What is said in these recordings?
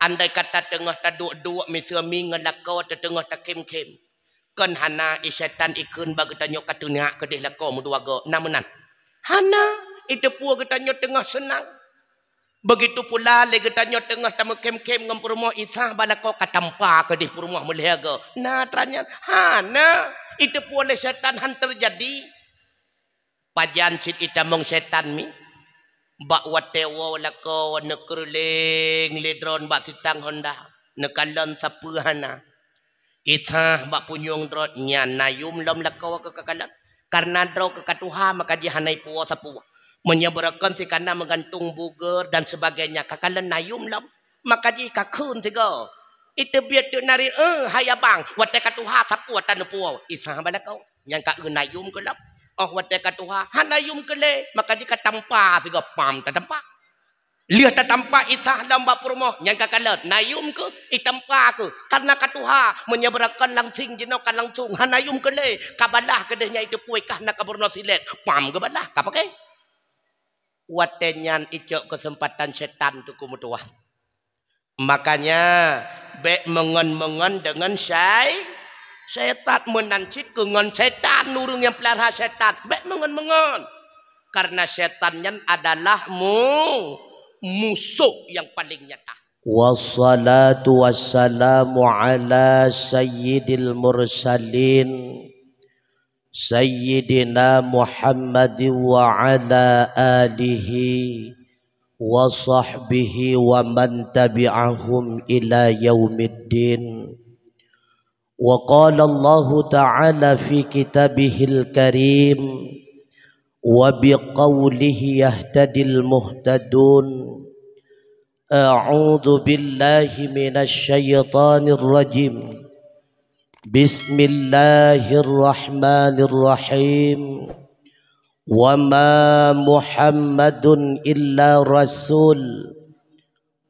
andai kata tengah ta duk-duk mi suami ngelako ta tengah ta kem-kem. Kan hana i syaitan ikun bagi tanya katunya ke deh lako mu dua go namenan hana itu pu ke tanya tengah senang. Begitu pula ke tanya tengah tamu kem-kem ngam rumah isa balako katampa ke deh rumah melihaga nah tanya hana itu pu le syaitan han terjadi? Pajan cit ita mong syaitan mi bak watewo lako nekerling ledron bak sitang honda. Nekalon sapuhana itah bak punyong drot nya nayum lom lako ke kakalan karena dro ke katuha maka dia hanai puwa sapuwa menyebarakan si kana menggantung buger dan sebagainya. Kakalan nayum lom maka dia kakun tiga. Itu biar tu nari eh hai abang wate katuha sapuwa tanu puwa isah balakau yang ka nayum ke lom Oh wate katuha hanayum kele maka jika tampa siga pam ta tampa. Lihat ta tampa isah lamba purmo yang kakalat nayum ke itampa ke karena katuha menyeberakan langsing jino langsung hanayum kele kabalah kedehnya itu puikah nak kaburno silet pam ke balah ka pakai. Watenyan ijo kesempatan setan tu kumutuah. Makanya be mengen-mengen dengan syai Setan menancit dengan setan nurung yang pelihara setan. Baik mengon-mengon. Karena setannya adalah mu musuh yang paling nyata. Wassalatu wassalamu ala sayyidil mursalin Sayyidina Muhammad wa ala alihi wa sahbihi wa man tabi'ahum ila yaumiddin وقال الله تعالى في كتابه الكريم وبقوله يهتدي المهتدون أعوذ بالله من الشيطان الرجيم. بسم الله الرحمن الرحيم. وما محمد إلا رسول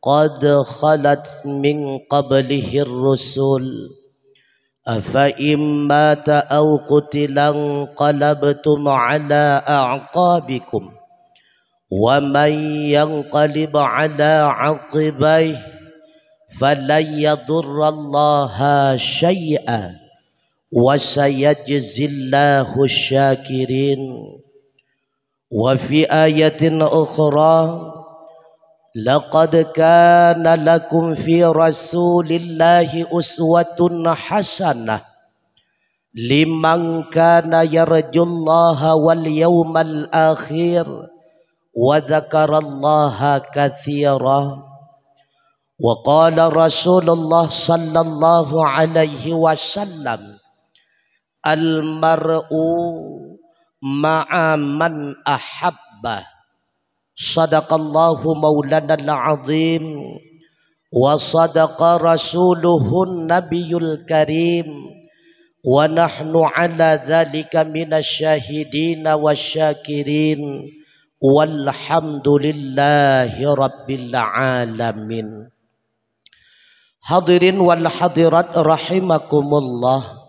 قد خلت من قبله الرسل أفإن مات أو قتل انقلبتم على أعقابكم ومن ينقلب على عقبيه فلن يضر الله شيئا وسيجزي الله الشاكرين وفي آية أخرى لقد كان لكم في رسول الله أسوة حسنة. لمن كان يرجو الله واليوم الآخر وذكر الله كثيرا. وقال رسول الله صلى الله عليه وسلم المرء مع من أحبه. صدق الله مولانا العظيم وصدق رسوله النبي الكريم ونحن على ذلك من الشاهدين والشاكرين والحمد لله رب العالمين. Hadirin wal hadirat rahimakumullah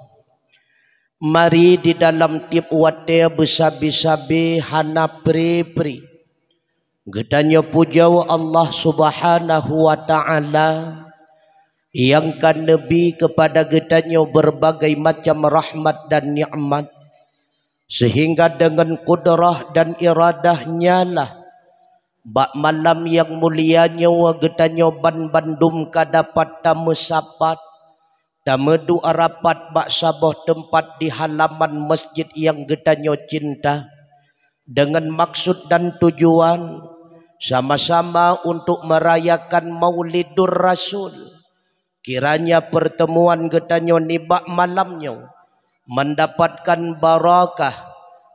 Mari di dalam tip wate besabi-sabi hana pri-pri Gedanya puja Allah subhanahu wa ta'ala Yang kan Nabi kepada gedanya berbagai macam rahmat dan nikmat. Sehingga dengan kudrah dan iradahnya lah Bak malam yang mulianya wa gedanya ban bandum dapat tamu sapat Tamu doa rapat bak sabah tempat di halaman masjid yang gedanya cinta. Dengan maksud dan tujuan sama-sama untuk merayakan Maulidur Rasul. Kiranya pertemuan getanyo nibak malamnya mendapatkan barakah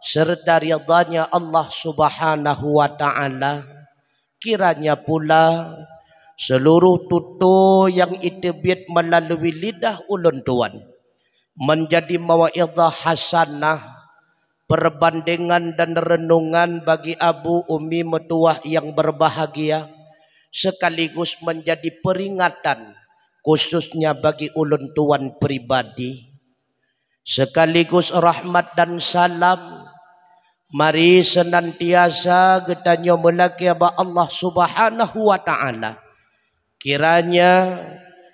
serta ridhanya Allah Subhanahu wa taala. Kiranya pula seluruh tutu yang itibit melalui lidah ulun tuan menjadi mawaidah hasanah perbandingan dan renungan bagi Abu Umi Metuah yang berbahagia sekaligus menjadi peringatan khususnya bagi ulun tuan pribadi. Sekaligus rahmat dan salam mari senantiasa getanyo melaki Allah Subhanahu wa taala. Kiranya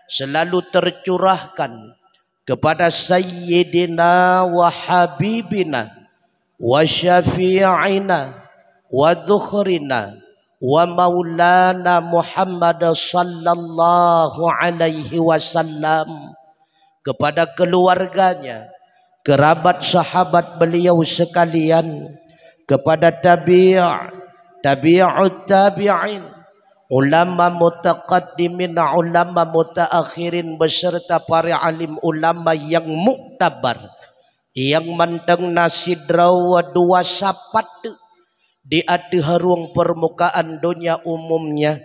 selalu tercurahkan kepada sayyidina wa habibina wa syafi'ina wa dhukhrina wa maulana Muhammad sallallahu alaihi wasallam. Kepada keluarganya kerabat sahabat beliau sekalian kepada tabi' tabi'ut tabi'in ulama mutaqaddimin ulama mutaakhirin beserta para alim ulama yang muktabar yang manteng nasidraw dua sapat. Di ati haruang permukaan dunia umumnya.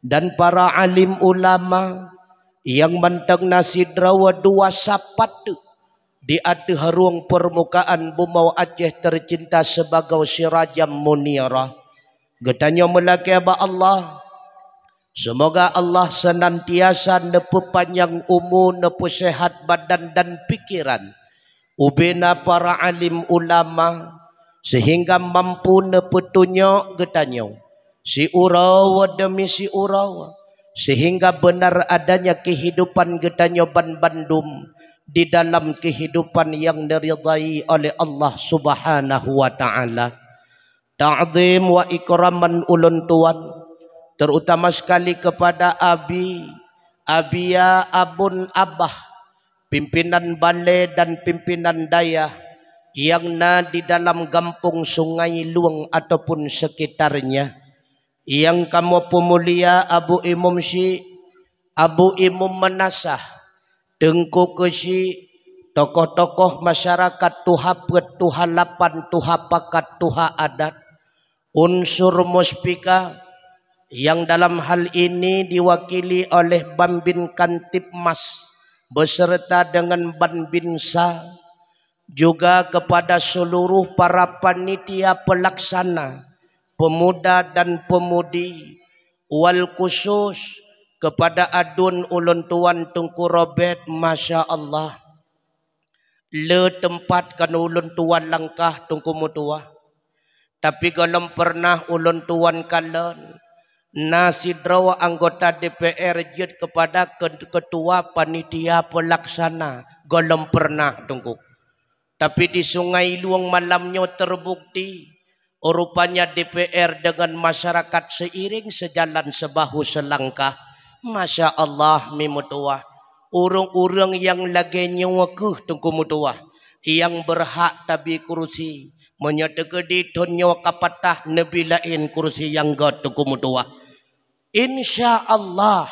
Dan para alim ulama yang manteng nasidraw dua sapat. Di ati haruang permukaan bumau Aceh tercinta sebagai sirajam munirah Getanya melaki Allah. Semoga Allah senantiasa nepu panjang umur, nepu sehat badan dan pikiran. Ubina para alim ulama sehingga mampu nepu tunjuk getanyo. Si urawa demi si urawa. Sehingga benar adanya kehidupan getanyo ban bandum di dalam kehidupan yang diridai oleh Allah subhanahu wa ta'ala. Ta'zim wa ikraman ulun tuan terutama sekali kepada Abi, Abia Abun Abah, pimpinan balai dan pimpinan daya yang na di dalam gampung sungai luang ataupun sekitarnya. Yang kamu pemulia Abu Imam Si, Abu Imam Menasah, Tengku Kesi, tokoh-tokoh masyarakat Tuha Tuha Lapan, Tuha Pakat, Tuha Adat, unsur muspika, yang dalam hal ini diwakili oleh Bambin Kantip Mas beserta dengan Ban Bin Sa juga kepada seluruh para panitia pelaksana pemuda dan pemudi wal khusus kepada adun ulun tuan Tungku Robert Masya Allah. Le tempat kan ulun tuan langkah Tungku Mutua. Tapi kalau pernah ulun tuan kalian nasi drawa anggota DPR jid kepada ketua panitia pelaksana. Golem pernah tunggu. Tapi di sungai luang malamnya terbukti rupanya DPR dengan masyarakat seiring sejalan sebahu selangkah. Masya Allah mimutua urung-urung yang lagi nyawa ke tunggu mutua. Yang berhak tabi kursi. Menyatakan di dunia kapatah nabi lain kursi yang gak tunggu insya Allah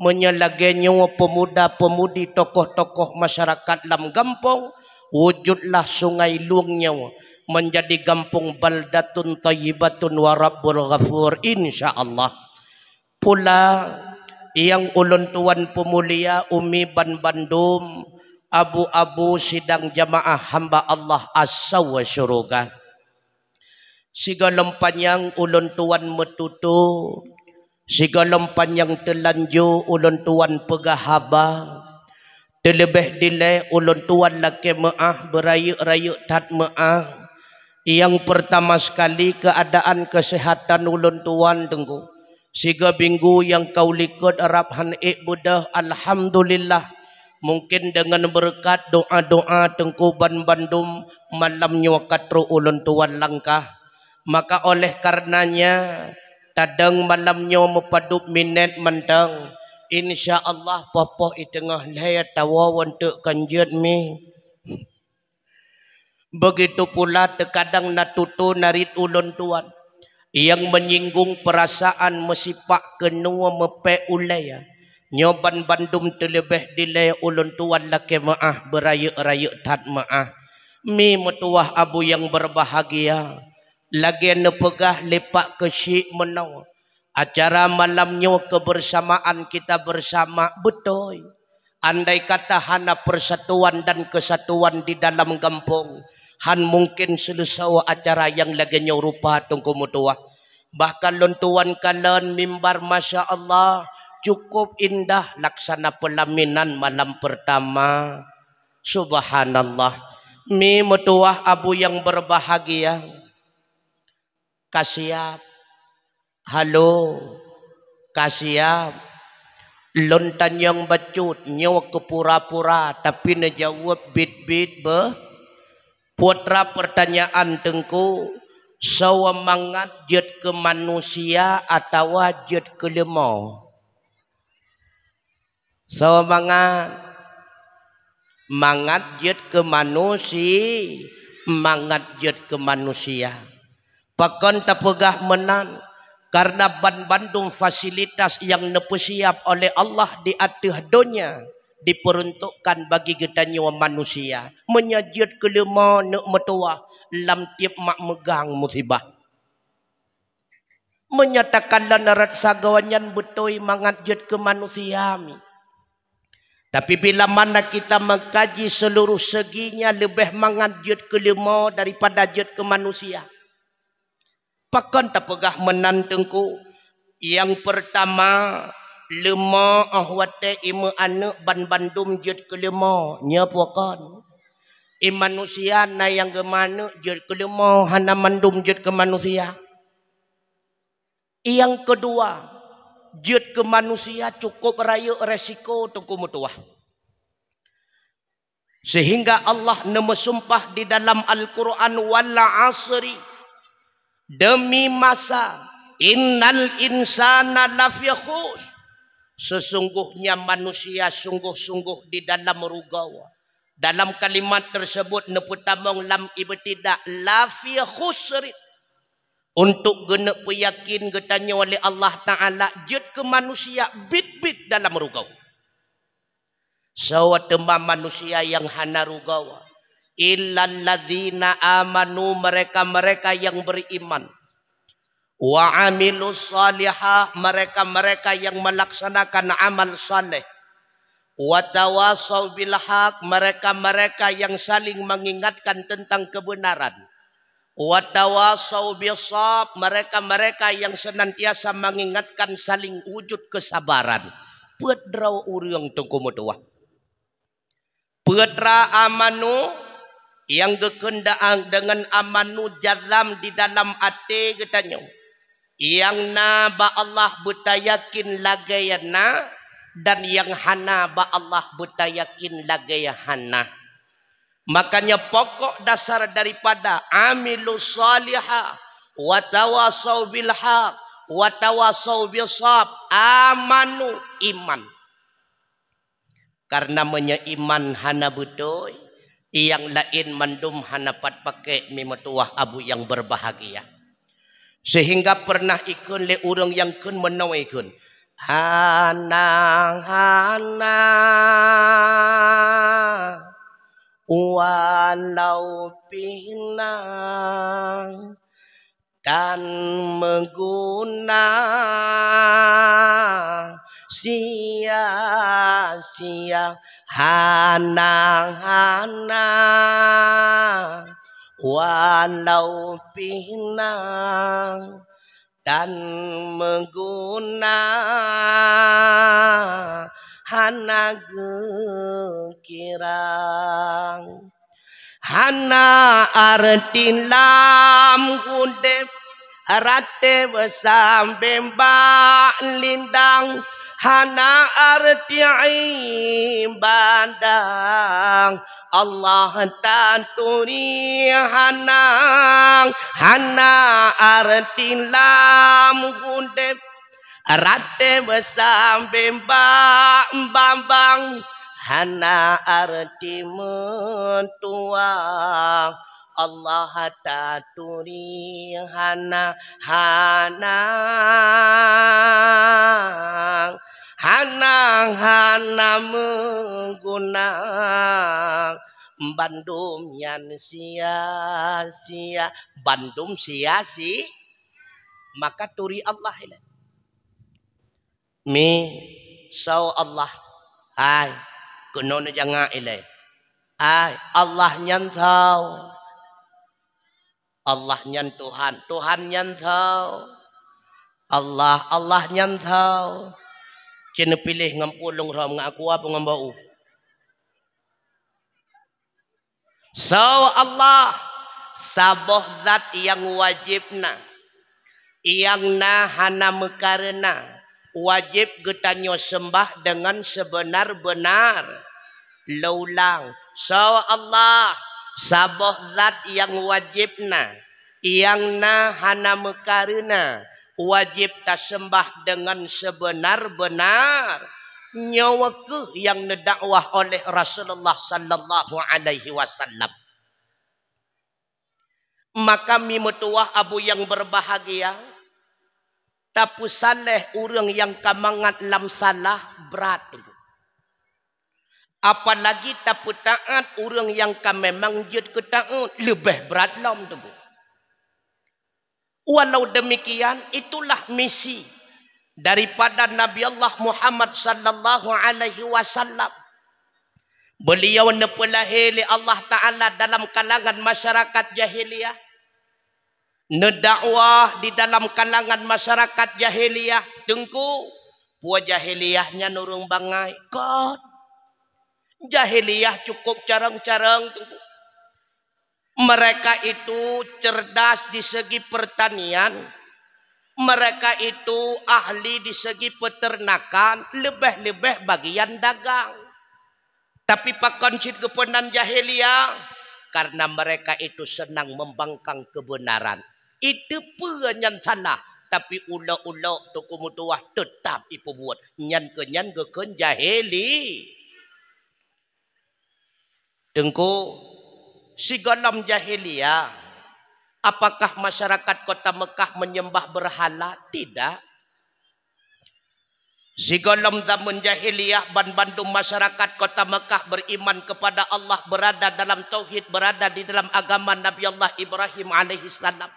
menyelaginya pemuda-pemudi tokoh-tokoh masyarakat dalam kampung wujudlah sungai luangnya menjadi kampung baldatun tayyibatun wa rabbul ghafur insya Allah pula yang ulun tuan pemulia Umi Ban Bandung abu-abu sidang jamaah hamba Allah asawa syuruga. Siga lempanyang ulun tuan metutu Segala panjang telanjur ulun tuan pegahaba. Terlebih dile ulun tuan laki maah berayuk-rayuk tat maah. Yang pertama sekali keadaan kesehatan ulun tuan tunggu. Siga minggu yang kau likut Arab han ik budah Alhamdulillah. Mungkin dengan berkat doa-doa tengkuban bandum malamnya wakatru ulun tuan langkah. Maka oleh karenanya tadang malamnya mepadup minat mendang insya Allah papa i tengah laya tawa untuk kanjut mi. Begitu pula terkadang natutu narit ulun tuan. Yang menyinggung perasaan mesipak kenua mepe ulaya nyoban bandum terlebih dilay ulun tuan laki maah berayuk-rayuk tat maah. Mi metuah abu yang berbahagia lagi anda pegah lepak ke syik menau. Acara malamnya kebersamaan kita bersama betul. Andai kata hana persatuan dan kesatuan di dalam kampung. Han mungkin selesai acara yang lagi rupa tunggu mutua. Bahkan lontuan kalian mimbar Masya Allah. Cukup indah laksana pelaminan malam pertama. Subhanallah. Mi mutuah abu yang berbahagia kasiap halo kasiap Lontan yang bacut nyawa ke pura-pura tapi na jawab bit-bit be. Putra pertanyaan tengku sawa mangat jet ke manusia atau jet ke lemau. Sawa mangat mangat jet ke manusia, mangat jet ke manusia. Pakon tak pegah menan karena ban Bandung fasilitas yang nepesiap oleh Allah di atas dunia diperuntukkan bagi kita nyawa manusia menyajid kelima nak metua lam tiap mak megang musibah menyatakan lanarat sagawanyan betul mangat jid ke manusia mi. Tapi bila mana kita mengkaji seluruh seginya lebih mangat jid kelima daripada jid ke manusia. Pakan tak pegah menantengku. Yang pertama, lima ahwate ima anak ban bandum jid kelima. Nya puakan. I manusia na yang ke mana jid kelima hana mandum jid ke manusia. Yang kedua, jid ke manusia cukup raya resiko tungku mutuah. Sehingga Allah nama sumpah di dalam Al-Quran wala asri demi masa innal insana lafi khus sesungguhnya manusia sungguh-sungguh di dalam rugawa. Dalam kalimat tersebut neputamong lam ibtidak lafi untuk gena peyakin getanya oleh Allah Ta'ala jid ke manusia bit-bit dalam rugawa. Sawa temba manusia yang hana rugawa illal ladzina amanu mereka-mereka yang beriman. Wa amilus salihah mereka-mereka yang melaksanakan amal saleh. Wa tawasau bil haq mereka-mereka yang saling mengingatkan tentang kebenaran. Wa tawasau bisab mereka-mereka yang senantiasa mengingatkan saling wujud kesabaran. Pudrau uriang tungku mutuah Putra amanu yang gekendaan dengan amanu jazam di dalam hati katanya yang na ba Allah butayakin lagayana dan yang hana ba Allah butayakin lagayana makanya pokok dasar daripada amilus salihah wa tawasau bil haq wa tawasau bisab amanu iman. Karena menyeiman hana betul yang lain mandum hanapat pakai memetuah abu yang berbahagia. Sehingga pernah ikun le urang yang kun menawa ikun. Hana hana walau pinang dan menggunakan sia-sia hana-hana walau pinang dan mengguna hana gekirang hana arti lam gudep rate besambe mbak lindang hana arti ibadang Allah tanturi hanang. Hana arti lam gundep rate besambe mbak bambang. Hana arti mentua Allah taturi hana hana hana hana mengguna Bandung yang sia-sia Bandung sia-sia maka turi Allah ini. Mi so Allah. Hai kuno jangan ilai ai Allah nyantau Allah nyan Tuhan, Tuhan nyan tahu. Allah, Allah nyan tahu. Kena pilih ngampulung ram ngaku apa ngambau. So Allah saboh zat yang wajibna yang na hana mekarena wajib getanyo sembah dengan sebenar-benar laulang so Allah sabah zat yang wajibna yang na hana mekarena wajib ta sembah dengan sebenar-benar nyawa ke yang nedakwah oleh Rasulullah sallallahu alaihi wasallam. Maka mi metuah abu yang berbahagia tapi saleh orang yang kamangat lam salah berat Apalagi tak taat orang yang kan memang jid ke taat lebih berat lam tu. Walau demikian itulah misi daripada Nabi Allah Muhammad sallallahu alaihi wasallam. Beliau nepelahir Allah Taala dalam kalangan masyarakat jahiliyah nedakwah di dalam kalangan masyarakat jahiliyah tengku puak jahiliyahnya nurung bangai kot jahiliyah cukup carang-carang mereka itu cerdas di segi pertanian mereka itu ahli di segi peternakan lebih-lebih bagian dagang tapi pakon cit kepenan jahiliyah karena mereka itu senang membangkang kebenaran itu pun yang salah. Tapi ula-ula tu kumutuah tetap ipu buat. Nyan ke nyan ke ken jahili. Tengku, si galam jahiliyah. Apakah masyarakat kota Mekah menyembah berhala? Tidak. Si galam zaman jahiliyah ban bandung masyarakat kota Mekah beriman kepada Allah berada dalam tauhid berada di dalam agama Nabi Allah Ibrahim alaihi salam.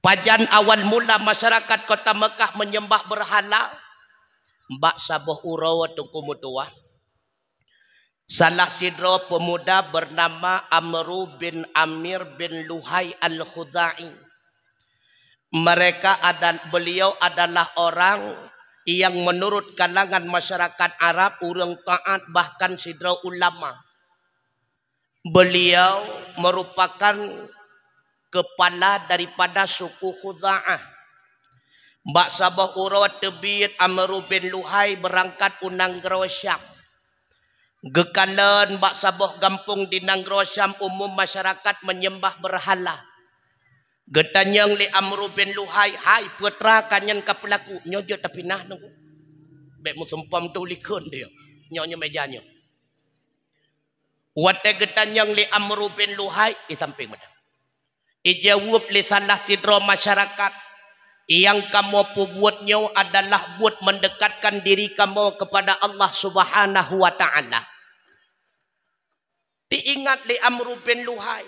Pajan awal mula masyarakat kota Mekah menyembah berhala. Mbak Sabuh Urawa Tungku Mutua. Salah sidro pemuda bernama Amru bin Amir bin Luhai Al-Khudai. Mereka adalah beliau adalah orang yang menurut kalangan masyarakat Arab orang taat bahkan sidro ulama. Beliau merupakan kepala daripada suku Khuza'ah. Mbak Sabah Urawat Tebit Amru bin Luhai berangkat unang Syam. Gekalan Mbak Sabah Gampung di Nanggro Syam umum masyarakat menyembah berhala. Getanyang li Amru bin Luhai, hai putra kanyan ka pelaku, nyojo tapi nah nunggu. Bek mu sempam tu likun dia, nyonya mejanya. Wate getanyang li Amru bin Luhai, di samping mana. Ijawab li salah tidro masyarakat. Yang kamu buatnya adalah buat mendekatkan diri kamu kepada Allah subhanahu wa ta'ala. Diingat li amru bin luhai.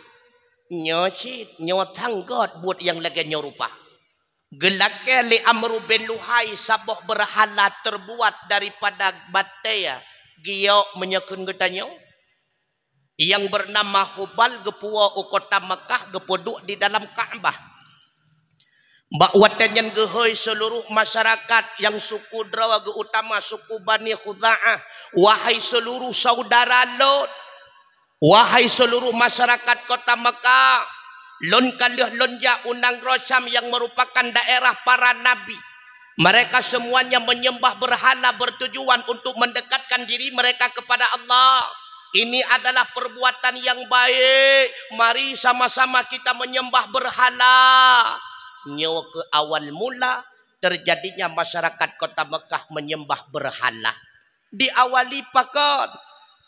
Nyocit, nyotanggot buat yang lagi nyorupa. Gelaknya li amru bin luhai sabuh berhala terbuat daripada bataya. Giyok menyekun getanya yang bernama Hubal gepua kota Mekah gepuduk di dalam Kaabah. Mbak watan yang gehoi seluruh masyarakat yang suku Drawa utama suku Bani Khuda'ah. Wahai seluruh saudara Lot. Wahai seluruh masyarakat kota Mekah. Lon kalih lonja unang rosam yang merupakan daerah para nabi. Mereka semuanya menyembah berhala bertujuan untuk mendekatkan diri mereka kepada Allah. Ini adalah perbuatan yang baik. Mari sama-sama kita menyembah berhala. Nyawa ke awal mula terjadinya masyarakat kota Mekah menyembah berhala. Diawali pakon.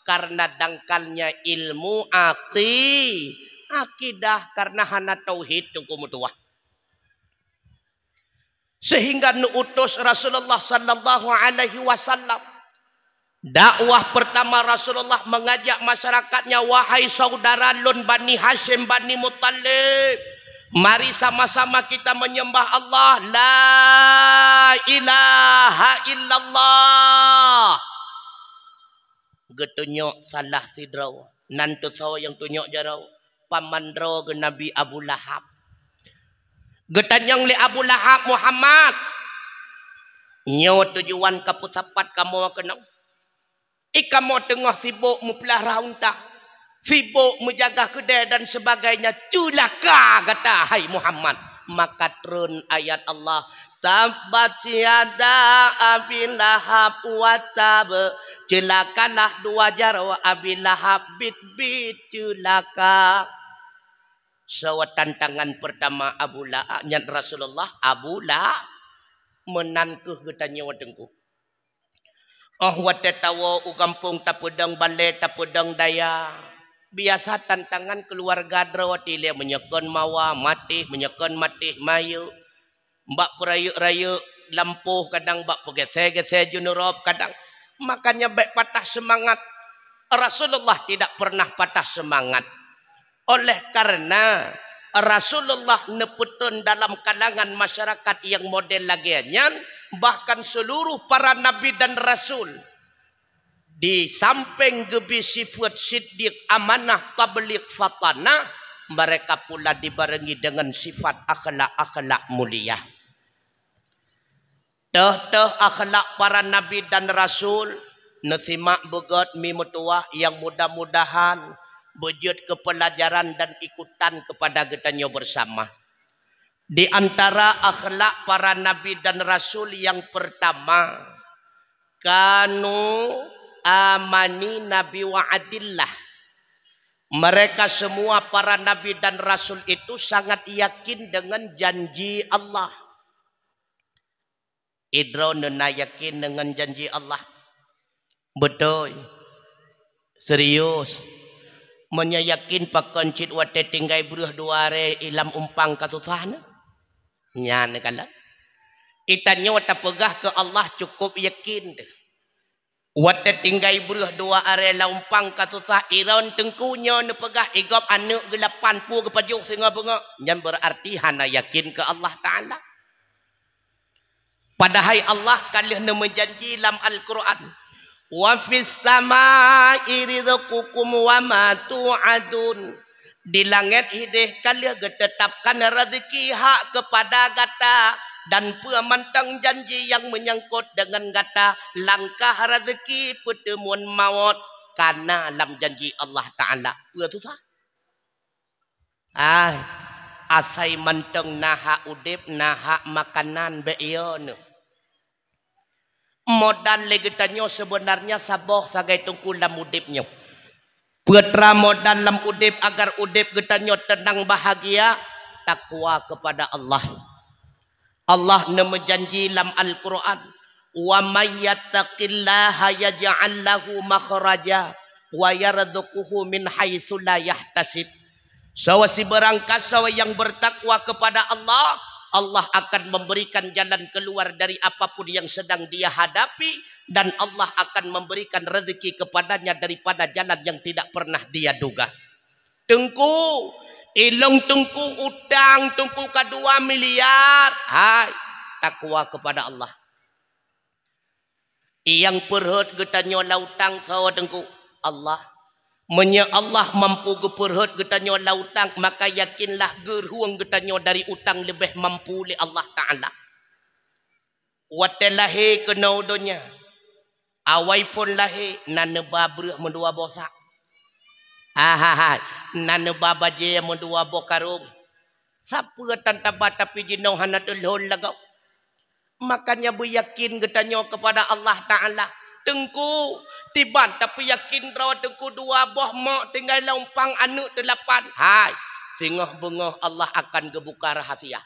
Karena dangkalnya ilmu aki. Akidah karena hana tauhid tunggu mutuah. Sehingga nuutus Rasulullah sallallahu alaihi wasallam Dakwah pertama Rasulullah mengajak masyarakatnya wahai saudara lun Bani Hashim Bani Muttalib mari sama-sama kita menyembah Allah. La ilaha illallah. Getunyok salah sidraw nanti sawa yang tunyok jarau pamandro ke Nabi Abu Lahab. Getanyang li Abu Lahab Muhammad. Nyo tujuan kapusapat kamu kenal Ika mau tengah sibuk mempelihara unta. Sibuk menjaga kedai dan sebagainya. Culaka kata hai Muhammad. Maka turun ayat Allah. Tabat yada Abi Lahab wa tab. Celakalah dua jarwa Abi Lahab bit bit celaka. So tantangan pertama Abu nyat Rasulullah Abu Lahab menankuh getanya wadengku. Oh wate tawo ugampung tapudang bale tapudang daya. Biasa tantangan keluarga drawati le menyekon mawa mati menyekon mati mayu. Mbak perayu-rayu lampuh kadang mbak pegese-gese junurop kadang. Makanya baik patah semangat. Rasulullah tidak pernah patah semangat. Oleh karena Rasulullah neputun dalam kalangan masyarakat yang model lagiannya bahkan seluruh para nabi dan rasul di samping gebi sifat siddiq amanah tabligh fatanah mereka pula dibarengi dengan sifat akhlak-akhlak mulia. Teh-teh akhlak para nabi dan rasul nasimak begot mi mutuah yang mudah-mudahan bejut kepelajaran dan ikutan kepada getanyo bersama. Di antara akhlak para nabi dan rasul yang pertama kanu amani nabi wa adillah. Mereka semua para nabi dan rasul itu sangat yakin dengan janji Allah. Idro nena yakin dengan janji Allah. Betul. Serius. Menyayakin pakon cit wate tinggai beruh dua re ilam umpang kasusahan. Nyan kala. Itannya wata pegah ke Allah cukup yakin. Wate tinggai beruh dua are laumpang kasusah iron tengkunya ne pegah igop anu gelapan pu ke pajuk singa bunga. Yang berarti hana yakin ke Allah Ta'ala. Padahal Allah kalih ne menjanji dalam Al-Quran. Wa fis samai rizqukum wa ma tu'adun. Di langit hidih kalih getetapkan rezeki hak kepada gata dan pemantang janji yang menyangkut dengan kata langkah rezeki pertemuan maut karena dalam janji Allah Ta'ala. Betul tak? Ah, asai manteng naha udip naha makanan be'iyon. Modal legetanyo sebenarnya saboh sagai tungku dalam udipnya. Putra modal dalam udip agar udip getanyo tenang bahagia takwa kepada Allah. Allah nama janji dalam Al-Quran. Wa may yattaqillaha yaj'al lahu makhraja wa yarzuquhu min haitsu la yahtasib. Sawa si berangkas sawa yang bertakwa kepada Allah, Allah akan memberikan jalan keluar dari apapun yang sedang dia hadapi dan Allah akan memberikan rezeki kepadanya daripada jalan yang tidak pernah dia duga. Tengku, ilung tengku utang tengku ke dua miliar. Hai, takwa kepada Allah. Yang perhut getanya lautang sawa tengku. Allah Menya Allah mampu geperhut getanyo lautang maka yakinlah geruang getanyo dari utang lebih mampu li Allah Taala. Watelahi kena udonya. Awai phone lahi nana babruh mendua bosak. Ha ha ha. Nana baba mendua bokarung. Siapa tanta bata pijinong hana tulhon lagaw. Makanya beryakin getanyo kepada Allah Taala. Tengku tiban tapi yakin rawa tengku dua boh mak tinggal lompang anu delapan. Hai, singah bengah Allah akan gebuka rahasia.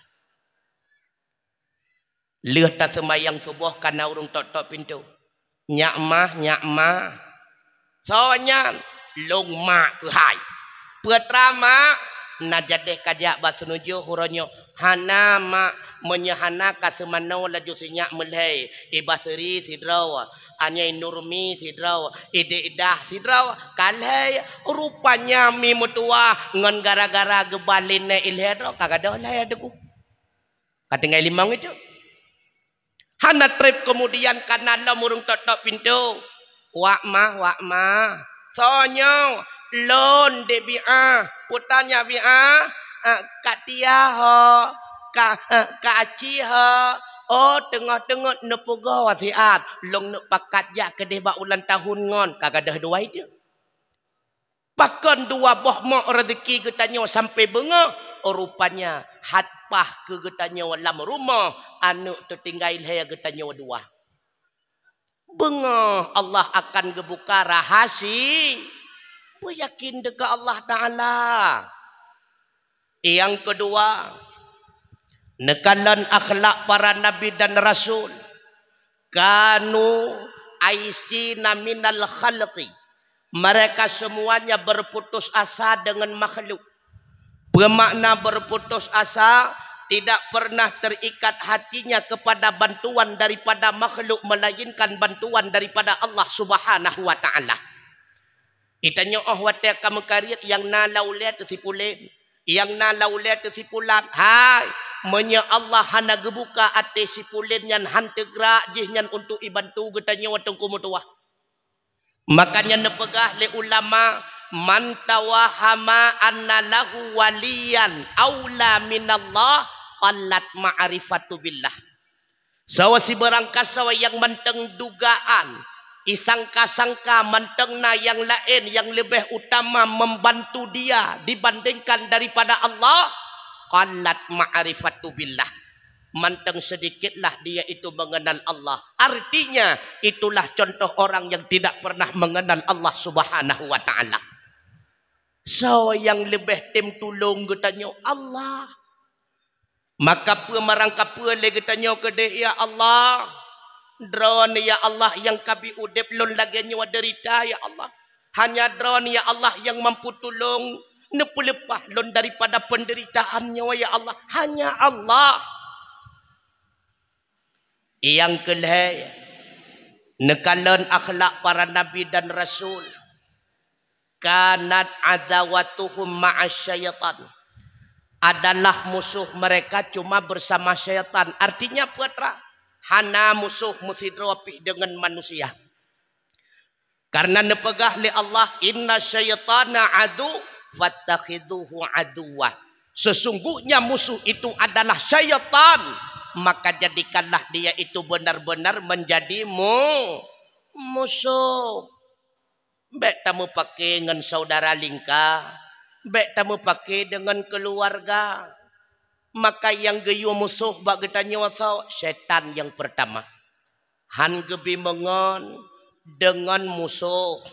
Leh tak semayang subuh karena urung tok-tok pintu. Nyak mah, nyak mah. Soalnya, long mak ke hai. Pertama, na jadeh kajak basunuju huronyo. Hana mak menyahana kasemano laju sinyak melai. Ibaseri sidrawa anyai nurmi sidraw ide idah sidraw kalai rupanya mi mutua ngan gara-gara gebalin ilhedro kagak ada lah ada ku katingai limang itu hana trip kemudian karena lo murung tok pintu wak mah wak mah sonyo lon de bi'a putanya bi'a katia ho ka ka aci ho Oh tengah-tengah nepuga wasiat. Long nak pakat ya kedih bak ulang tahun ngon. Kagak dah dua itu. Pakan dua boh mak rezeki ke tanya sampai benga. Rupanya hatpah ke getanya dalam rumah anak tertinggal haya getanya dua. Bengah Allah akan gebuka rahasi. Beryakin dekat Allah Ta'ala. Yang kedua, nekalan akhlak para nabi dan rasul. Kanu aisina minal khalqi. Mereka semuanya berputus asa dengan makhluk. Bermakna berputus asa tidak pernah terikat hatinya kepada bantuan daripada makhluk melainkan bantuan daripada Allah Subhanahu wa taala. Itanya oh wate kamu kariat yang na laule tersipulen. Yang na laule tersipulan. Hai, menya Allah hana gebuka ate sipulen yang hante gerak jihnya untuk ibantu getanya watong kumutuah. Makanya nepegah le ulama man tawahama anna lahu waliyan aula minallah qallat ma'rifatu billah. Sawa si barang kasawa yang menteng dugaan, isangka-sangka mentengna yang lain yang lebih utama membantu dia dibandingkan daripada Allah, qallat ma'rifatu billah. Manteng sedikitlah dia itu mengenal Allah. Artinya itulah contoh orang yang tidak pernah mengenal Allah subhanahu wa ta'ala. So yang lebih tim tolong katanya Allah. Maka pemarang kapua lagi tanya ke dia, Ya Allah. Drone ya Allah yang kabi udep lon lagi nyawa derita ya Allah. Hanya drone ya Allah yang mampu tolong. Nepu lepah lon daripada penderitaan nyawa ya Allah. Hanya Allah. Yang kelih. Nekalan akhlak para nabi dan rasul. Kanat azawatuhum ma'asyaitan. syaitan adalah musuh mereka cuma bersama syaitan. Artinya putra, hana musuh musidropi dengan manusia. Karena nepegah li Allah, inna syaitana adu fattakhiduhu aduwa. Sesungguhnya musuh itu adalah syaitan. Maka jadikanlah dia itu benar-benar menjadi mu musuh. Bek tamu pakai dengan saudara lingkah baik tamu pakai dengan keluarga. Maka yang geyu musuh bak getanya wasau setan yang pertama. Han gebi mengon dengan musuh.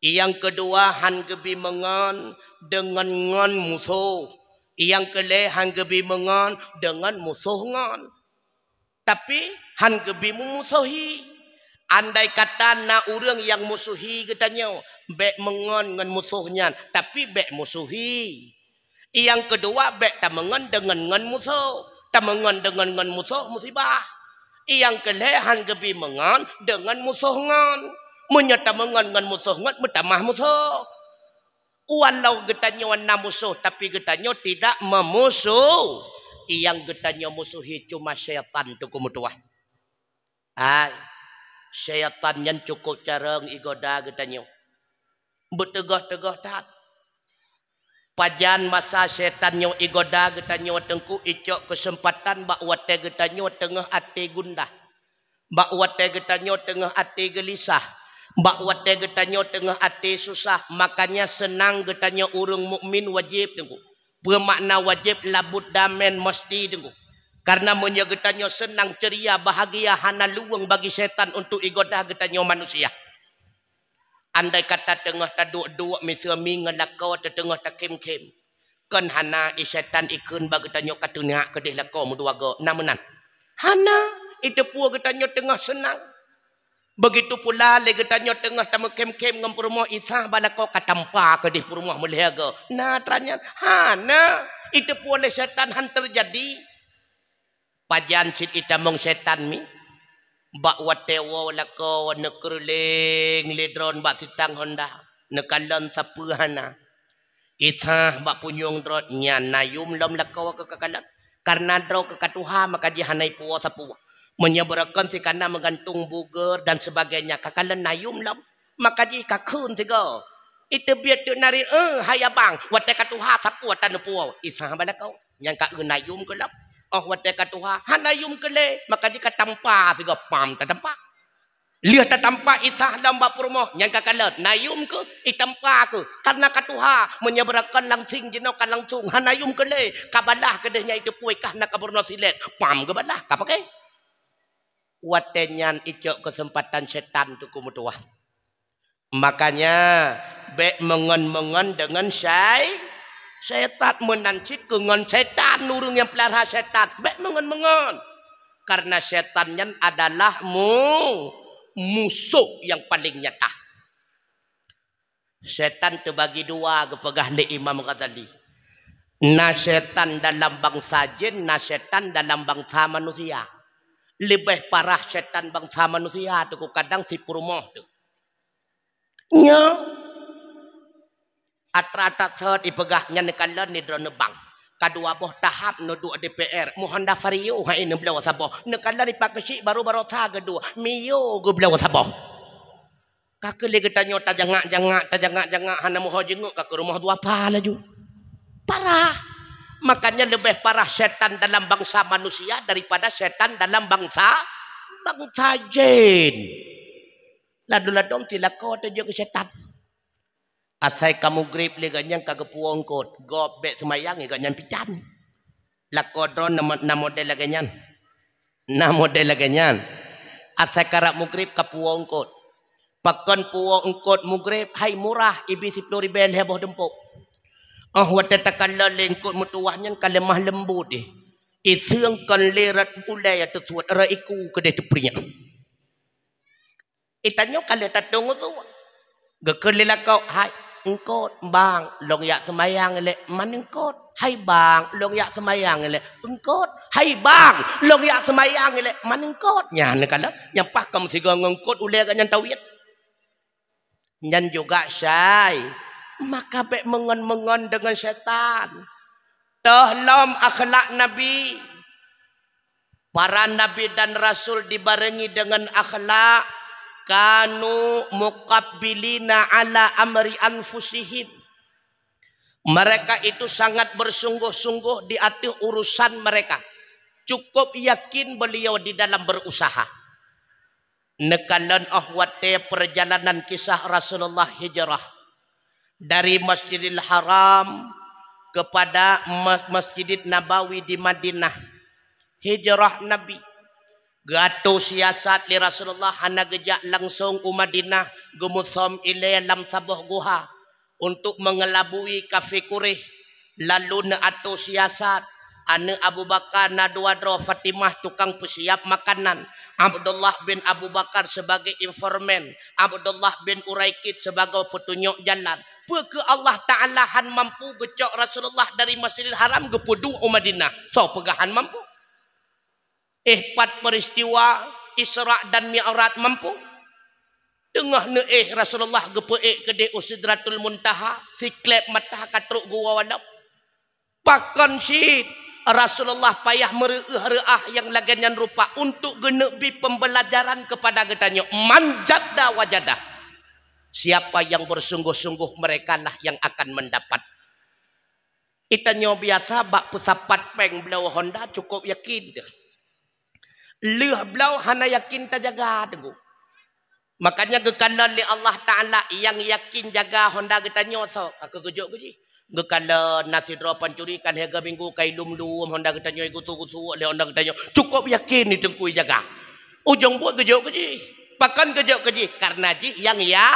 Yang kedua han gebi mengon dengan ngon musuh. Yang kele han gebi mengon dengan musuh ngon. Tapi han gebi memusuhi. Andai kata na orang yang musuhi katanya. Bek mengon dengan musuhnya. Tapi bek musuhi. Yang kedua bek tak mengon dengan ngan musuh. Tak mengon dengan ngan musuh musibah. Yang kelehan gebi mengon dengan musuh ngan. Menyata mengon dengan musuh ngan. Bertamah musuh. Walau getanya warna musuh. Tapi getanya tidak memusuh. Yang getanya musuhi cuma syaitan tu kumutuah. Ay syaitan yang cukup carang igoda katanya. Bertegah-tegah tak. Pajan masa syaitan yang igoda katanya tengku icok kesempatan bak wate katanya tengah ati gundah. Bak wate katanya tengah ati gelisah. Bak wate katanya tengah ati susah. Makanya senang katanya urung mukmin wajib tengku. Bermakna wajib labut damen mesti tengku. Karena menyegetanya senang ceria bahagia hana luang bagi setan untuk igoda getanya manusia. Andai kata tengah tak duk-duk misal mingan lakau tengah tak kem-kem. Kan hana i setan ikun bagi tanya katunya kedih lakau mudua go. Namunan. Hana itu pun getanya tengah senang. Begitu pula lagi tanya tengah tamu kem-kem dengan perumah isah balakau katampa kedih perumah melihaga. Nah tanya. Hana itu pun oleh setan han terjadi pajan cit ita mong setan mi. Bak watewo lako nekerling ledron bak sitang honda. Nekalon sapuhana. Ita bak punyong drot nya nayum lom lako ke kakalan karena dro ke katuha maka dia hanai puwa sapuwa. Menyeberakan si kana menggantung buger dan sebagainya. Kakalan nayum lom maka dia kakun tiga. Itu biar tu nari eh hayabang wate katuha sapuwa tanu puwa. Isa balakau yang kak nayum ke lom Oh wate katuha hanayum kele maka di katampa siga pam tatampa. Lihat tak tampak isah dalam bak rumah. Yang kakala, nayum ke? Itampa ke? Karena katuha menyeberakan langsing jenokan langsung. Ha nayum ke le? Kabalah ke itu puikah nak kaburno silet. Pam ke balah? Kapa ke? Watenyan icok kesempatan setan tu kumutuah. Makanya, be mengen-mengen dengan syai. Setan menancit dengan setan. Nurung yang pelihara setan. Be mengen-mengen. Karena setannya adalah mu musuh yang paling nyata. Setan terbagi dua kepegah li Imam Ghazali. Na setan dalam bangsa jin, na setan dalam bangsa manusia. Lebih parah setan bangsa manusia tu kadang si purmoh tu. Nya. Atra-atra third ipegahnya nekalan ni drone bang kadua boh tahap no dua DPR Muhanda Fario ha ini belawa saboh. Nekala ni pak kecil baru-baru ta kedua mio go belawa saboh. Kak le getanyo ta jangak jangak ta jangak. Jangak hana moho jenguk kak rumah dua apa laju parah. Makanya lebih parah setan dalam bangsa manusia daripada setan dalam bangsa bangsa jin. Ladu-ladom tilako tu juga setan Asai kamu grip le ganyan kagak puong kot. Gop bet semayang e ganyan pican. La kodron na, na model la ganyan. Na model la ganyan. Asai karak mugrip ka puong kot. Pakon puong kot mugrip hai murah ibi si pluri bel heboh dempuk. Ah oh, wata takalla lengkot mutuahnya kalemah lembut eh. Iseng kan lerat ulai atau suat ra iku kedai teprinya. Itanyo kale tatung tu. Gekelila kau hai engkot bang long yak semayang le manengkot hai bang long yak semayang le engkot hai bang long yak semayang le manengkot nya ne kala yang pas kam sigo ngengkot ule ka nyan tawit nyan juga syai maka be mengon-mengon dengan syaitan tahlam akhlak nabi. Para nabi dan rasul dibarengi dengan akhlak kanu muqabbilina ala amri anfusihim. Mereka itu sangat bersungguh-sungguh di hati urusan mereka. Cukup yakin beliau di dalam berusaha. Nekalan ahwate perjalanan kisah Rasulullah hijrah dari Masjidil Haram kepada Masjidil Nabawi di Madinah. Hijrah Nabi Gato siasat li Rasulullah hana gejak langsung umadinah gumusom ilai lam sabuh guha untuk mengelabui kafe kurih lalu na ato siasat ane Abu Bakar na dua dro Fatimah tukang pesiap makanan Abdullah bin Abu Bakar sebagai informan Abdullah bin Uraikid sebagai petunjuk jalan Peke Allah Ta'ala han mampu gecok Rasulullah dari Masjidil Haram ke Pudu Umadinah. So pegahan mampu. Ehpat peristiwa Isra dan Mi'raj mampu. Tengah ne eh Rasulullah gepeek ke de Usidratul Muntaha, siklep mata katruk gua walap. Pakon si Rasulullah payah mereuh-reuah yang laganyan rupa untuk genebi pembelajaran kepada getanya manjada wajada. Siapa yang bersungguh-sungguh mereka lah yang akan mendapat. Itanyo biasa bak pesapat peng belau Honda cukup yakin dah. Leh belau hana yakin tak jaga tenggu. Makanya kekalan li Allah Ta'ala yang yakin jaga Honda kita nyoso. Kakak kejuk ke je. Kekalan nasi dua pancuri kan harga minggu kai lum Honda kita nyoy gutu gutu li Honda kita nyoy. Cukup yakin ni tengkui jaga. Ujung buat kejuk ke je. Pakan kejuk ke je. Karena je yang ya.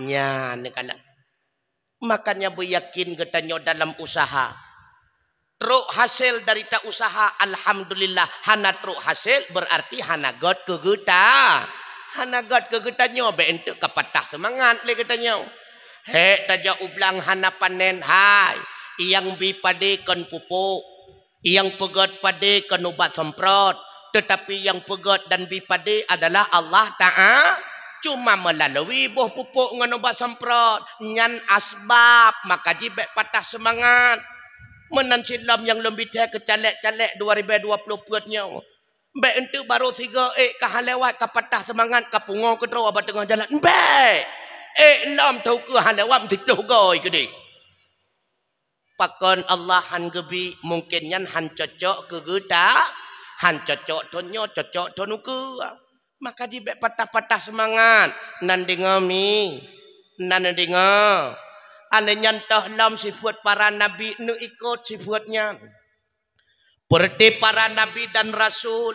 Nya ni kalah. Makanya beryakin kita nyoy dalam usaha. Truk hasil dari tak usaha Alhamdulillah. Hana truk hasil berarti Hana God keguta Hana God keguta nyobe Itu kepatah semangat le katanya Hei taja ublang Hana panen hai. Yang bi padekan pupuk. Yang pegat padekan ubat semprot. Tetapi yang pegat dan bi pade adalah Allah Ta'ala Cuma melalui buah pupuk dengan ubat semprot. Nyan asbab Maka jibek patah semangat menan silam yang lebih teh ke calek-calek 2020 puatnya. Baik itu baru tiga eh kah lewat kah patah semangat kah pungo ke terus abad tengah jalan. Baik. Eh enam tahu ke hal lewat mesti tu goi ke dik. Pakon Allah han gebi mungkin yan han cocok ke geta. Han cocok tonyo cocok tonu ke. Maka dibek patah-patah semangat. Nan dengar mi. Nan dengar. Ane nyantah lam sifat para nabi nu ikut sifatnya. Berarti para nabi dan rasul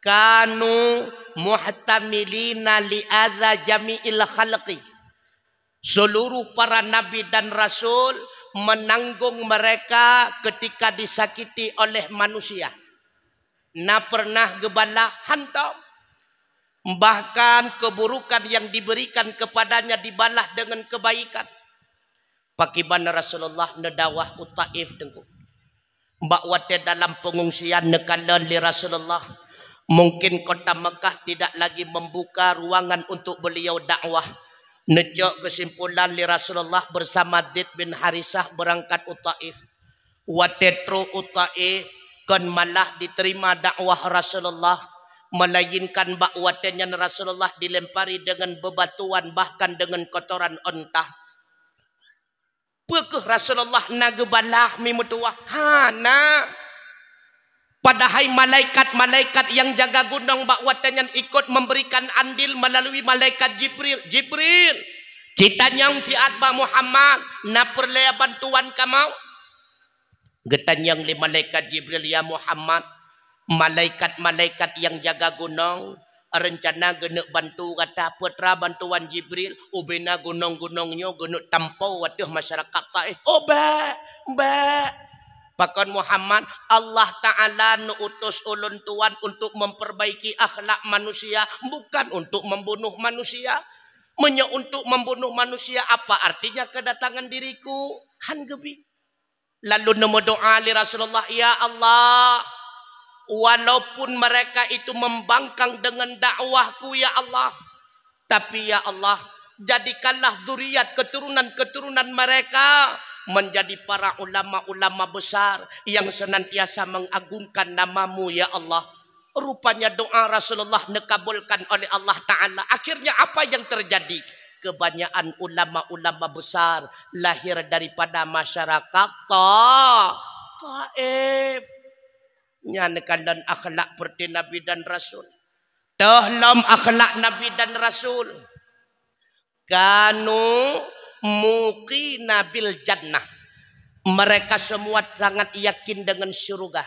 kanu muhtamilina li adza jami'il khalqi. Seluruh para nabi dan rasul menanggung mereka ketika disakiti oleh manusia. Na pernah gebala hantam. Bahkan keburukan yang diberikan kepadanya dibalah dengan kebaikan. Pakiban Rasulullah nedawah utaif dengku. Mbak wate dalam pengungsian nekalan li Rasulullah. Mungkin kota Mekah tidak lagi membuka ruangan untuk beliau dakwah. Nejok kesimpulan li Rasulullah bersama Did bin Harisah berangkat utaif. Watetro utaif kan malah diterima dakwah Rasulullah melainkan bakwatenya Rasulullah dilempari dengan bebatuan bahkan dengan kotoran ontah Apakah Rasulullah nagebalah mimutuah? Hana. Padahal malaikat-malaikat yang jaga gunung bakwatan yang ikut memberikan andil melalui malaikat Jibril. Jibril. Cita yang fiat ba Muhammad. Na perlaya bantuan kamu. Getan yang li malaikat Jibril ya Muhammad. Malaikat-malaikat yang jaga gunung rencana genek bantu kata putra bantuan Jibril. Ubena gunung-gunungnya genek tampau waduh masyarakat Taif oh ba ba Pakon Muhammad Allah Ta'ala utus ulun tuan untuk memperbaiki akhlak manusia bukan untuk membunuh manusia. Menya untuk membunuh manusia apa artinya kedatangan diriku? Han gebi. Lalu nemu doa li Rasulullah ya Allah walaupun mereka itu membangkang dengan dakwahku ya Allah. Tapi ya Allah jadikanlah zuriat keturunan-keturunan mereka menjadi para ulama-ulama besar yang senantiasa mengagungkan namamu ya Allah. Rupanya doa Rasulullah nekabulkan oleh Allah Ta'ala. Akhirnya apa yang terjadi? Kebanyakan ulama-ulama besar lahir daripada masyarakat Taif nyanakan dan akhlak seperti Nabi dan Rasul. Dalam akhlak Nabi dan Rasul. Kanu muqina bil jannah. Mereka semua sangat yakin dengan syurga.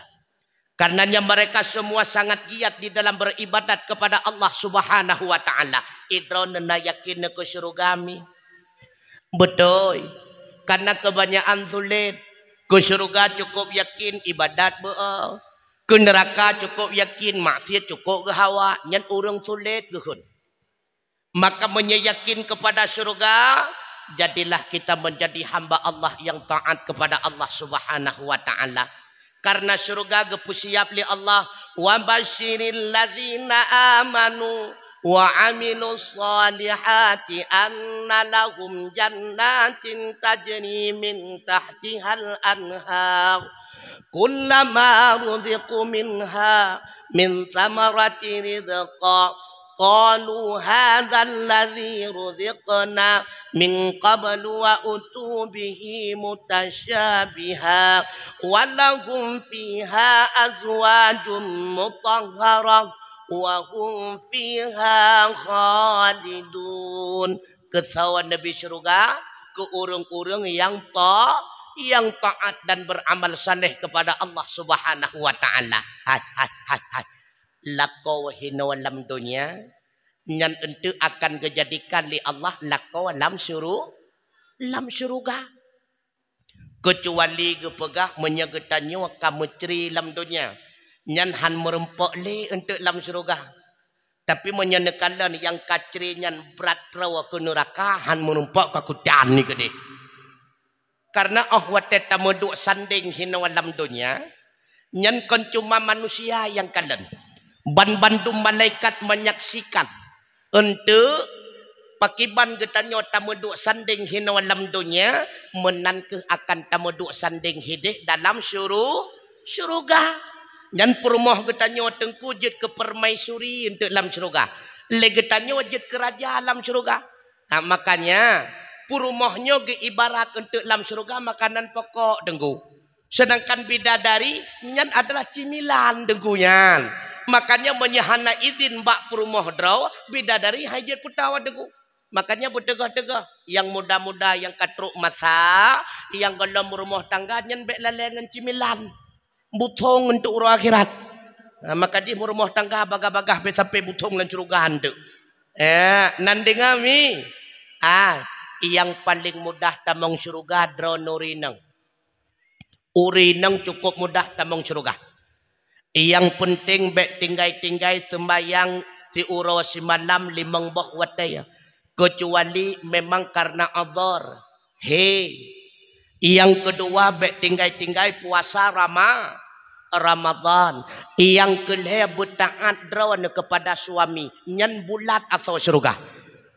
Karenanya mereka semua sangat giat di dalam beribadat kepada Allah subhanahu wa ta'ala. Idronana yakin ke syurgami. Betul. Karena kebanyakan sulit. Ke syurga cukup yakin ibadat betul. Ke neraka cukup yakin maksiat cukup ke hawa nyan urang sulit gehun. Maka menyayakin kepada syurga jadilah kita menjadi hamba Allah yang taat kepada Allah Subhanahu wa taala. Karena syurga gepusiap li Allah wa basyiril ladzina amanu amilus salihati anna lahum jannatin tajri min tahtihal anhar. كلما رزقوا منها من ثمرة رزقا قالوا هذا الذي رزقنا من قبل وأتوا به متشابها ولهم فيها أزواج مطهرة wahum fiha khalidun kesawan Nabi syurga ke orang-orang yang ta yang taat dan beramal saleh kepada Allah Subhanahu wa taala. Hai hai hai hai. Lako hina dalam dunia nyan ente akan kejadikan li Allah lako lam syuru lam syurga. Kecuali gepegah menyegetanyo kamu ceri lam dunia. Nyan han merempok li untuk dalam syurga. Tapi menyenekalan yang kacri nyan berat rawa ke neraka han merempok ke kudan ni gede. Karena oh watet tamu duk sanding hina dalam dunia. Nyan kon cuma manusia yang kalian. Ban-bantu malaikat menyaksikan. Untuk pakiban getanyo tamu duk sanding hina dalam dunia. Menanke akan tamu duk sanding hidup dalam syuruh. Syuruga. Nyan perumah getanyo tengku jid ke permaisuri untuk dalam syuruga. Legetanyo jid kerajaan dalam syuruga. Nah, makanya Purumahnya ke ibarat untuk dalam syurga makanan pokok denggu. Sedangkan bidadari nyan adalah cimilan denggunya. Makanya menyahana izin bak perumah draw bidadari hajat putawa degu. Makanya bertegah-tegah yang muda-muda yang katruk masa yang dalam rumah tangga nyen bek lalengan cimilan. Butong untuk urang akhirat. Ha, maka di rumah tangga bagah-bagah be sampai butong lan curugahan tu. Eh, nandingami. Ah, yang paling mudah tamong syurga drone urinang. Urinang cukup mudah tamong syurga. Yang penting bek tinggai-tinggai sembayang si uro si malam limang boh wataya. Kecuali memang karena adhar. Hei. Yang kedua bek tinggai-tinggai puasa Rama. Ramadan. Yang kelih bertaat drawan kepada suami. Nyan bulat atau syurga.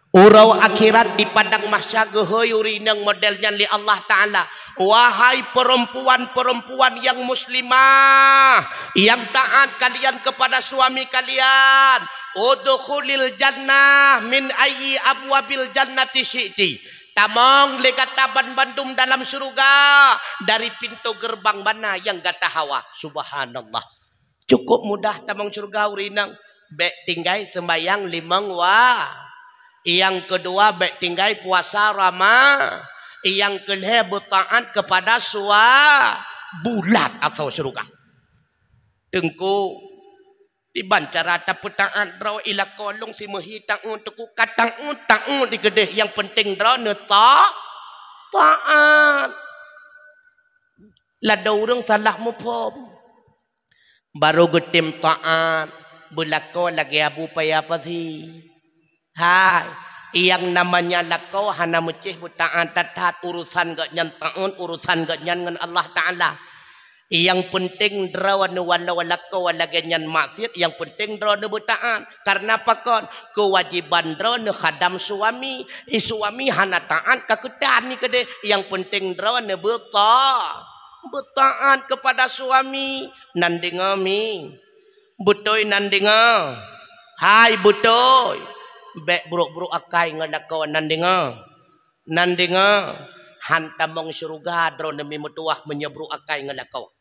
Urau akhirat di padang mahsyar gehoyuri nang modelnya li Allah Ta'ala. Wahai perempuan-perempuan yang muslimah. Yang taat kalian kepada suami kalian. Udukhulil jannah min ayyi abwabil jannati syi'ti. Tamong lekat taban bandum dalam surga. Dari pintu gerbang mana yang gata hawa. Subhanallah. Cukup mudah tamong surga urinang. Bek tinggai sembayang limang wah. Yang kedua baik tinggal puasa Rama. Yang kelih bertaat kepada suah bulat atau syurga. Tengku tiban cara tak petaat draw ila kolong si mehi taun tuku katang un taun di kedeh yang penting draw ne ta taat. Lada urang salah mu pom. Baru getim taat. Bulako lagi abu payah apa? Hai, yang namanya lakau hana mecih butaan tatat urusan gak nyan taun urusan gak dengan Allah Taala. Yang penting drawan walau lakau lagi nyan maksiat yang penting drawan butaan. Karena apa kon? Kewajiban drawan khadam suami. I suami hana taat kakutan ni kede. Yang penting drawan buta. Butaan kepada suami. Nandingami. Butoy nandinga. Hai butoy bek buruk-buruk akai ngadako nandinga nandinga hantamong syurga dro demi metuah menyebruk akai ngadako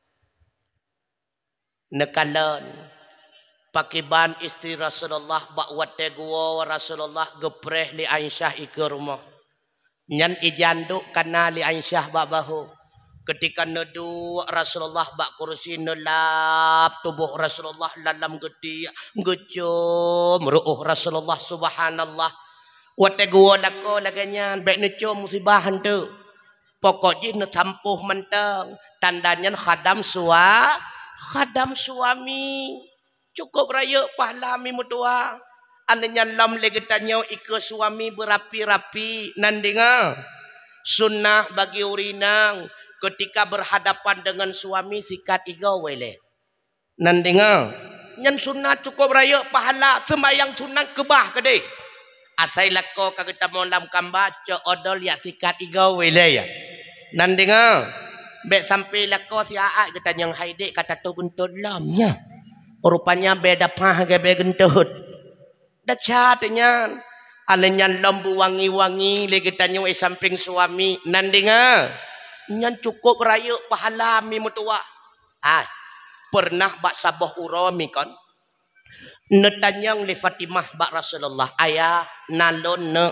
nekalan. Pakiban istri Rasulullah bak wate gua Rasulullah gepreh li Aisyah ike rumah. Nyan ijanduk kana li Aisyah bak bahu. Ketika nedu Rasulullah bak kursi nelap tubuh Rasulullah dalam geti gecom ruuh Rasulullah subhanallah. Wate gua lako laganya baik necom musibah tu pokok je ne sampuh mentang tandanya khadam suwa khadam suami cukup raya pahala mi mutua ananya lam lagi tanya suami berapi-rapi nandinga sunnah bagi urinang ketika berhadapan dengan suami sikat iga wele. Nandinga, nyan sunat cukup raya pahala sembayang sunat kebah kede. Asai lako kagita mo lam kamba ce odol ya sikat iga wele ya. Nandinga, bek sampai lako si aak kita yang haide kata tu guntur lamnya. Rupanya beda pah ke be gentut. Dah catnya. Alenyan lembu wangi-wangi lagi tanya samping suami. Nandinga nyan cukup raya pahala mi mutua. Ah, pernah bak sabah urami kan? Netanyang li Fatimah bak Rasulullah ayah nalon ne.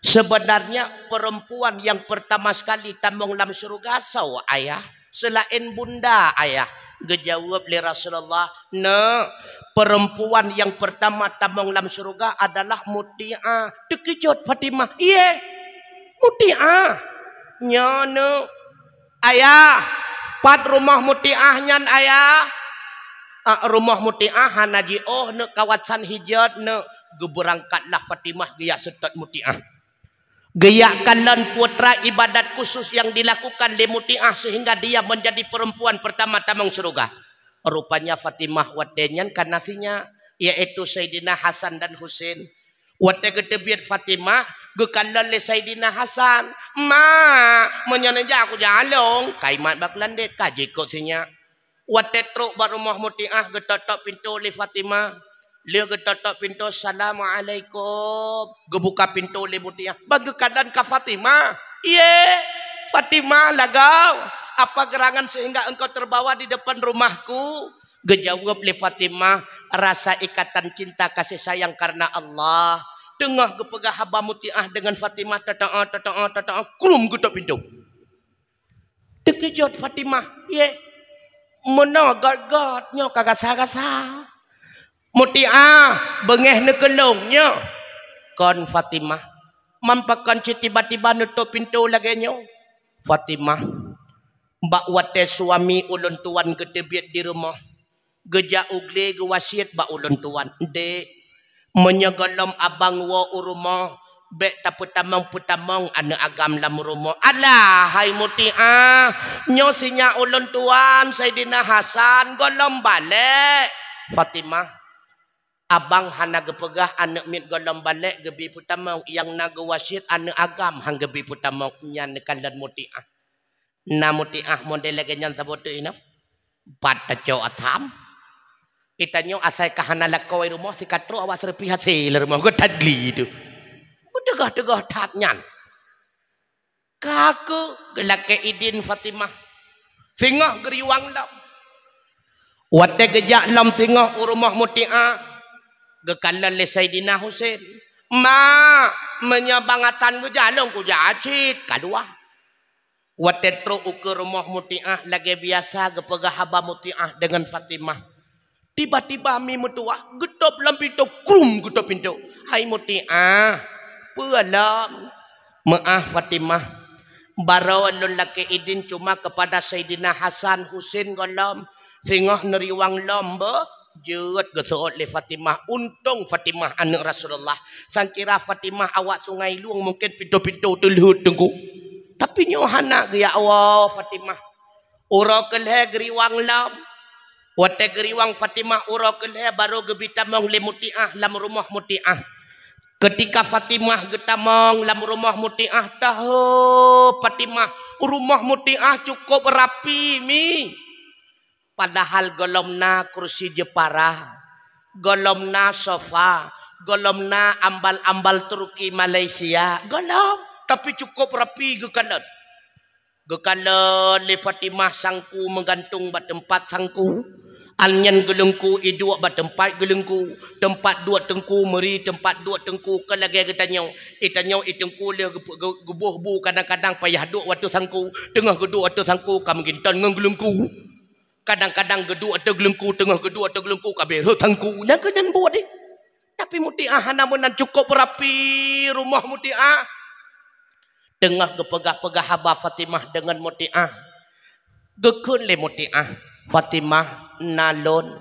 Sebenarnya perempuan yang pertama sekali tambung dalam surga saw ayah selain bunda ayah. Gejawab li Rasulullah, ne perempuan yang pertama tambung dalam surga adalah Muti'ah. Terkejut Fatimah. Iya, Muti'ah nyono ayah pat rumah mutiah nyan ayah uh, rumah mutiah hanaji oh ne kawasan hijat ne geberangkatlah Fatimah gaya setat mutiah Gaya kalan putra ibadat khusus yang dilakukan di mutiah sehingga dia menjadi perempuan pertama tamang surga. Rupanya Fatimah watenyan kanasinya yaitu Sayyidina Hasan dan Husain. Wate gedebiat Fatimah gekalan le Sayyidina Hasan ma menyeneja aku jalong kaimat bak landet kaji kok sinya watet truk bar rumah mutiah getotok pintu li Fatimah dia getotok pintu assalamualaikum gebuka pintu li mutiah bagi keadaan ka Fatimah iye Fatimah lagau apa gerangan sehingga engkau terbawa di depan rumahku Gejawab le Fatimah rasa ikatan cinta kasih sayang karena Allah. Tengah gepegah haba mutiah dengan Fatimah tata'a tata'a tata'a krum getok pintu. Terkejut Fatimah. Ye. Gad-gadnya kagak sah Mutiah bengeh nekelongnya. Kon Fatimah. Mampakan tiba-tiba nutup pintu lagi nyo. Fatimah. Mbak wate suami ulun tuan ketebiat di rumah geja ugle ge wasiat ba ulun tuan de menyegalam abang wa uruma be taputamang putamang ane agam lam rumah alah hai muti ah nyo sinya ulun tuan Saidina Hasan golom balik Fatimah abang hana gepegah anak mit golom balik gebi putamang yang naga wasiat ane agam hang gebi putamang nyan kalan muti ah na muti ah model lagi nyan sabote ina Bata jo atam Itanyo asai kahanala kau rumah si katro awas repi hasil rumah ko tadli itu. Tegah tegah tat nyan. Kaku gelake idin Fatimah. Singah geriwang lam. Wate gejak lam singah urumah muti'ah. Gekalan le Sayyidina Husain. Ma menyabangatan ku jalan ku jacit kaluah. Wate tro uke rumah muti'ah lagi biasa gepegah haba muti'ah dengan Fatimah. Tiba-tiba mi metua getop dalam pintu krum getop pintu. Hai muti ah. Pualam. Maaf Fatimah. Barawan lelaki idin cuma kepada Sayyidina Hasan Husin golam. Singah neriwang lomba. Jut gesuot le Fatimah. Untung Fatimah anak Rasulullah. Sangkira Fatimah awak sungai luang mungkin pintu-pintu teluhut tengku. Tapi nyohana gaya awak Fatimah. Urakul he geriwang lomba. Wate geriwang Fatimah urakelhe baru gebitamong le mutiah lam rumah mutiah. Ketika Fatimah getamong lam rumah mutiah tahu Fatimah rumah mutiah cukup rapi mi. Padahal golomna kursi jepara, golomna sofa, golomna ambal-ambal Turki Malaysia, golom. Tapi cukup rapi gekalan. Gekalan le Fatimah sangku menggantung bat tempat sangku. Anyan gelengku idua ba tempat gelengku. Tempat dua tengku meri tempat dua tengku. Ke lagi kita nyau itanyau itengku le gebuh bu kadang-kadang payah duk waktu sangku. Tengah geduk waktu sangku kam gintan ngang gelengku kadang-kadang geduk atau gelengku tengah geduk atau gelengku kabe ho sangku nak kenyan buat ni. Tapi muti ah namun cukup rapi rumah muti ah tengah gepegah-pegah haba Fatimah dengan muti ah gekun le muti ah Fatimah nalon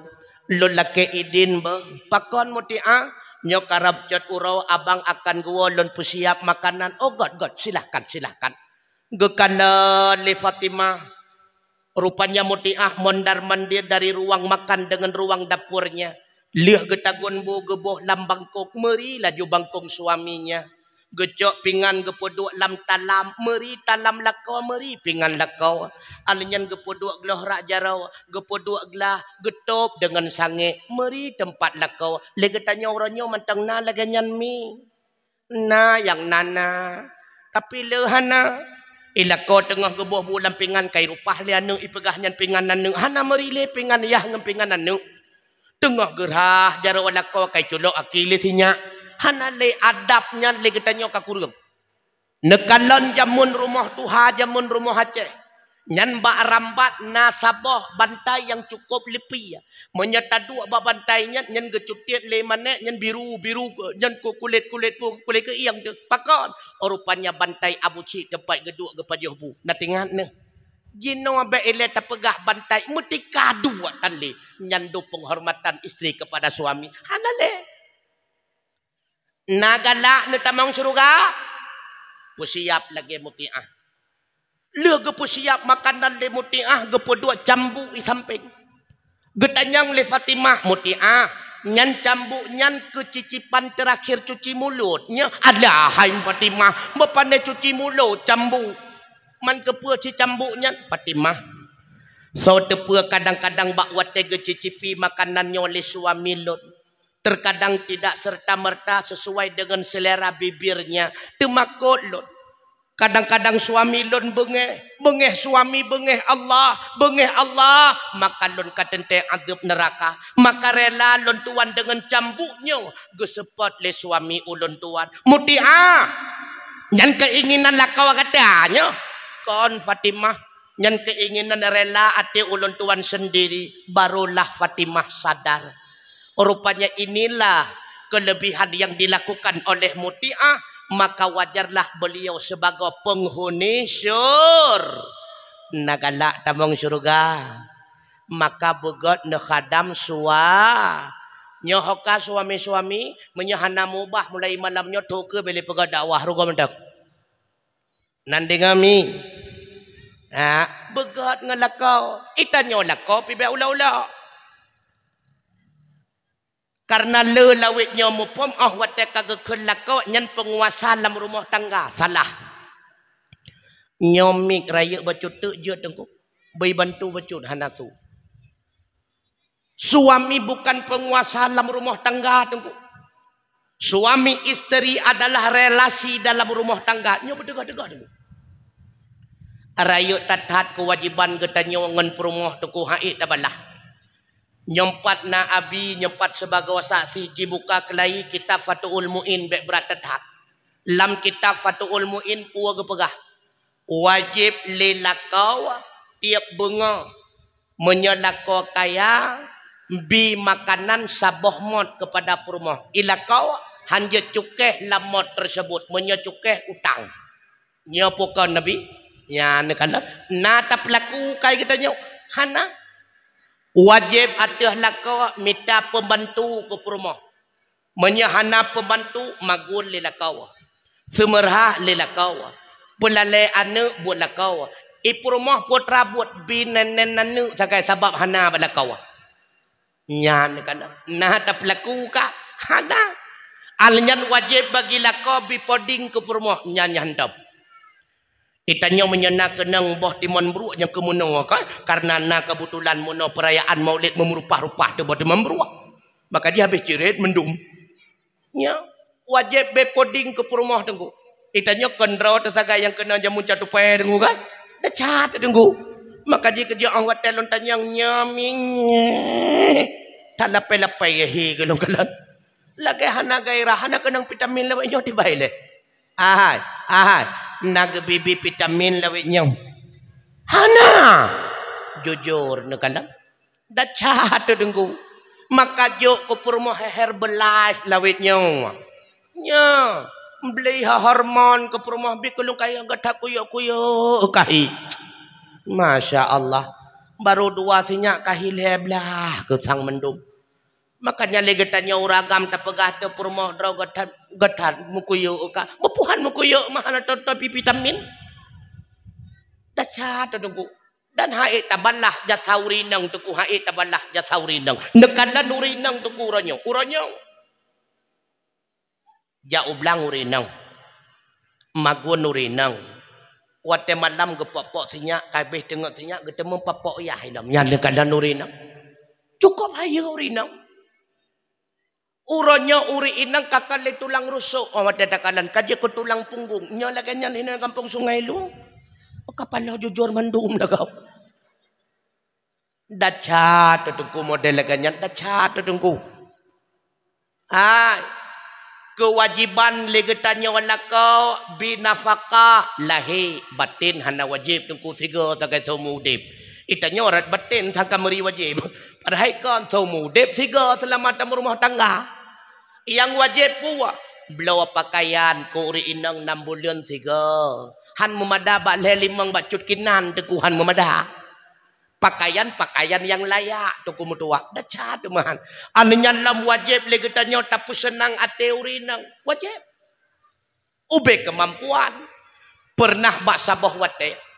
lelaki idin ba pakon mutia nyok karab jat urau abang akan gua lon pusiap makanan. Oh god god silahkan silahkan. Gekana le Fatimah rupanya mutiah mondar mandir dari ruang makan dengan ruang dapurnya. Liah getagun bu geboh lambangkok meri laju bangkong suaminya. Gejok pingan gepoduk lam talam meri talam lakau meri pingan lakau alinyan gepoduk gelah rak jarau gepoduk gelah getop dengan sange meri tempat lakau lagi tanya orangnya mantang na lagi nyan mi. Na yang nana tapi lehana ila ko tengah geboh bulan pingan kai rupah le anu ipegah nyan pingan nanu hana meri le pingan yah ngem pingan nanu tengah gerah jarau lakau kai culok akili sinya. Hana le adabnya le kita nyok kakurung nekalon jamun rumah tuha jamun rumah aceh. Nyan ba rambat nasabah bantai yang cukup lepi. Ya menyata dua ba bantainya nyan gecutiat le mana nyan biru biru nyan ku kulit kulit ku kulit ke yang tu pakon rupanya bantai abu ci tempat geduk ke pajuh bu natingan ne Jino abe ile tapegah bantai mutika dua tali nyandu penghormatan istri kepada suami. Hanale Nagala na tamang suruga. Pusiap lagi mutiah. Lega pusiap makanan le mutiah. Gepo dua cambu di samping. Getanyang le Fatimah mutiah. Nyan cambu nyan kecicipan terakhir cuci mulutnya. Ada hai Fatimah. Bapane cuci mulut cambu. Man kepua si cambu nyan Fatimah. So tepua kadang-kadang bak wate cicipi makanannya oleh suami lot terkadang tidak serta merta sesuai dengan selera bibirnya temakot lot Kadang-kadang suami lon bengeh, bengeh suami bengeh Allah, bengeh Allah, maka lon katente azab neraka. Maka rela lon tuan dengan cambuknya gesepot le suami ulun tuan. Mutia. Yang keinginan lah kau katanya. Kon Fatimah yang keinginan rela ati ulun tuan sendiri barulah Fatimah sadar. Rupanya inilah kelebihan yang dilakukan oleh Muti'ah maka wajarlah beliau sebagai penghuni syur. Nagalak tamang syurga. Maka begot ne khadam suwa. Nyohoka suami-suami menyahana mubah mulai malamnya tuke beli pegak dakwah. Rugo mendak. Nandi ngami ha begot ngalakau itanyo lakau pibe ula-ula karena le lawitnya mupom ah wate kagak kelako nyen penguasa dalam rumah tangga salah. Nyomik raya tu je tengku. Bayi bantu bacut hanasu. Suami bukan penguasa dalam rumah tangga tengku. Suami isteri adalah relasi dalam rumah tangga. Nyo berdegah-degah dulu. Raya tatat kewajiban getanya ngen perumah tengku haid tabalah nyempat na abi nyempat sebagai saksi dibuka kelai kitab Fatul Muin bek beratat lam kitab Fatul Muin puwa gepegah wajib lilakau tiap bunga. Menyelako kaya bi makanan saboh mod kepada perumah ilakau hanya cukeh lamot tersebut menyecukeh utang. Nyapukan nabi? Ya nekala na tap laku kai kita nyok hana Wajib atas lakau minta pembantu ke rumah. Menyahana pembantu magun le lakau. Semerha le lakau. Pelale ane buat lakau. Ipu rumah putra buat binanen nanu sakai sebab hana balakau. Nyan kana. Nah tak pelaku ka. Hana. Alnyan wajib bagi lakau bi poding ke rumah nyan nyan Itanya menyena kenang boh timun beruak yang kemunang ka karena na kebetulan mono perayaan Maulid memerupah-rupah tu boh timun beruak. Maka dia habis cirit mendum. Ya, wajib be poding ke rumah tunggu. Itanya kendra tersaga yang kena jamu catu pai tunggu kan. Dah cat tunggu. Maka dia kerja orang hotel lontan yang nyaming. Tak lapai-lapai he gelong kalan. Lagi hana gairah hana kenang vitamin lawan yo tibai le. Ahai, ahai nag bibi vitamin lawit nyong. Hana. Jujur na kandang. Dacha to dengku. Maka jo ko purmo herbalife lawit nyong. Nya. Beli ha hormon ke purmo bi kulung kaya gatak kuyo kuyo kahi. Masya Allah. Baru dua sinyak kahi leblah ke sang mendung. Makanya lagi tanya uragam tak pegah tu purmo draw gatat gatat mukuyo ka. Mapuhan mukuyo mahal tu tu vitamin. Dacha tu tunggu. Dan hai tabalah jat sauri nang tu ku hai tabalah jat sauri nang. Nekala nuri nang tu ku uranyo. Uranyo. Ja ublang uri nang. Magun uri nang. Wate malam gepok-pok sinyak kabeh tengok sinyak ketemu papok ya hilam. Yang nekala nuri nang. Cukup hayo uri nang. Uranya uri inang kakal le tulang rusuk. Oh, ada dakalan. Kadia ko tulang punggung. Nya lagi nyan hina kampung sungai lu. O kapala jujur mandum na kau. Dacha tutungku model lagi nyan. Dacha tutungku. Ay. Kewajiban legetannya wala kau binafakah lahi batin hana wajib tungku tiga sagai semudip. Itanya orang batin sangka meri wajib. Padahal kan semudip tiga selamat rumah tangga yang wajib pula belawa pakaian ko uri inang 6 bulan tiga. Han memada ba le limang bacut kinan teku han memada. Pakaian pakaian yang layak tu ku mutua dah chat man. Annya lam wajib le kita nyo tapi senang ate uri nang wajib. Ube kemampuan. Pernah bak sabah wate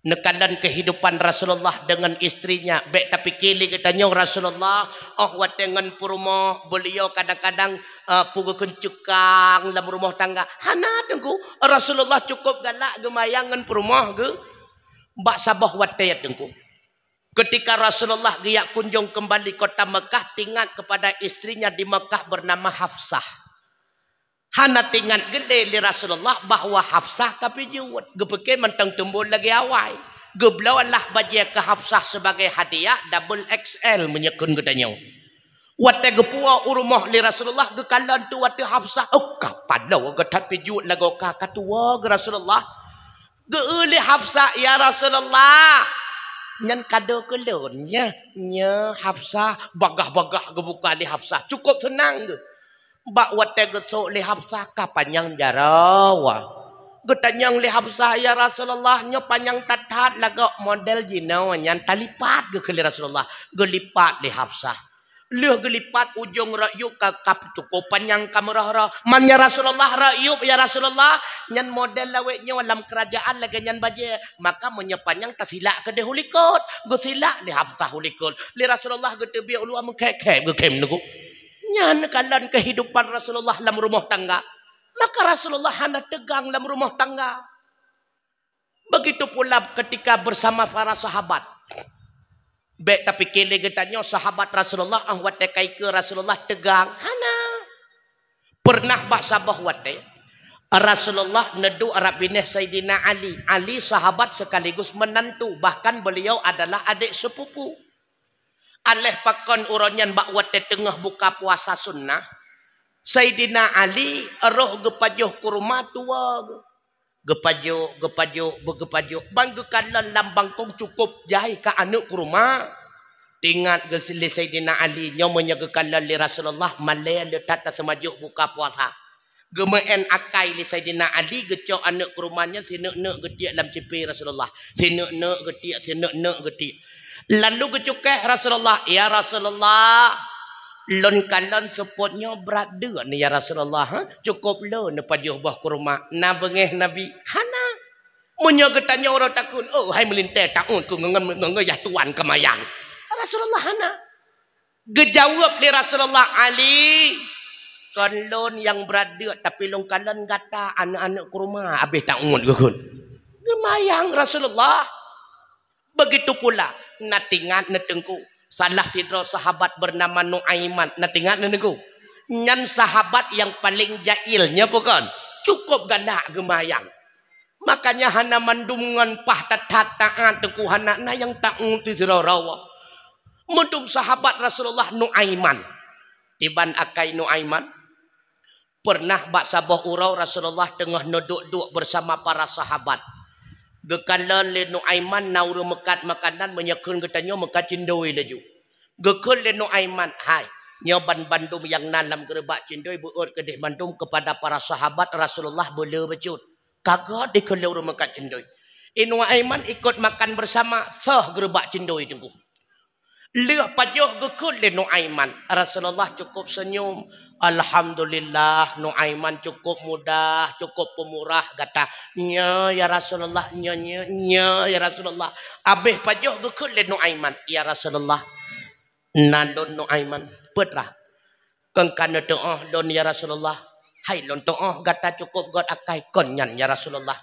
nekalan kehidupan Rasulullah dengan istrinya. Baik tapi kili katanya Rasulullah. Oh wat dengan purmo. Beliau kadang-kadang uh, pugu kencukang dalam rumah tangga. Hana tengku Rasulullah cukup galak gemayangan purmo ke bak sabah wat tengku ketika Rasulullah dia kunjung kembali kota Mekah tinggal kepada istrinya di Mekah bernama Hafsah Hana tingat gede li Rasulullah bahawa Hafsah tapi juwat. Gepeke mentang tumbul lagi awal. Geblau Allah bagi ke Hafsah sebagai hadiah double XL menyekun katanya. Wate gepua urmah li Rasulullah gekalan tu wate Hafsah. Oh kapan dah ke tapi juwat lagi ka katua ke Rasulullah. Geuli Hafsah ya Rasulullah. Nyan kado kelon nya. Nya Hafsah bagah-bagah gebuka li Hafsah. Cukup senang ke. Bak wate gesok li Hafsah ka panjang jarawa. Getanyang li Hafsah ya Rasulullah nya panjang tatat laga model jinau nyan talipat ge ke li Rasulullah. Gelipat li Hafsah. Leh gelipat ujung rayuk ka kap cukup panjang kamerah ra. Man ya Rasulullah rayuk ya Rasulullah nyan model lawe nya dalam kerajaan lagi nyan baje. Maka menye panjang tasilak ke de hulikot. Go silak li Hafsah hulikot. Li Rasulullah ge tebi ulu am kek-kek ge kem nugu. Nyan kalan kehidupan Rasulullah dalam rumah tangga. Maka Rasulullah hanya tegang dalam rumah tangga. Begitu pula ketika bersama para sahabat. Baik tapi kele getanya sahabat Rasulullah ang wate kai ke Rasulullah tegang. Hana. Pernah bak sabah wate. Rasulullah nedu Arab bineh Sayyidina Ali. Ali sahabat sekaligus menantu. Bahkan beliau adalah adik sepupu. Aleh pakon uronyan bak wate tengah buka puasa sunnah. Sayyidina Ali roh gepajuh kurma tua. Gepajuh, gepajuh, bergepajuh. Banggukanlah lambang kong cukup jahit ke anak kurma. Tingat gesili Sayyidina Ali. Nya menyagakan li Rasulullah. Malaya letak tak semajuh buka puasa. Gemain akai li Sayyidina Ali. Gecok anak kurmanya. Sinek-nek getiak dalam cipi Rasulullah. Sinek-nek getiak, sinek-nek getiak. Lalu kecukai Rasulullah. Ya Rasulullah. Lon kanan sepotnya berat dia ni ya Rasulullah. Ha? Cukup lo ni pajuh bah kurma. Na bengeh Nabi. Hana. Munya getanya orang takut. Oh hai melintai takut ku ya tuan kemayang. Rasulullah hana. Gejawab di Rasulullah Ali. Kan yang berat dia. Tapi lon kanan kata anak-anak kurma. Habis takut ke kun. Kemayang Rasulullah. Begitu pula. Natingat netengku. Salah sidro sahabat bernama Nuaiman. Nak ingat nenengku? Nyan sahabat yang paling jailnya bukan? Cukup ganda gemayang. Makanya hana mandungan pah tatat taat tengku hana na yang ta'un ti rawa. Mendung sahabat Rasulullah Nuaiman. Tiban akai Nuaiman. Pernah bak sabah urau Rasulullah tengah nuduk-duk bersama para sahabat. Gekalan le Nuaiman nauru mekat makanan menyekun katanya mekat cindoi laju. Gekun le Nuaiman, hai, nyoban bandum yang nalam gerebak cindoi buat kedih bandum kepada para sahabat Rasulullah boleh becut. Kagak di keluar mekat cindoi. Inu Aiman ikut makan bersama sah gerebak cindoi tunggu. Lihat pajuh gekun le Nuaiman. Rasulullah cukup senyum. Alhamdulillah Nuaiman cukup mudah, cukup pemurah kata. Nya ya Rasulullah, nya nya nya ya Rasulullah. Habis pajuh gekun le Nuaiman. Ya Rasulullah. Nandon Nuaiman. Petra. Kengkana doa don ya Rasulullah. Hai lon doa kata cukup god akai konyan ya Rasulullah.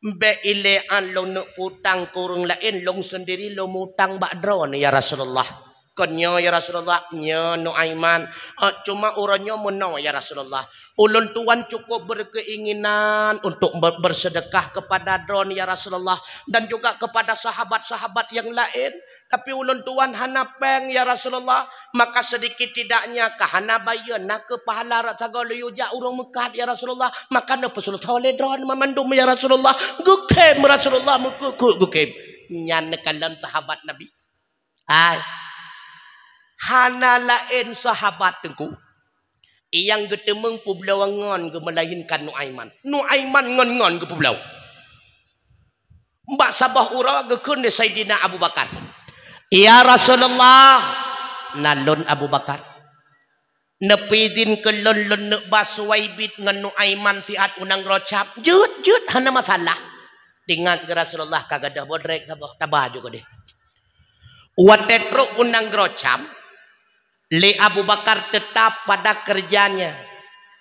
Be ile an lo nak putang kurung lain long sendiri lo mutang bak drone ya Rasulullah. Konyo ya Rasulullah nya no aiman. Uh, cuma urannya meno ya Rasulullah. Ulun tuan cukup berkeinginan untuk ber bersedekah kepada drone ya Rasulullah dan juga kepada sahabat-sahabat yang lain. Tapi ulun tuan hana peng ya Rasulullah. Maka sedikit tidaknya kahana bayan nak ke pahala rat sagal yuja urung mekat ya Rasulullah. Maka na pesul tole dron memandum ya Rasulullah. Gukem Rasulullah mukuku gukem. Nyan kalam sahabat Nabi. Ai. Hana lain sahabat tengku. Yang getemeng pulau ngon ke melainkan Nuaiman. Nuaiman ngon-ngon ke pulau. Mbak Sabah Ura gekun Sayyidina Abu Bakar. Ya Rasulullah nalon Abu Bakar. Nepidin ke lon lon ne baswaibit nganu aiman siat unang rocap. Jut jut hana masalah. Tingat ke Rasulullah kagadah bodrek sabo tabah juga deh. Watetro unang rocap. Le Abu Bakar tetap pada kerjanya.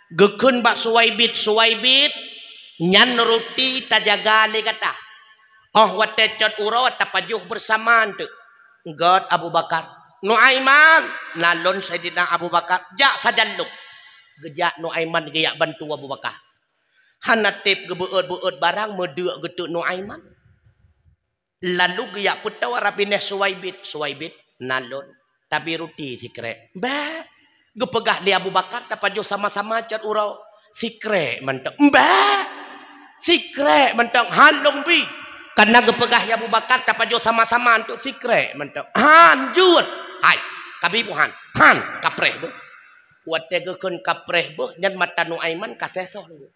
Gekun bak suwaibit suwaibit nyan ruti tajaga le kata. Oh watet uro tapajuh bersamaan tu. God Abu Bakar. Nuaiman. Nalon Sayyidina Abu Bakar. Jak sajalluk. gejak Nuaiman geyak bantu Abu Bakar. Hana tip gebeut-beut barang meduk getuk Nuaiman. Lalu geyak putau rabineh Suwaibit. Suwaibit nalon. Tapi ruti sikre. Ba. Gepegah li Abu Bakar tapajo sama-sama cat urau. Sikre mentok. Ba. Sikre mentok. Halong bi. Karena gepegah li Abu Bakar tapajo sama-sama untuk sikre mentok. Hanjut. Hai. Kabi puhan. Han. Kapreh bu. Wate gekun kapreh bu. Dan mata Nuaiman kasesoh lu.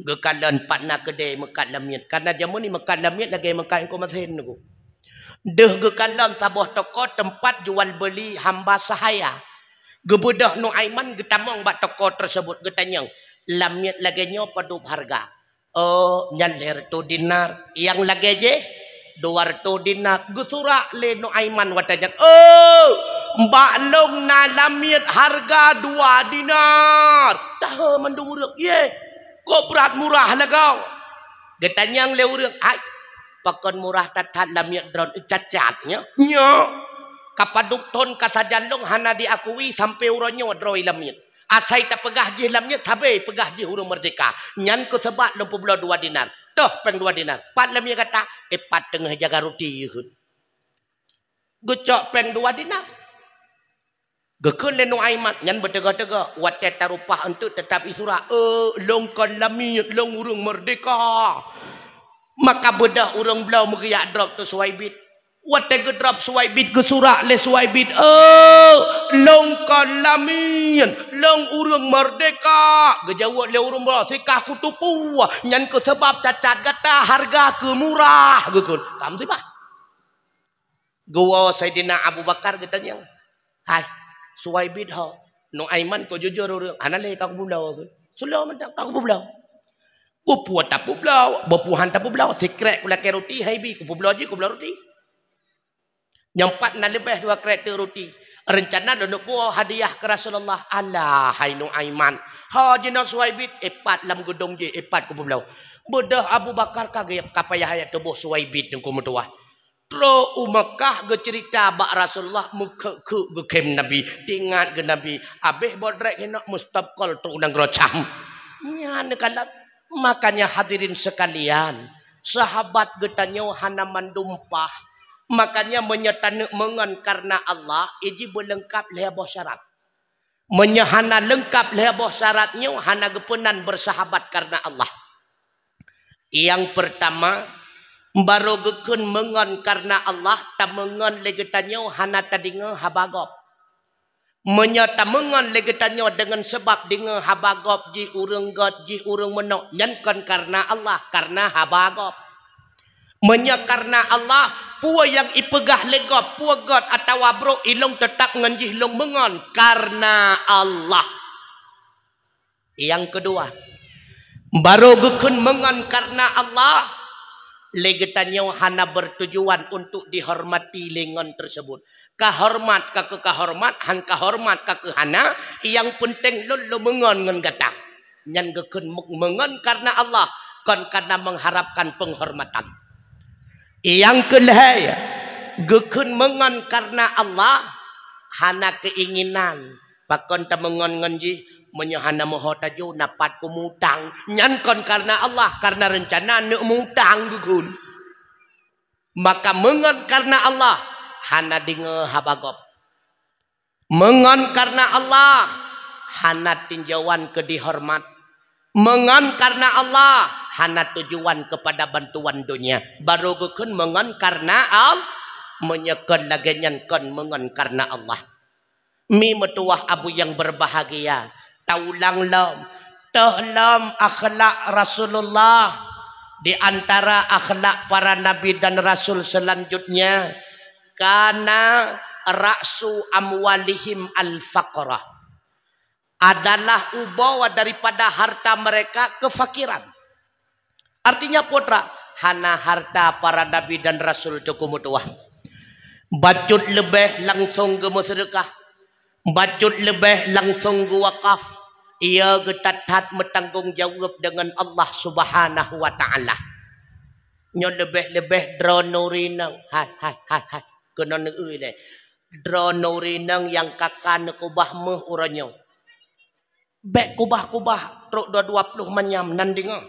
Gekalan patna kedai mekat lamit. Karena jamu ni mekat lamit lagi mekat engkau mesin tu. Deh gekalan sabuh toko tempat jual beli hamba sahaya. Gebedah Nuaiman getamong bat toko tersebut getanyang. Lamit lagi nyo padup harga. Oh, nyalir tu dinar. Yang lagi je, dua tu dinar. Gesurak le Nuaiman watanya. Oh, mbak long na harga dua dinar. Tahu menduruk. Yeah. Kau berat murah lah kau. Dia tanya yang lewat. Hai. Pakon murah tatat lamia drone. Cacatnya. Nya. Kapaduk ton kasajan dong. Hana diakui sampai uronnya droi lamia. Asai tak pegah je lamia. Tapi pegah je huruf merdeka. Nyan ku sebab 62 dinar. Toh peng 2 dinar. Pat lamia kata. Epat tengah jaga roti. Gucok peng 2 dinar. Gekun le Nuaiman nyan bertega-tega wat teta rupah untuk tetap isura eh long kon lami long urung merdeka maka bedah urang belau meriak drop tu suaibit wat tega drop suaibit ke surak le suaibit eh long kon lami long urung merdeka gejawat le urang belau sikah kutupu nyan ke sebab cacat gata harga ke murah gekun kamu sibah Gua Sayyidina Abu Bakar katanya Hai Suwaibid ha. No Aiman ko jujur orang. Anale kau bulau ke? Sulau mentang kau bulau. Ku puat tak bulau, berpuhan tak bulau. Secret kula ke roti hai bi ku bulau je ku bulau roti. Nyampat na lebih dua kereta roti. Rencana nak buat hadiah ke Rasulullah. Allah hai no Aiman. Ha jina Suwaibid epat lam gedung je epat ku bulau. Bedah Abu Bakar kagak kapayah ayat tubuh Suwaibid yang ku mutuah. Pro Umakkah ge cerita bak Rasulullah muka ke kem Nabi tingat ge Nabi abeh bodrek hendak mustabqal tu undang rocam nya kalat makanya hadirin sekalian sahabat ge tanyo hana mandumpah makanya menyatan mengan karena Allah iji belengkap lehabo syarat menyahana lengkap lehabo syaratnya hana gepenan bersahabat karena Allah yang pertama Baru gekun mengon karena Allah tak mengon legetanyo hana tadinga habagop. Menyata mengon legetanyo dengan sebab dinga habagop ji urung god ji urung menok. Nyankan karena Allah karena habagop. Menya karena Allah puwa yang ipegah legop puwa god atau wabro ilong tetap nganjih long mengon karena Allah. Yang kedua, baru gekun mengon karena Allah legetannya hana bertujuan untuk dihormati lengan tersebut. Kahormat ka ke kahormat, han kahormat ka ke hana, yang penting lu lu mengon ngan gata. Nyan gekun mengon karena Allah, kon karena mengharapkan penghormatan. Yang kedua, gekun mengon karena Allah, hana keinginan. Pakon ta mengon nganji, menyahana moho tajo napat ku mutang. Nyankon karena Allah karena rencana nak mutang dukun maka mengon karena Allah hana dinge habagop. Mengon karena Allah hana tinjauan ke dihormat mengon karena Allah. Hana tujuan kepada bantuan dunia. Baru gukun mengon karena al menyekan lagi nyankon mengon karena Allah. Mi metuah abu yang berbahagia. Taulang lam tahlam akhlak Rasulullah. Di antara akhlak para nabi dan rasul selanjutnya karena raksu amwalihim al-faqrah adalah ubawa daripada harta mereka kefakiran artinya putra hana harta para nabi dan rasul itu kumutuah bacut lebih langsung ke sedekah bacut lebih langsung ke wakaf ia getatat bertanggungjawab dengan Allah Subhanahu wa taala. Nyo lebih-lebih dronurinang. Hai hai hai hai. Kena neui le. Dronurinang yang kakan kubah meh uranyo. Bek kubah-kubah truk dua dua puluh manyam nan dengar.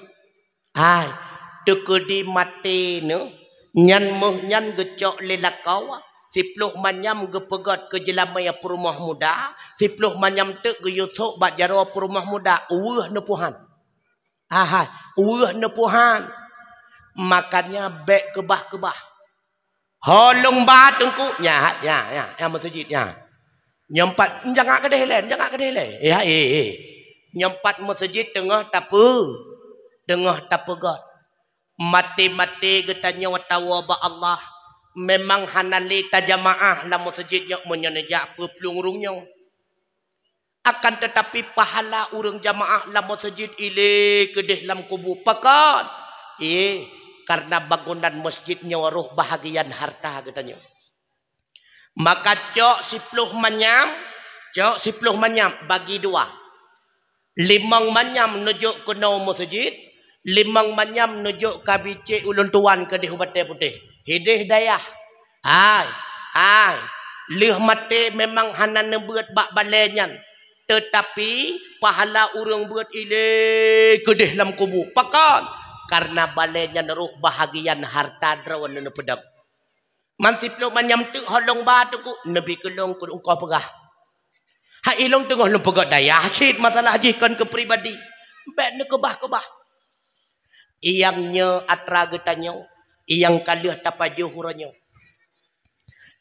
Hai, tekedi mati ne. Nyan meh nyan gecok lelakau. Sipluh manyam ge pegat ke jelamaya perumah muda. Sipluh manyam tek ge yutuk bat jaro perumah muda. Uweh nepuhan. Ahai, uweh nepuhan. Makanya bek kebah-kebah. Holong ba tengku. Ya, ya, ya. Yang masjid, ya. Nyempat jangan kedai lain, jangan kedai lain. Ya, eh, eh. Nyempat masjid tengah tapu. Tengah tapu god. Mati-mati getanya watawa ba Allah. Memang hanali tajamaah lah masjid yang menyenejak pelung rungnya. Akan tetapi pahala urang jamaah lah masjid ile kedeh lam kubu pakat. Eh, karena bangunan masjidnya waruh bahagian harta katanya. Maka cok sipluh manyam, cok sipluh manyam bagi dua. Limang manyam nujuk ke nau masjid, limang manyam nujuk ke bicik ulun tuan ke di hubat putih. Hidih dayah. Hai, hai. Lih mati memang hana nebuat bak balenyan. Tetapi pahala urang buat ile kedih dalam kubu. Pakan. Karena balenyan ruh bahagian harta drawan nana pedang. Mansi peluk manyam tu holong batu ku nabi kelong ku engkau pegah. Ha ilong tengah lu pegah daya cit masalah jikan ke pribadi. Bek ne kebah kebah. Iyangnya atra getanyo, iyang kalih tapaju huranyo.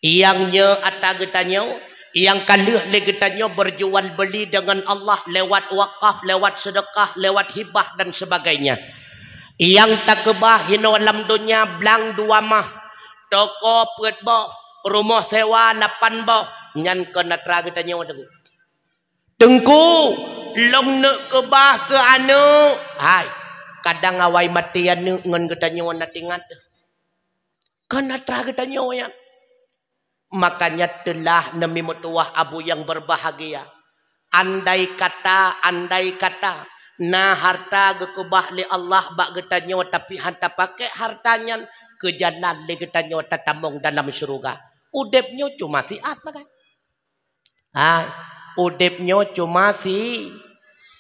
Iyangnya atra getanyo, iyang kalih le getanyo berjual beli dengan Allah lewat wakaf, lewat sedekah, lewat hibah dan sebagainya. Iyang tak kebah hino alam dunia blang dua mah toko pet bo rumah sewa lapan bo. Nyan ke natra kita nyawa tengku tengku long ne ke bah ke anu. Hai kadang awai mati anu ngan kita nyawa na tingat ke natra kita nyawa yang makanya telah nemi mutuah abu yang berbahagia. Andai kata andai kata na harta gekubah li Allah bak getanya tapi hanta pakai hartanya ke jalan tamong dalam syurga. Udepnya cuma si asa kan. Ha, udepnya cuma si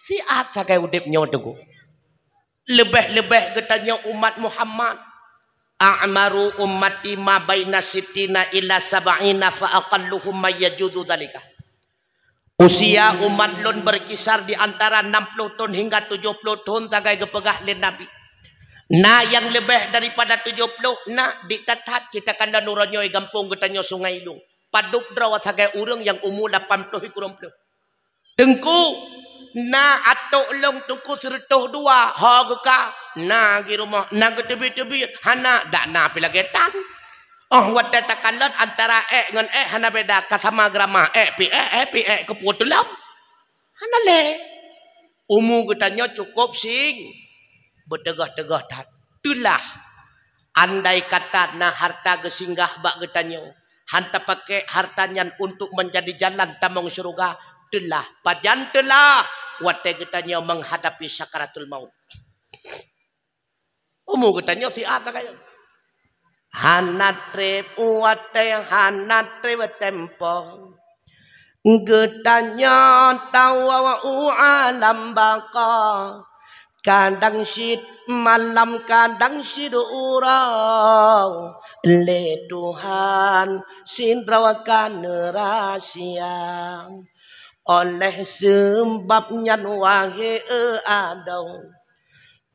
si asa kan udepnya tu. Lebih-lebih katanya umat Muhammad. A'maru ummati ma baina sitina ila sab'ina fa aqalluhum may yajudu dalika. Usia umat lun berkisar di antara 60 tahun hingga 70 tahun tagai kepegah le Nabi. Na yang lebih daripada 70 na ditatat kita kanda nuranyo i gampung getanyo sungai lu. Paduk drawat sagai urang yang umur 80 kurang puluh. Tengku na atok long tungku sertuh dua haguka na gi rumah na getebi tebi hana dak na pila getan. Oh wat tatakandan antara e dengan e hana beda kasama grama pi e e pi e keputulam. Hana le. Umur getanyo cukup sing bertegah-tegah tat. Itulah andai kata na harta gesinggah bak getanyo. Hanta pakai hartanya untuk menjadi jalan tamang syurga. Telah. Pajan telah. Wate getanyo menghadapi sakaratul maut. Umur getanyo si ata kaya. Hanatre uwate hanatre tempo. Getanyo tawa ualam bakal kadang syid malam kadang syid urau. Le Tuhan sindrawakan rahasia. Oleh sebabnya wahai adau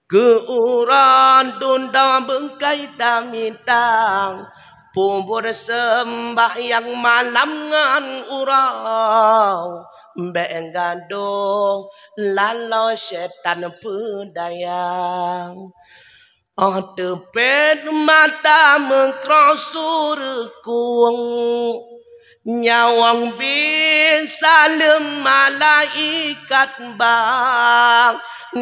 keuran tunda bengkai tamitang Pubur sembah yang malam ngan urau Bengado lalau setan pedayang Oh tepet mata mengkrosur kuang Nyawang bisa malaikat bang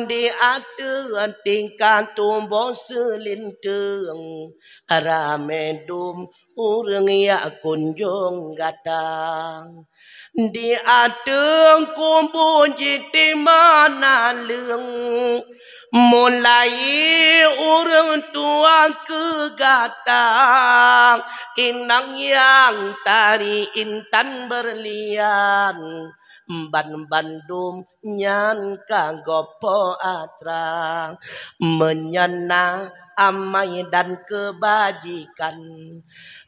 Di atas tingkat tumbuh selintang Ramedum urang ya kunjung datang Di adeng kumpul jiti mana leng. Mulai orang tua kegatang Inang yang tari intan berlian. Ban Bandung nyan kanggopo atrang. Menyana amai dan kebajikan.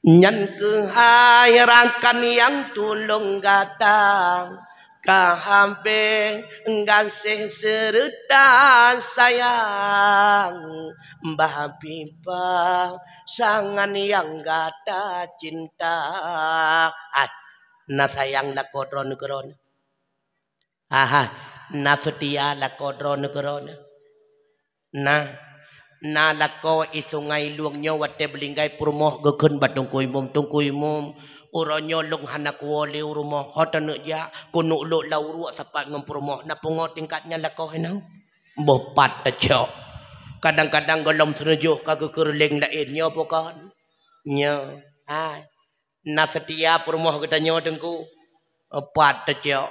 Nyan kehairakan yang tulung gatang kahampe ngasih serta sayang. Mbah Pipa sangan yang gata cinta. Ah, na sayang la kodron kodron aha na setia la kodron kodron na na la ko isungai luangnya wate belinggai purmoh gekun batung kuimum tung kuimum uronyo long hanak wole urumoh hotan ja kunu lo lauru sapat ngem purmoh na pungo tingkatnya la ko henang bopat tejo kadang-kadang golom senujuh kagak kerling lain nyo pokon. Nyo na setia purmoh kita nyo tengku. Pat tejo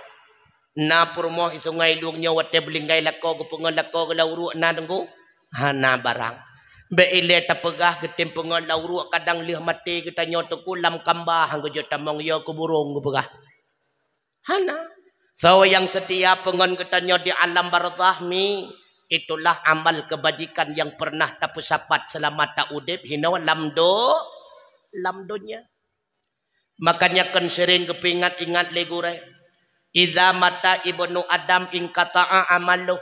na purmoh isungai luangnya wate belinggai lako gupungan lako gelauru na tengku hana barang. Be ile tapegah getim pengon lauru kadang lih mati kita nyoto kulam kamba hang gejo tamong yo kuburung gupegah hana. So yang setia pengon kita di alam barzah mi itulah amal kebajikan yang pernah tapu sapat selama tak udip hina lamdo lamdonya makanya kan sering kepingat ingat legure Iza mata ibnu Adam in kata'a amaluh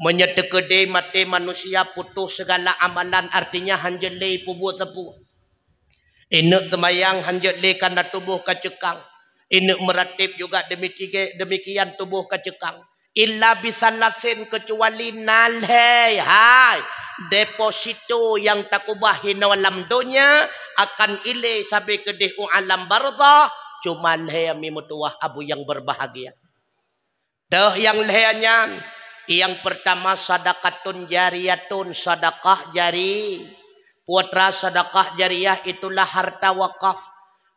menyedekede mati manusia putus segala amalan. Artinya hanjeli pubuh tepu ini temayang hanjeli karena tubuh kecekang. Ini meratip juga demikian demikian tubuh kecekang. Illa bisalasin kecuali nalhai hai deposito yang takubahin dalam dunia akan ile sampai ke dehu alam barzah. Cuman hai mutuah abu yang berbahagia. Dah yang lehanyan yang pertama sadakatun jariyatun sadakah jari. Putra sadakah jariyah itulah harta wakaf.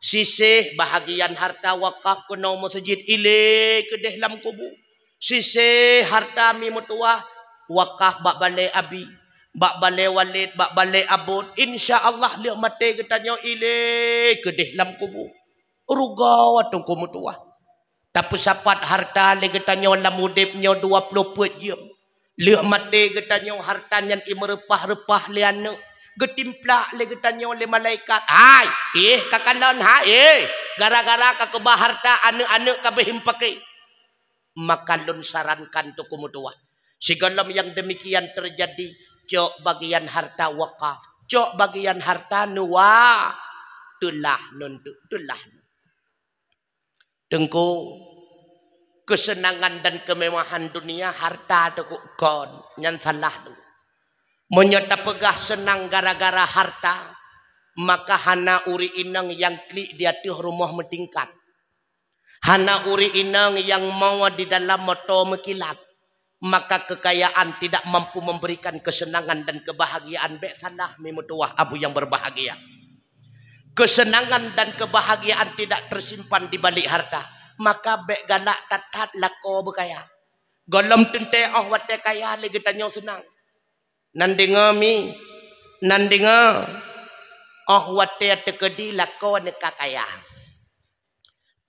Sisih bahagian harta wakaf kena masjid ile ke dalam kubu. Sisih harta mi mutuah wakaf bak balai abi. Bak balai walid, bak balai abud. Insya Allah lihat mati katanya ile ke dalam kubu. Rugau atau kumutuah. Tapi sapat harta le getanya wala mudipnya 20 jam. Lihat mati getanya harta yang imerepah-repah le anak. Getimpla le getanya oleh malaikat. Hai, eh kakanon ha eh. Gara-gara kakubah harta anak-anak kabehim pakai. Maka lun sarankan tu kumutua. Sigalam yang demikian terjadi. Cok bagian harta wakaf. Cok bagian harta nuwa. Tulah nuntuk. Tulah nuntuk. Tengku kesenangan dan kemewahan dunia harta tu kon yang salah tu. Menyata pegah senang gara-gara harta maka hana uri inang yang klik di atas rumah mentingkat. Hana uri inang yang mau di dalam moto mekilat. Maka kekayaan tidak mampu memberikan kesenangan dan kebahagiaan. Bek salah memutuah abu yang berbahagia kesenangan dan kebahagiaan tidak tersimpan di balik harta. Maka bek ganak tatat lako berkaya. Golom tente oh wate kaya lagi tanya senang. Nan dengar mi? Nan dengar? Oh wate tekedi lako ne kaya.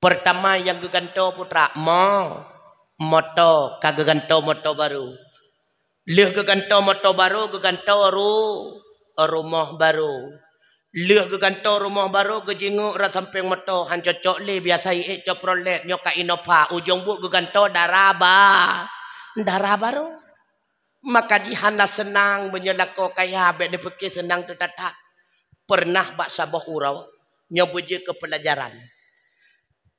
Pertama yang geganto putra mo moto kageganto moto baru. Lih geganto moto baru geganto ru rumah baru Lih ke kantor rumah baru ke jenguk rat samping motor han cocok le biasa ik coprolet nyoka inopa ujung bu ke kantor daraba. Darah baru. Maka dihana senang menyelako kaya abek dia fikir senang tu tata. Pernah bak sabah urau nyobuji ke pelajaran.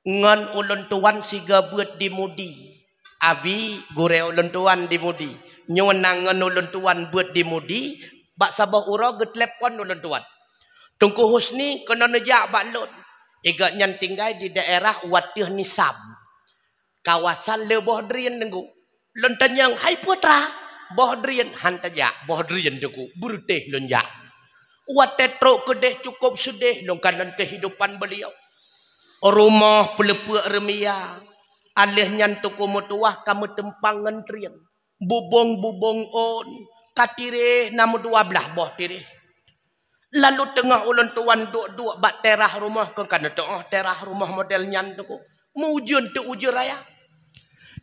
Ngan ulun tuan siga buat di mudi. Abi gure ulun tuan di mudi. Nyonang ngan ulun tuan buat di mudi. Bak sabah urau ke telepon ulun tuan. Tungku Husni kena nejak baklon. Igaknya tinggal di daerah Watih Nisab. Kawasan Le Bohdrian nenggu. Lontan yang, hai putra. Bohdrian. Hantajak. Bohdrian tengku. Berutih lonjak. Watih truk kedeh cukup sedih. Longkanan kehidupan beliau. Rumah pelepuk remia. Alihnya tuku mutuah kamu tempang ngentrian. Bubong-bubong on. Katire namu dua belah boh tirih. Lalu tengah ulun tuan duk-duk bak terah rumah kau kan tu oh terah rumah model nyan tu ko. Mujun tu ujur raya.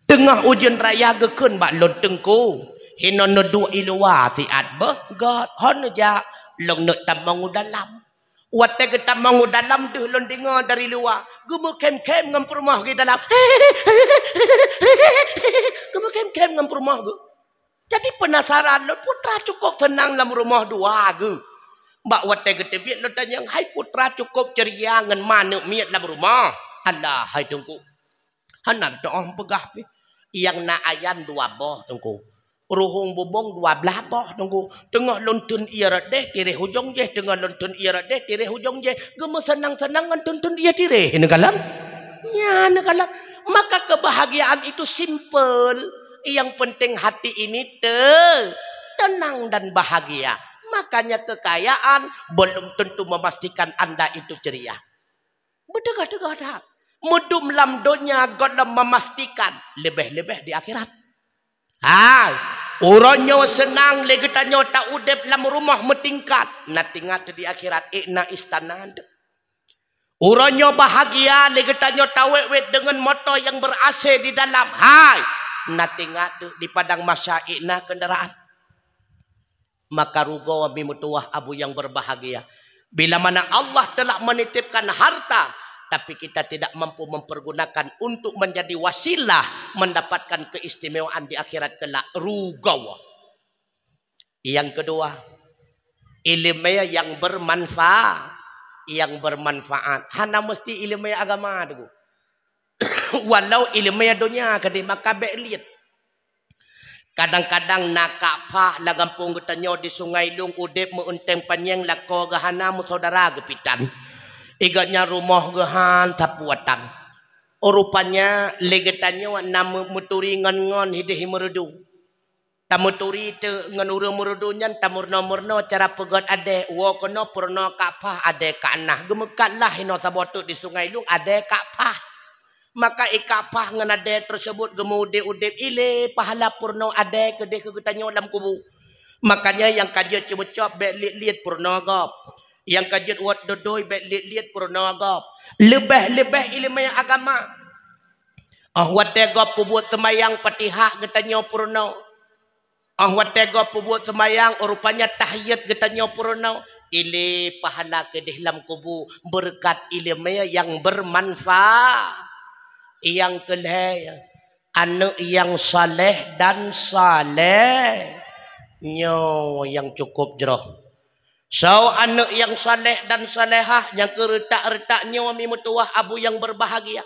Tengah ujian raya gekun bak lon tengku. Hino no dua ilua si at beh. God. Hon ja. Long no tamang dalam. Wate ke tamang dalam tu lon dengar dari luar. Gemu kem-kem ngam rumah ke dalam. Gemu kem-kem ngam rumah ke. Jadi penasaran lo putra cukup tenang dalam rumah dua ke. Mbak wate ke tebiat lo tanya, hai putra cukup ceria ngan mana miat dalam rumah. Allah hai tungku. Hanak doa pegah pi. Yang nak ayan dua boh tungku. Ruhung bubong dua belah boh tungku. Tengah lontun ia radeh tire hujung je. Tengah lontun ia radeh tire hujung je. Gema senang-senang ngan tuntun ia tire. Negalam. Ya negalam. Maka kebahagiaan itu simple yang penting hati ini te tenang dan bahagia. Makanya kekayaan belum tentu memastikan anda itu ceria. Bedegah-degah tak. Mudum lam dunia godam memastikan lebih-lebih di akhirat. Hai, uronyo senang legetanyo tak udep lam rumah metingkat. Natingat di akhirat ikna istana Uronyo bahagia legetanyo tawek dengan motor yang ber-AC di dalam. Hai, natingat di padang masyaikna kendaraan. Maka rugo mutuah abu yang berbahagia. Bila mana Allah telah menitipkan harta. Tapi kita tidak mampu mempergunakan untuk menjadi wasilah. Mendapatkan keistimewaan di akhirat kelak. Rugo. Yang kedua. Ilmu yang bermanfaat. Yang bermanfaat. Hana mesti ilmu agama. Tuh. walau ilmu dunia kadi maka lihat kadang-kadang nakak pah lagampung getanyo di sungai lung udep meunteng panyeng lako gahana mu saudara gepitan iganya rumah gehan tapuatan oh, rupanya legetanyo nama muturi ngon-ngon hidih merudu tamuturi te ngan ura merudu nyan tamurno-murno cara pegot ade. Wo kono purno kapah ade kanah gemekatlah hino sabotu di sungai lung ade kapah maka ikapah ngan ade tersebut gemude udep ile pahala purno ade ke de ke tanyo dalam kubu. Makanya yang kajet cuma cop bet liat liat purno gop. Yang kajet wat dodoi bet liat liat purno gop. Lebih lebih ilmu yang agama. Ah wat gop buat semayang patihah getanyo purno. Ah wat gop buat semayang rupanya tahiyat getanyo purno. Ile pahala ke dalam kubu. Berkat ilmu yang bermanfaat yang kelih anak yang saleh dan saleh. Nyo yang cukup jeroh. So anak yang saleh dan salehah yang keretak-retak nyo mi mutuah abu yang berbahagia.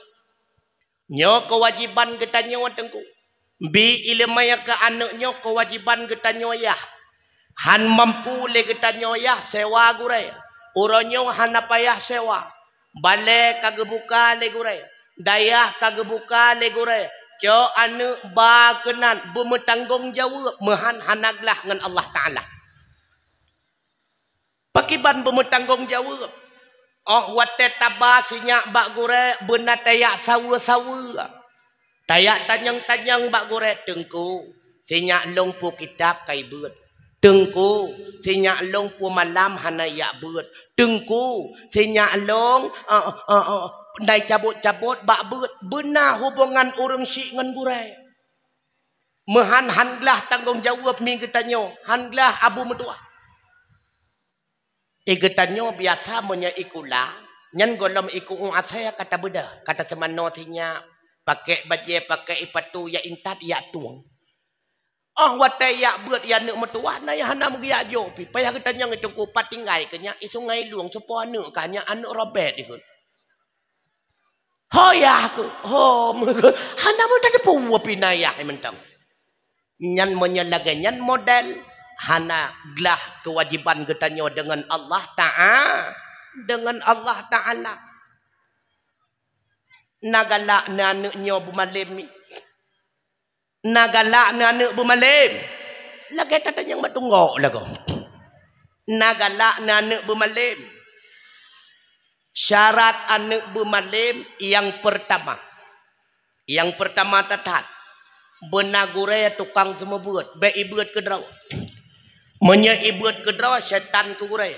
Nyo kewajiban kita nyo tengku. Bi ilmu yang ke anak nyo kewajiban kita nyo ya han mampu le kita nyo ya sewa gure uronyo han payah sewa. Balik kagebuka le gure dayah kagebuka legure co anu ba kenan bertanggung jawab mehan hanaglah dengan Allah Taala. Pakiban bertanggung jawab oh wate tabasinya bak gure benar tayak sawa-sawa. Tayak tanyang-tanyang bak gure tengku sinyak long pu kitab kai beut. Tengku sinyak long pu malam hana yak beut. Tengku sinyak long uh, uh, uh, Dai cabut-cabut bak bet benar hubungan orang syik dengan gurai. Mehan handlah tanggung jawab mi getanyo. Handlah abu metua. E getanyo biasa punya ikula. Nyan golom iku un asaya kata beda. Kata semano sinya pakai baje pakai ipatu ya intat ya tuang. Oh wate ya buat ya nak metua na ya hana megi ajo pi. Payah getanyo itu ku patinggai kenya isungai luang sepo anu kanya anu robet ikut. Hoya aku. Ho, hana mo tadi puwa pinaya mentang. Nyan menyelaga model hana glah kewajiban getanyo dengan Allah Taala dengan Allah Taala. Nagala nanu nyo bumalim ni. Nagala nanu bumalim. Lagi tatanya yang matunggo lagu. Nagala nanu bumalim. Syarat anak bermalim yang pertama. Yang pertama tatat. Benagure tukang semua buat. Baik ibuat ke draw. Menya ibuat ke draw syaitan ke gure.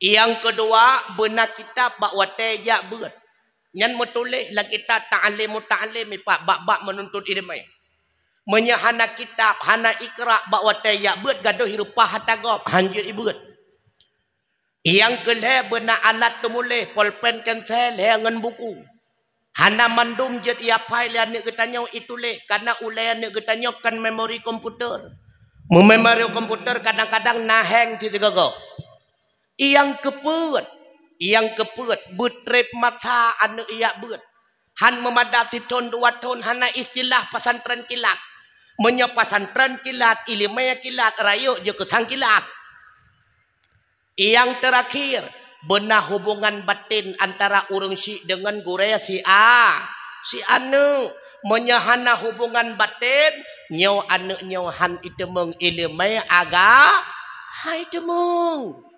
Yang kedua benar kita bahawa tejak buat. Nyan mo tulis lah kita ta'alim ta'alim pak bak-bak menuntut ilmu. Menya hana kitab, hana ikra bak wate ya buat gaduh hirupah hatagop hanjir ibut. Yang kelih benar alat temulih polpen cancel dengan buku. Hana mandum jet ia file yang nak ketanya itu leh karena ulai nak ketanya kan memori komputer. Memori komputer kadang-kadang naheng ti tiga go. Yang keput yang keput betrip masa anu iya bet han memadati ton dua ton hana istilah pesantren kilat menya pesantren kilat ilimaya kilat rayu je kesang kilat yang terakhir benar hubungan batin antara urung si dengan guraya si A si anu menyahana hubungan batin nyaw anu nyaw han itu meng ilimaya aga hai temung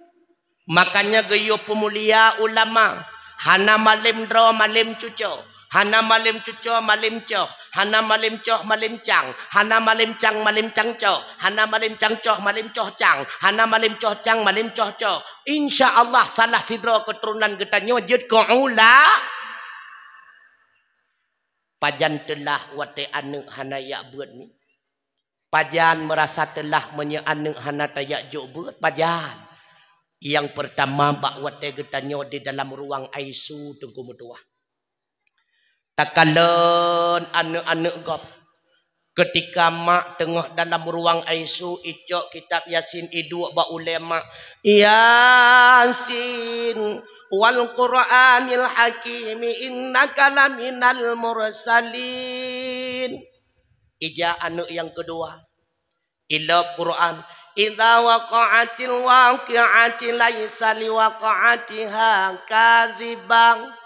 Makanya gayo pemulia ulama. Hana malim dro malim cuco. Hana malim cuco malim coh. Hana malim coh malim cang. Hana malim cang malim cang coh. Hana malim cang coh malim coh cang. Hana malim coh cang malim coh coh. Insya Allah salah sidro keturunan kita nyojud ke ula. Pajan telah wate anu hana ya buat ni. Pajan merasa telah menye anu hana tayak jok buat. Pajan. Yang pertama bahawa tegetannya di dalam ruang ISU tunggu mutua. Takalan anak-anak gop. Ketika mak tengah dalam ruang ISU icok kitab Yasin idu ba ulama. Yasin wal Qur'anil Hakim innaka laminal mursalin. Ija anak yang kedua. Ila Quran. Idza waqa'atil waqi'ati laisa liwaqa'atiha kadzibang.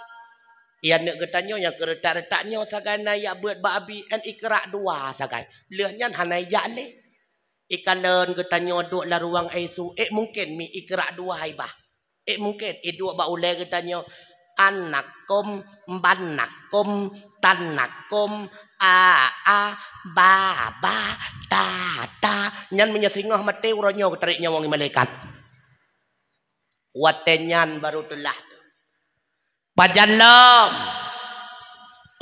Ya nak getanyo yang keretak-retaknya sagana ya buat babi an ikra dua sagai. Lehnya hanai jale. Ikalan getanyo duk la ruang aisu. Eh mungkin mi ikra dua haibah. Eh mungkin eh dua ba ulai getanyo anakum banakum tanakum a a ba ba ta ta nyan punya singah mati uronyo tariknya wong malaikat watenyan baru telah pajalam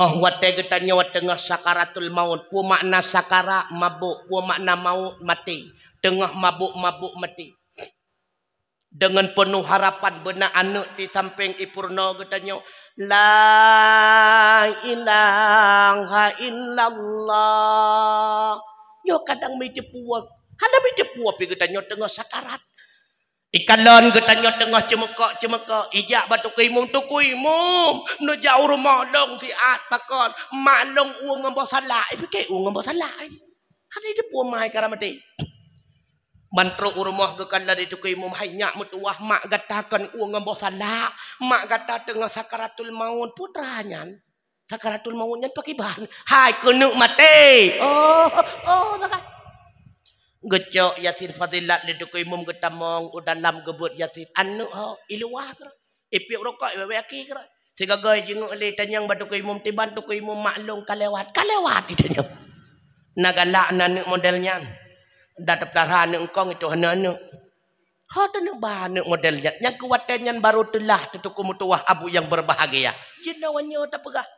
oh wate getanya tengah sakaratul maut pu makna sakara mabuk pu makna maut mati tengah mabuk-mabuk mati dengan penuh harapan benar anak di samping ipurno getanya La ilaha illallah. Yo kadang mi jepuak. Hana mi jepuak pi kita tengah sakarat. Ikalon kita tengah cemekak cemekak. Ijak batu kuimum tu kuimum. No jauh rumah long si at pakon. Mak long uang ngambau salah. Ipi ke uang ngambau salah. Hana jepuak mai karamati. Mantro urmah gekan dari tu imum hanya mutuah mak gatakan uang ngambau salah. Mak gata tengah sakaratul maut putranya. Sakaratul mautnya pakai bahan. Hai kenu mati. Oh, oh sakar. Gecok Yasin Fadilat di tu imum getamong dalam gebut Yasin. Anu ho iluah kera. Ipi rokok iwe aki kera. Sehingga gaya jenguk li tanyang batu imum tiban tu imum maklum kalewat. Kalewat itu nyok. Nagalak nanik modelnya. Dah terpelihara anak engkau itu anak-anak. Ha tu nak bah anak model nya. Yang kuatannya baru telah tutuku mutuah abu yang berbahagia. Jenawannya tak pegah.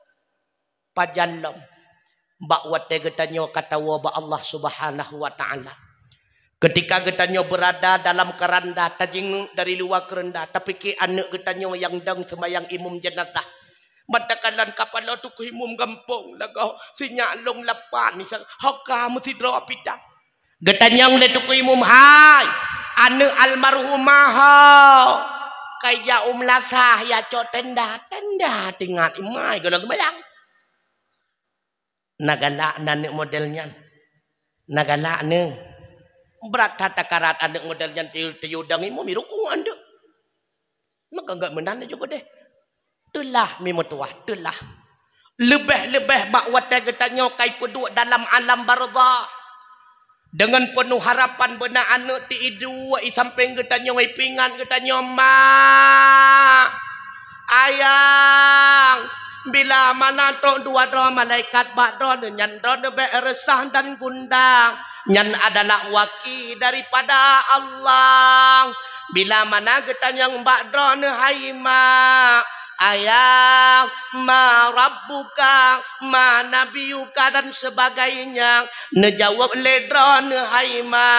Pajan lom. Bak wate getanya kata wa Allah Subhanahu wa taala. Ketika getanya berada dalam keranda tajing dari luar keranda ke anak getanya yang dang sembayang imum jenazah. Matakalan kapal tu ke imum gampung lagau sinyak long lapan misal hokka mesti draw pitang. Getanyang le tu imum hai. Anu almarhumah. Kaya um lasah ya cok tenda. Tenda tinggal imai. Kalau kebayang. Nagala nanik modelnya. Nagala ne. Berat tata karat anak modelnya tiudang imu mirukung anda. Maka enggak menana juga deh. Telah mimu tuah. Telah. Lebih-lebih bak watai getanya kai peduk dalam alam barzah dengan penuh harapan benar anak ti idu i samping i pingan kita nyo ma ayang bila mana to dua dua malaikat bak do nyan do be resah dan gundang. Nyan adalah waki daripada Allah. Bila mana kita yang bak do ne hai ma ayang ma rabbuka ma nabiyuka dan sebagainya. Nejawab ledron haima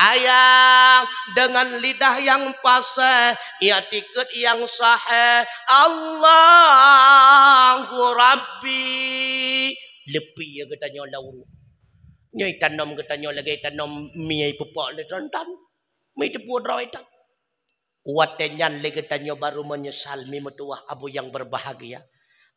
ayang dengan lidah yang pasai ia tiket yang sahih. Allahu Rabbi. Lepi ya katanya lauru nyai tanam katanya lagi tanam miai pupak le tan. Mi tepu droi tan Watenyan lagi tanya baru menyesal mi metuah abu yang berbahagia.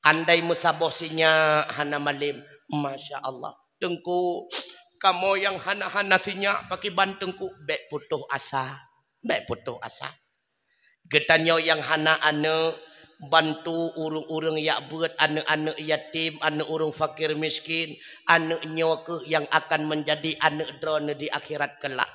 Andai musabosinya hana malim. Masya Allah. Tengku kamu yang hana-hana sinya pakai bantengku. Bek putuh asa. Bek putuh asa. Getanyo yang hana ane bantu urung-urung yang buat anak-anak yatim, anak urung fakir miskin, anak nyoke yang akan menjadi anak drone di akhirat kelak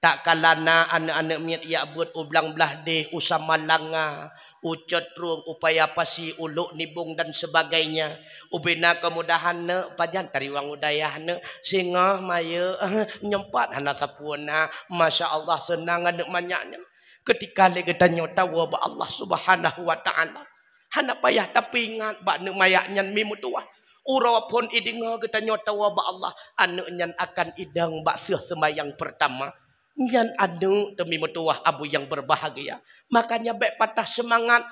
tak kalana anak-anak miat ya buat ublang belah deh usah malanga. Ucot ruang upaya pasi uluk nibung dan sebagainya. Ubina kemudahan ne pajan tariwang udayah ne. Singa maya nyempat hana sapuana masya Allah senang anak manyaknya ketika lagi tanya tahu ba Allah subhanahu wa ta'ala. Hana payah tapi ingat ba ne mayaknya mimu tuah Ura pun idinga kita nyota wa ba Allah anaknya akan idang ba semayang pertama Nyan anu demi metuah abu yang berbahagia. Makanya baik patah semangat.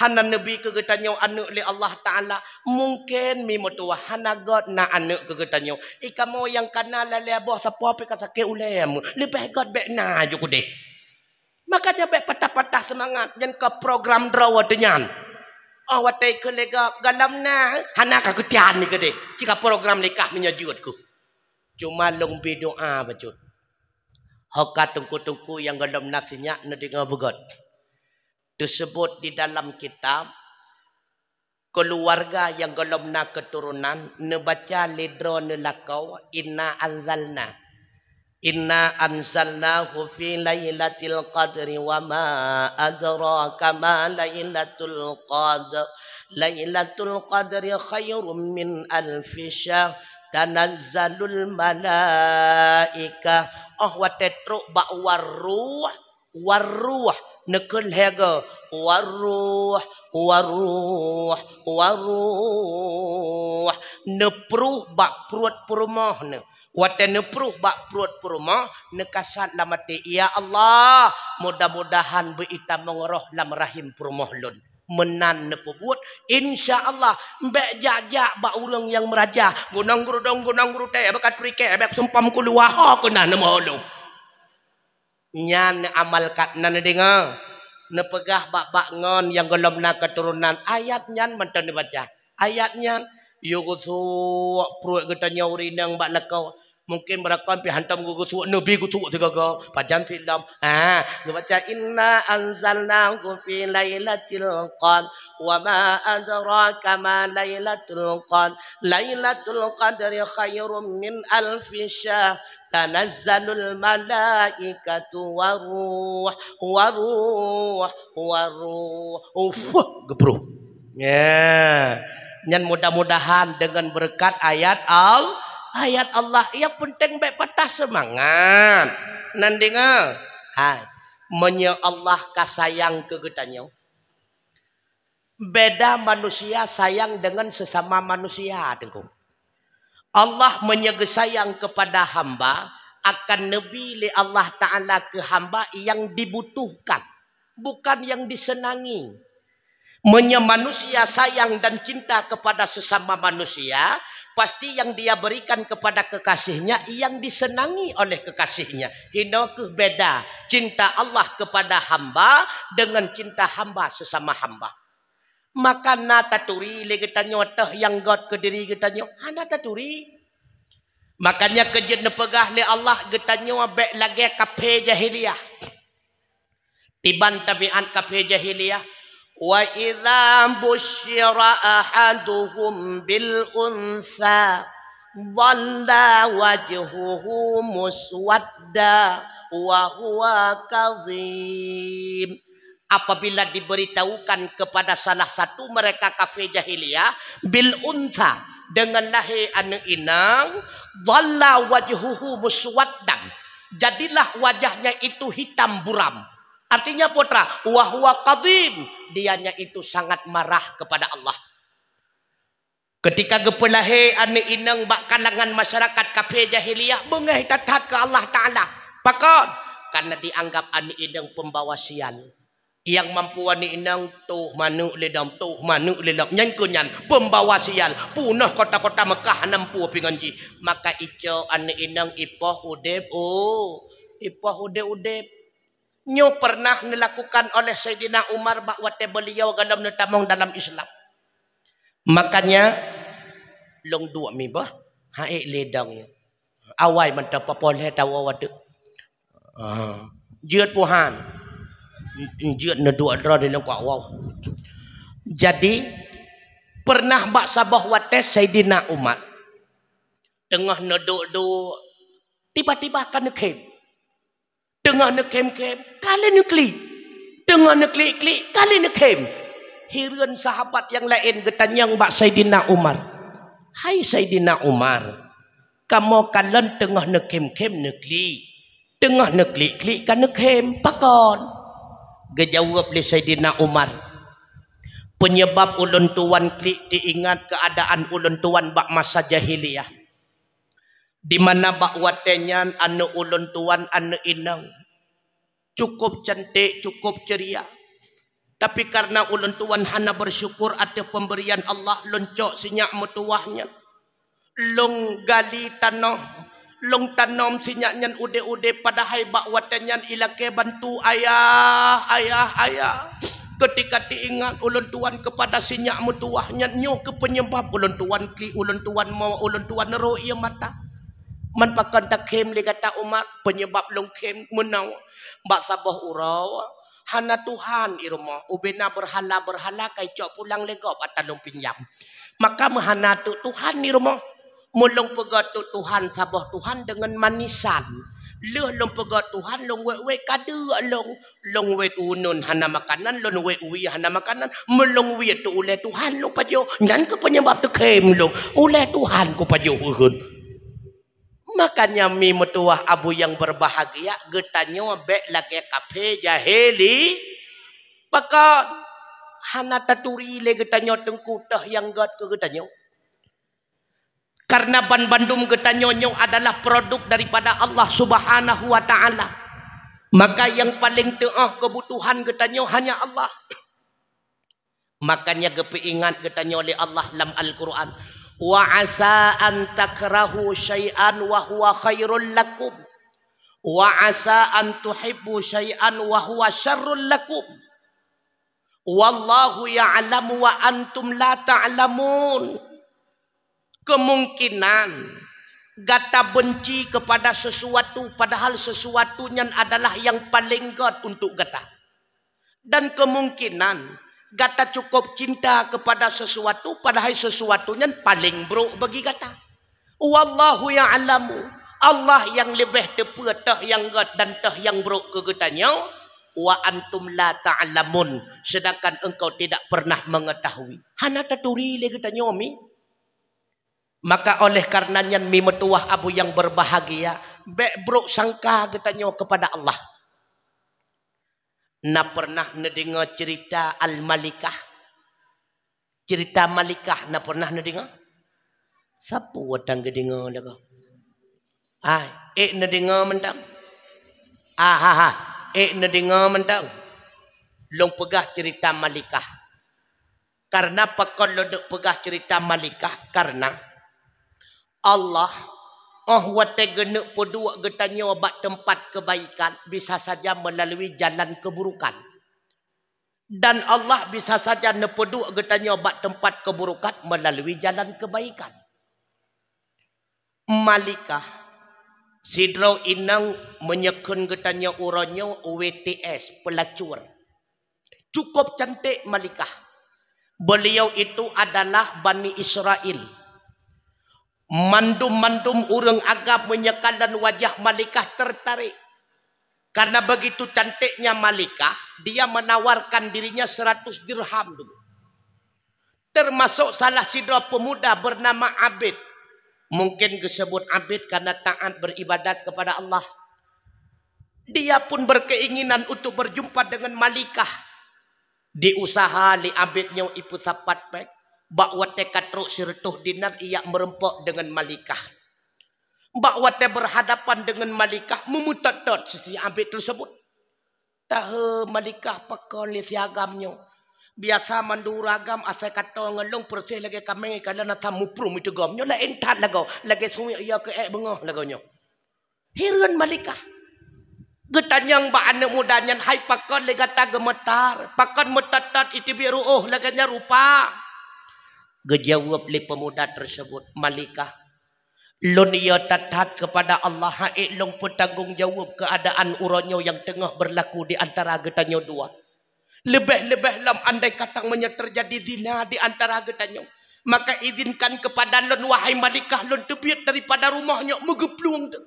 Hana Nabi kegetanyo anu li Allah Ta'ala. Mungkin mi metuah hana God na anu kegetanyo. Ika mo yang kana lele aboh sapo api kasa ulemu. Lebih God baik na juga deh. Makanya baik patah-patah semangat. Yang ke program draw dengan. Oh watai ke lega galam na. Hana kakutian ni ke deh. Jika program nikah menyajutku. Cuma long berdoa betul. Hoka tungku-tungku yang dalam nasinya dengar begot. Tersebut di dalam kitab keluarga yang dalam nak keturunan nebaca lidro nelakau inna anzalna inna anzalnahu fi lailatul qadri wa ma adraka ma lailatul qadr lailatul qadri khairum min alfi syahr tanazzalul malaika oh watetro ba waruh waruh nekun hega waruh waruh waruh nepruh ba perut perumah ne Wate nepruh bak perut perumah nekasat lamati ya Allah mudah-mudahan beita mengeroh lam rahim perumah lun menan nepubut insya Allah mbek jajak ba urang yang meraja. Gunang guru dong gunang guru teh bakat prike bek sumpam keluar ha kena nama lu nyan amal kat nan dengar nepegah bak bak ngon yang gelom nak keturunan. Ayat nyan menten dibaca. Ayat nyan yugusu pruit getanya urinang bak lekau mungkin berapa pi hantam gugu tu nabi gugu tu segaga pajan silam ah dia baca inna anzalnahu fi lailatul qad wa ma adraka ma lailatul qad lailatul qadri khairum min alf syahr. Tanazzalul malaikatu waruh waruh waruh uf gebro ya. Yeah. mudah-mudahan dengan berkat ayat al ayat Allah yang penting baik patah semangat. Nan dengar? Hai menye Allah kasayang ke getanya beda manusia sayang dengan sesama manusia tengku Allah menyege sayang kepada hamba akan nabi li Allah taala ke hamba yang dibutuhkan bukan yang disenangi. Menye manusia sayang dan cinta kepada sesama manusia pasti yang dia berikan kepada kekasihnya yang disenangi oleh kekasihnya. Ke beda cinta Allah kepada hamba dengan cinta hamba sesama hamba. Maka na taturi lagi tanya tah yang God ke diri kita tanya. Hana taturi. Makanya kejut nepegah le Allah getanya abek lagi kafe jahiliyah. Tiban tabian kafe jahiliyah. وإذا بشر أحدهم بالأنثى ظل وجهه مسودا وهو كظيم apabila diberitahukan kepada salah satu mereka kafir jahiliyah bil unta dengan lahir anak inang dhalla wajhuhu muswaddan jadilah wajahnya itu hitam buram Artinya putra, wahwa qadim. Dianya itu sangat marah kepada Allah. Ketika gepelahe ane inang bak kalangan masyarakat kafir jahiliyah bengah tatat ke Allah Ta'ala. Pakon. Karena dianggap ane inang pembawa sial. Yang mampu ane inang tuh manu ledam, tuh manu ledam. Nyan kunyan, pembawa sial. Punah kota-kota Mekah nampu pinganji. Maka ijo ane inang ipoh udep. Oh, ipoh udep-udep. Nyo pernah dilakukan oleh Sayyidina Umar bakwate beliau dalam netamong dalam Islam. Makanya long dua mi bah hai ledang. Awai man ta pa pole ta wa wadu. Ah, jeut puhan. Jeut ne dua dra de long wow. Jadi pernah bak sabah wate Sayyidina Umar. Tengah neduk-duk tiba-tiba kan kem. Tengah nak kem-kem, kali nak klik. Tengah nak klik-klik, kali nak kem. Hirun sahabat yang lain getanyang bak Sayyidina Umar. Hai Sayyidina Umar, kamu kalian tengah nak kem-kem nak klik. Tengah nak klik-klik kan nak kem, pakon. Gejawab oleh Sayyidina Umar. Penyebab ulun tuan klik diingat keadaan ulun tuan bak masa jahiliyah di mana bakwatenya anu ulun tuan anu inang cukup cantik cukup ceria. Tapi karena ulun tuan hana bersyukur ada pemberian Allah loncok sinyak mutuahnya. Long gali tanah long tanam sinyaknya ude-ude pada hai bakwatenya ilake bantu ayah ayah ayah. Ketika diingat ulun tuan kepada sinyak mutuahnya nyo ke penyebab ulun tuan kli ulun tuan mau ulun tuan nero ia mata Man pakan tak kem li kata umat penyebab long kem menau. Bak sabah urau. Hana Tuhan irma. Ubena berhala berhala kai cok pulang legop atalong pinjam. Maka mahana tu Tuhan irma. Mulung pegat tu Tuhan sabah Tuhan dengan manisan. Leh long pegat Tuhan long wek wek kadu long long wek unun hana makanan long wek uwi hana makanan melong wi tu ule Tuhan long pajo nyan ke penyebab tu kem long ule Tuhan ku pajo urun. Makanya mi metuah abu yang berbahagia getanyo bek lagi kafe jahili. Maka hana taturi le getanyo tengkutah yang gat ke getanyo. Karena ban bandum getanyo nyo adalah produk daripada Allah Subhanahu wa taala. Maka yang paling tengah kebutuhan getanyo hanya Allah. Makanya gepi ingat getanyo oleh Allah dalam Al-Quran wa asa an takrahu syai'an wa huwa khairul lakum. Wa asa an tuhibbu syai'an wa huwa syarrul lakum. Wallahu ya'lamu wa antum la ta'lamun. Kemungkinan gata benci kepada sesuatu padahal sesuatunya adalah yang paling god untuk gata. Dan kemungkinan Gata cukup cinta kepada sesuatu padahal sesuatunya paling buruk bagi kata. Wallahu ya'lamu. Allah yang lebih tepat tah yang gat dan tah yang buruk ke getanya wa antum la ta'lamun sedangkan engkau tidak pernah mengetahui. Hana taturi le getanya mi. Maka oleh karenanya mi metuah abu yang berbahagia be buruk sangka getanya kepada Allah. Na pernah mendengar cerita Al-Malikah? Cerita Malikah na pernah mendengar? Siapa watang kedengar dah kau? Ah, eh na dengar mentang. Ah ha ha, eh na dengar mentang. Long pegah cerita Malikah. Karena pakon lo duk pegah cerita Malikah karena Allah Oh wate genuk pedua getanya obat tempat kebaikan bisa saja melalui jalan keburukan. Dan Allah bisa saja nepeduk getanya obat tempat keburukan melalui jalan kebaikan. Malikah Sidro inang menyekun getanya urannya WTS pelacur. Cukup cantik Malikah. Beliau itu adalah Bani Israel. Mandum-mandum orang agak menyekal dan wajah Malikah tertarik. Karena begitu cantiknya Malikah, dia menawarkan dirinya seratus dirham dulu. Termasuk salah sidra pemuda bernama Abid. Mungkin disebut Abid karena taat beribadat kepada Allah. Dia pun berkeinginan untuk berjumpa dengan Malikah. Di usaha li abidnya ipu sapat pek. Bak wate katruk sirtuh dinar ia merempok dengan Malikah. Bak wate berhadapan dengan Malikah memutatot sisi abid tersebut. Tahu Malikah pakon li siagamnya. Biasa manduragam asal kata ngelong persih lagi kami kalau nak tamu prum itu gomnya lah entat lagu lagi sungai ia ke ek bengah lagunya. Hirun Malikah. Getanyang ba anak mudanya hai pakon le gata gemetar. Pakon metatat itu biru oh laganya rupa. Gejawab le pemuda tersebut Malikah. Lun ia tatat kepada Allah haik long petanggung jawab keadaan uronyo yang tengah berlaku di antara getanya dua. Lebih-lebih lam andai kata terjadi zina di antara getanya. Maka izinkan kepada lun wahai Malikah lun tebiat daripada rumahnya megepluang tu.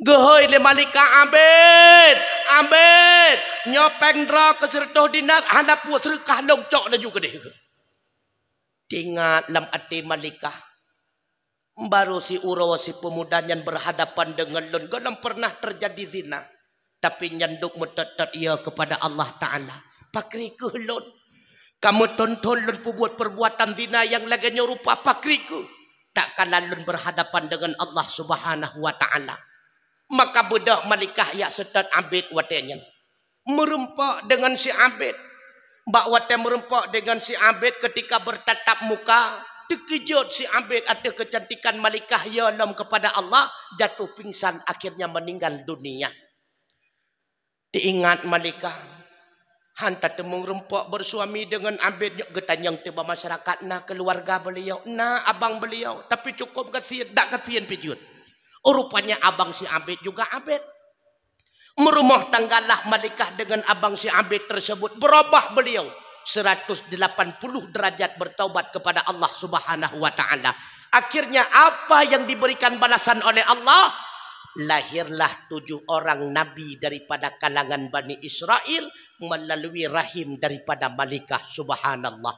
Gehoi le malika abed. Abed. Nyopeng dra ke sertoh dinat. Hana puas rekah long cok na juga deh. Tingat lam ati malika. Baru si uro si pemuda yang berhadapan dengan lun. Galam pernah terjadi zina. Tapi nyanduk metetet ia kepada Allah Ta'ala. Pakri ke lun. Kamu tonton lun buat perbuatan zina yang lagi nyerupa pakri ke. Takkanlah lun berhadapan dengan Allah Subhanahu Wa Ta'ala maka budak malikah ya setat abid watenya merempak dengan si abid bak wate merempak dengan si abid ketika bertatap muka. Terkejut si abid ada kecantikan malikah ya lam kepada Allah. Jatuh pingsan akhirnya meninggal dunia. Diingat malikah Hanta temung rempok bersuami dengan abid getanyang tiba masyarakat nah keluarga beliau nah abang beliau. Tapi cukup kasihan tak kasihan pijut. Oh, rupanya abang si Abid juga Abid. Merumah tanggalah malikah dengan abang si Abid tersebut. Berubah beliau. 180 derajat bertaubat kepada Allah subhanahu wa ta'ala. Akhirnya apa yang diberikan balasan oleh Allah? Lahirlah tujuh orang nabi daripada kalangan Bani Israel melalui rahim daripada malikah subhanallah.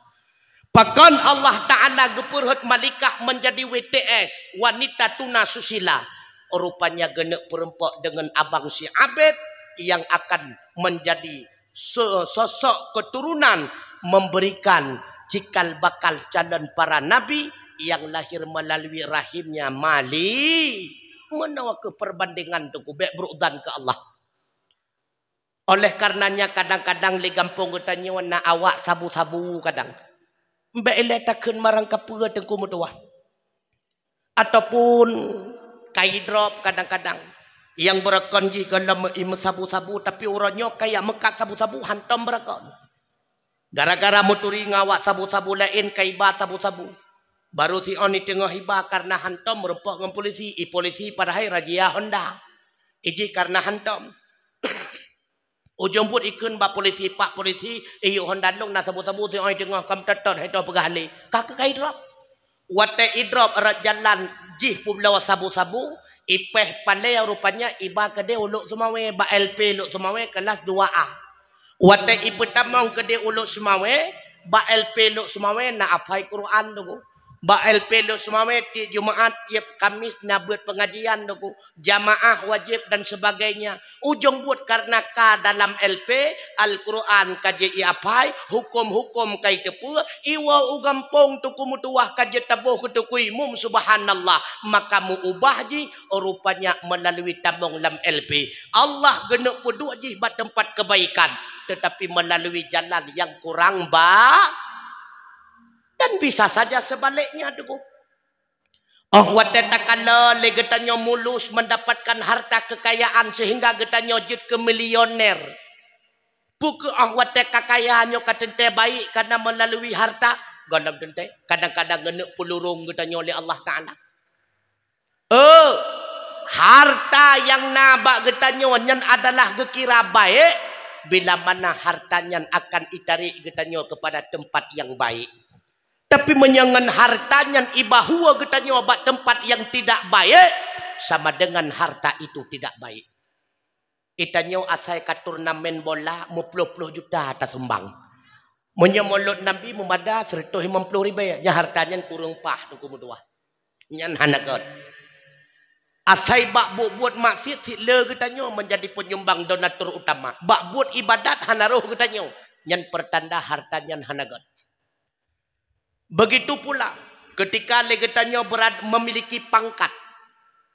Bahkan Allah Ta'ala gepurhut malikah menjadi WTS. Wanita tuna susila. Rupanya genek perempak dengan abang si Abed. Yang akan menjadi sosok keturunan. Memberikan cikal bakal calon para nabi. Yang lahir melalui rahimnya Mali. Menawa ke perbandingan tu. Bek berudan ke Allah. Oleh karenanya kadang-kadang di kampung kita nak awak sabu-sabu kadang. Mbak Ile takkan marang kapura tengku mutua. Ataupun kai drop kadang-kadang. Yang berakon ji kalau imu sabu-sabu tapi orangnya kayak mekat sabu-sabu hantam berakon. Gara-gara muturi ngawak sabu-sabu lain kai ba sabu-sabu. Baru si oni tengah hiba karena hantam merempok dengan polisi. I polisi pada hari Rajia Honda. Iji karena hantam. Ujung pun ikun ba polisi pak polisi iyo honda long na sabu-sabu si oi tengah kam tatot hai to pegahli. Kak kai drop. Wate idrop rat jalan jih publawa sabu-sabu ipeh pandai rupanya iba kede uluk semawe ba LP uluk semawe kelas 2A. Wate ipetamong kede uluk semawe ba LP uluk semawe na afai Quran tu. Ba LP lo semua ti Jumaat tiap Kamis nak buat pengajian tu jamaah wajib dan sebagainya. Ujung buat karena ka dalam LP Al-Quran kaji iapai hukum-hukum kai tepu iwa ugampong tu kumutuah kaji tabuh kutuku imum subhanallah maka mu ubah ji rupanya melalui tabung dalam LP. Allah genuk pudu ji bat tempat kebaikan tetapi melalui jalan yang kurang baik dan bisa saja sebaliknya tu. Oh wateta kala le getanyo mulus mendapatkan harta kekayaan sehingga getanyo jut ke milioner. Buku oh wate kekayaannya katente baik karena melalui harta. Galam tente kadang-kadang genek pelurung getanyo oleh Allah Taala. Oh harta yang nabak getanyo nyan adalah gekira baik bila mana hartanya akan itarik getanyo kepada tempat yang baik. Tapi menyangan hartanya ibahua getanya obat tempat yang tidak baik. Sama dengan harta itu tidak baik. Itanya asal ke turnamen bola mupuluh-puluh juta atas sumbang. Menyemulut Nabi memada serta lima puluh ribu ya. Hartanya kurung pah tu kumudua. Yang hanagot. Asai bak buat buat maksiat si le katanya menjadi penyumbang donatur utama. Bak buat ibadat hanaruh katanya. Yang pertanda hartanya hanagat. Begitu pula ketika le katanya berada memiliki pangkat.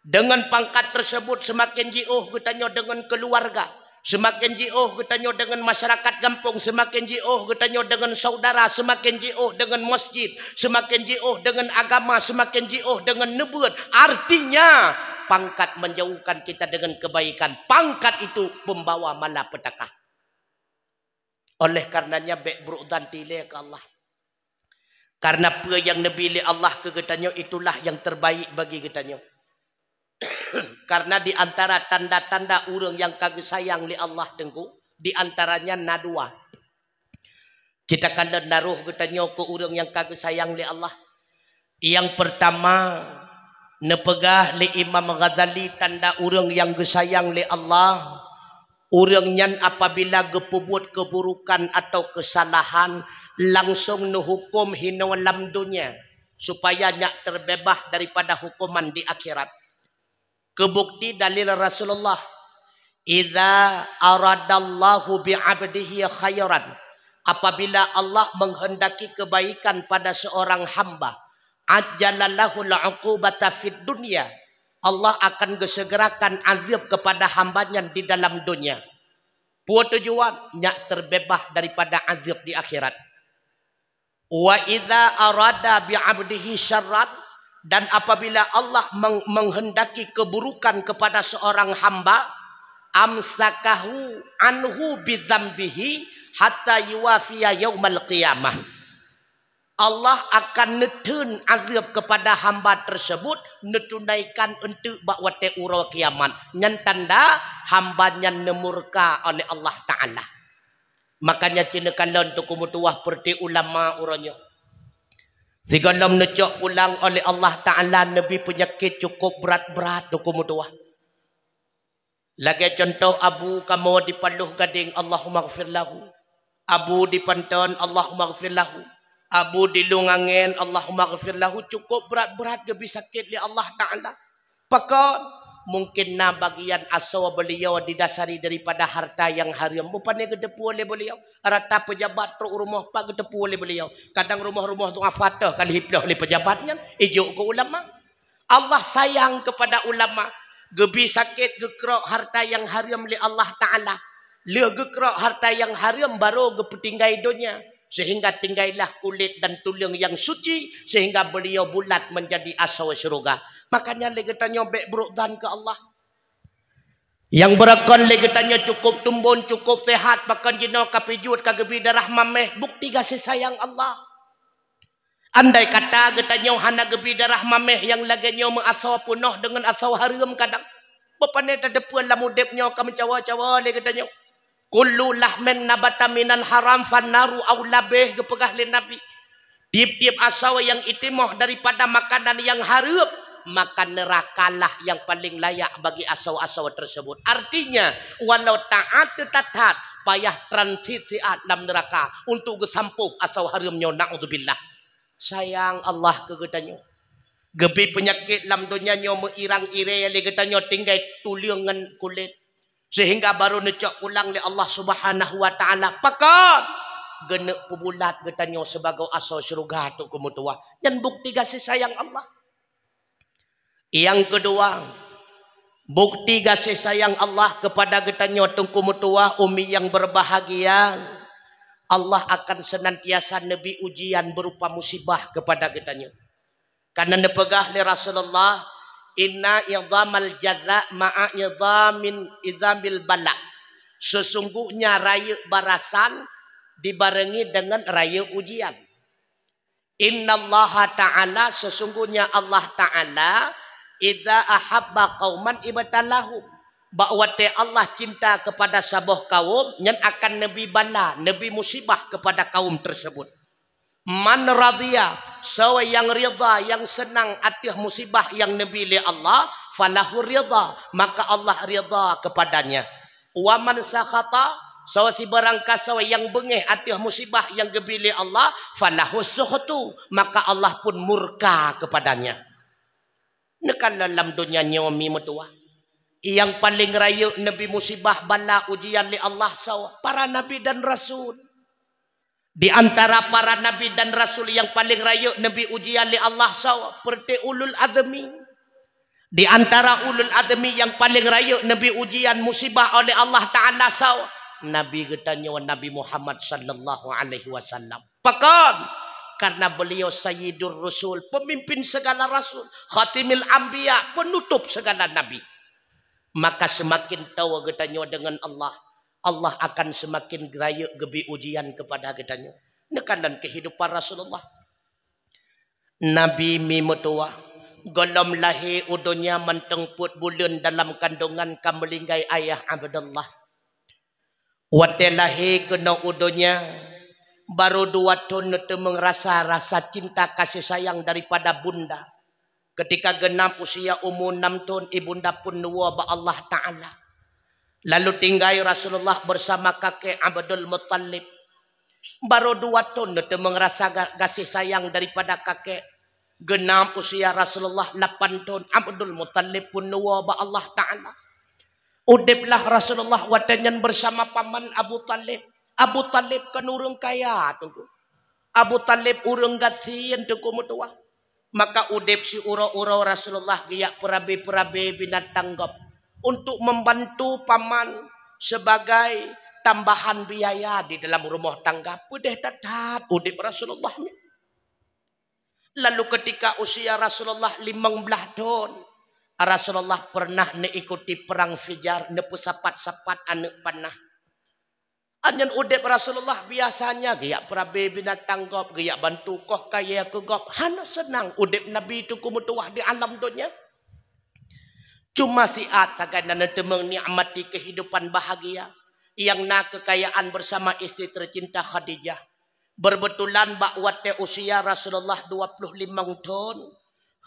Dengan pangkat tersebut semakin jauh katanya dengan keluarga. Semakin jauh katanya dengan masyarakat kampung, semakin jauh katanya dengan saudara, semakin jauh dengan masjid, semakin jauh dengan agama, semakin jauh dengan nebuat. Artinya pangkat menjauhkan kita dengan kebaikan. Pangkat itu membawa malapetaka. Oleh karenanya baik berudan tile ke Allah. Karena apa yang Nabi Allah ke katanya itulah yang terbaik bagi katanya. Karena di antara tanda-tanda orang yang kagak sayang li Allah tengku, di antaranya nadua. Kita kena naruh katanya ke orang yang kagak sayang li Allah. Yang pertama, nepegah li Imam Ghazali tanda orang yang gesayang li Allah. Orang yang apabila gepubuat keburukan atau kesalahan, langsung nuhukum hina dalam dunia. Supaya nyak terbebas daripada hukuman di akhirat kebukti dalil Rasulullah idza aradallahu bi'abdihi khairan apabila Allah menghendaki kebaikan pada seorang hamba ajjalallahu al'uqubata fid dunya Allah akan gesegerakan azab kepada hambanya di dalam dunia buat tujuan nyak terbebas daripada azab di akhirat wa idza arada bi'abdihi syarran. Dan apabila Allah menghendaki keburukan kepada seorang hamba amsakahu anhu bidzambihi hatta yuwafiya yaumal qiyamah. Allah akan netun azab kepada hamba tersebut netunaikan untuk bawa te kiamat. Nyan tanda hambanya nemurka oleh Allah taala makanya cinakan untuk kumutuah perti ulama uranya sehingga nak menecok pulang oleh Allah Ta'ala Nabi penyakit cukup berat-berat tu kumudua. Lagi contoh Abu kamu dipaluh gading Allahumma gfir lahu. Abu dipanton Allahumma gfir lahu. Abu dilungangin Allahumma gfir lahu. Cukup berat-berat bisa sakit oleh Allah Ta'ala. Pakon mungkin na bagian asal beliau didasari daripada harta yang haram. Bukannya kedepu oleh beliau. Rata pejabat truk rumah pak kedepu oleh beliau. Kadang rumah-rumah tu afatah kali hiplah oleh pejabatnya. Ijuk ke ulama. Allah sayang kepada ulama. Gebi sakit gekrok harta yang haram oleh Allah Ta'ala. Lia gekrok harta yang haram baru gepetinggai dunia. Sehingga tinggailah kulit dan tulang yang suci. Sehingga beliau bulat menjadi asal syurga. Makanya lagi tanya baik buruk dan ke Allah. Yang berakon lagi tanya cukup tumbun, cukup sehat. Bahkan jino kapijut kagebi darah mameh. Bukti kasih sayang Allah. Andai kata katanya hana gebi darah mameh yang lagi mengasau punuh dengan asau haram kadang. Bapa ni tak depuan lah mudepnya kami cawa-cawa lagi katanya. Kullu lahmen nabata minan haram fannaru au labeh kepegah le Nabi. Tiap-tiap asau yang itimoh daripada makanan yang haram maka nerakalah yang paling layak bagi asal-asal tersebut. Artinya, walau taat tetatat, payah transit siat dalam neraka untuk kesampuh asal harimnya na'udzubillah. Sayang Allah kegetanya. Gebi penyakit dalam dunia nyo mengirang ire yang kegetanya tinggal tuliangan kulit. Sehingga baru necak pulang oleh Allah subhanahu wa ta'ala. Pakat! Genek pubulat kegetanya sebagai asal syurga tu kemutuah. Dan bukti kasih sayang Allah. Yang kedua, bukti kasih sayang Allah kepada getanyo tungku mutua umi yang berbahagia. Allah akan senantiasa nabi ujian berupa musibah kepada getanyo. Karena nepegah li Rasulullah inna idhamal jaza ma'a idhamin idhamil bala. Sesungguhnya raya barasan dibarengi dengan raya ujian. Inna Allah Ta'ala sesungguhnya Allah Ta'ala idza ahabba qauman ibtalahum bahawa Allah cinta kepada sebuah kaum yang akan nabi bala nabi musibah kepada kaum tersebut. Man radhiya sawa yang ridha yang senang atas musibah yang nabi li Allah falahu ridha maka Allah ridha kepadanya. Wa man sakhata sawa si barang kasawa yang bengih atas musibah yang gebili Allah falahu sukhtu maka Allah pun murka kepadanya Nekan dalam dunia nyomi metua. Yang paling raya Nabi musibah bala ujian li Allah saw. Para Nabi dan Rasul. Di antara para Nabi dan Rasul yang paling raya Nabi ujian li Allah saw. Seperti ulul azmi. Di antara ulul azmi yang paling raya Nabi ujian musibah oleh Allah Ta'ala saw. Nabi getanya Nabi Muhammad sallallahu alaihi wasallam. Pakan karena beliau Sayyidur Rasul, pemimpin segala rasul, Khatimil Anbiya, penutup segala nabi. Maka semakin tahu getanya dengan Allah, Allah akan semakin geraya gebi ujian kepada getanya. Nekanan kehidupan Rasulullah. Nabi Mimutua, golom lahir udunya mentengput bulan dalam kandungan kamelinggai ayah Abdullah. Wate lahir kena udunya baru dua tahun itu merasa rasa cinta kasih sayang daripada bunda. Ketika genap usia umur enam tahun ibunda pun nuwa ba Allah Ta'ala. Lalu tinggal Rasulullah bersama kakek Abdul Muttalib. Baru dua tahun itu merasa kasih sayang daripada kakek. Genap usia Rasulullah 8 tahun Abdul Muttalib pun nuwa ba Allah Ta'ala. Udiplah Rasulullah watanyan bersama paman Abu Talib. Abu Talib kan urang kaya tunggu. Abu Talib urang gatian tunggu mutua. Maka udip si uro-uro Rasulullah giyak perabe-perabe binatang gop. Untuk membantu paman sebagai tambahan biaya di dalam rumah tangga. Pudeh tatat udip Rasulullah ni. Lalu ketika usia Rasulullah limang belah tahun. Rasulullah pernah ikuti perang Fijar, ne sapat-sapat anak panah. Anyan udep Rasulullah biasanya gaya perabe binatang gop, gaya bantu koh kaya ke gop. Hana senang udep Nabi itu kumutuah di alam dunia. Cuma si atakan dan temeng ni'mati kehidupan bahagia. Yang nak kekayaan bersama istri tercinta Khadijah. Berbetulan bakwate usia Rasulullah 25 tahun.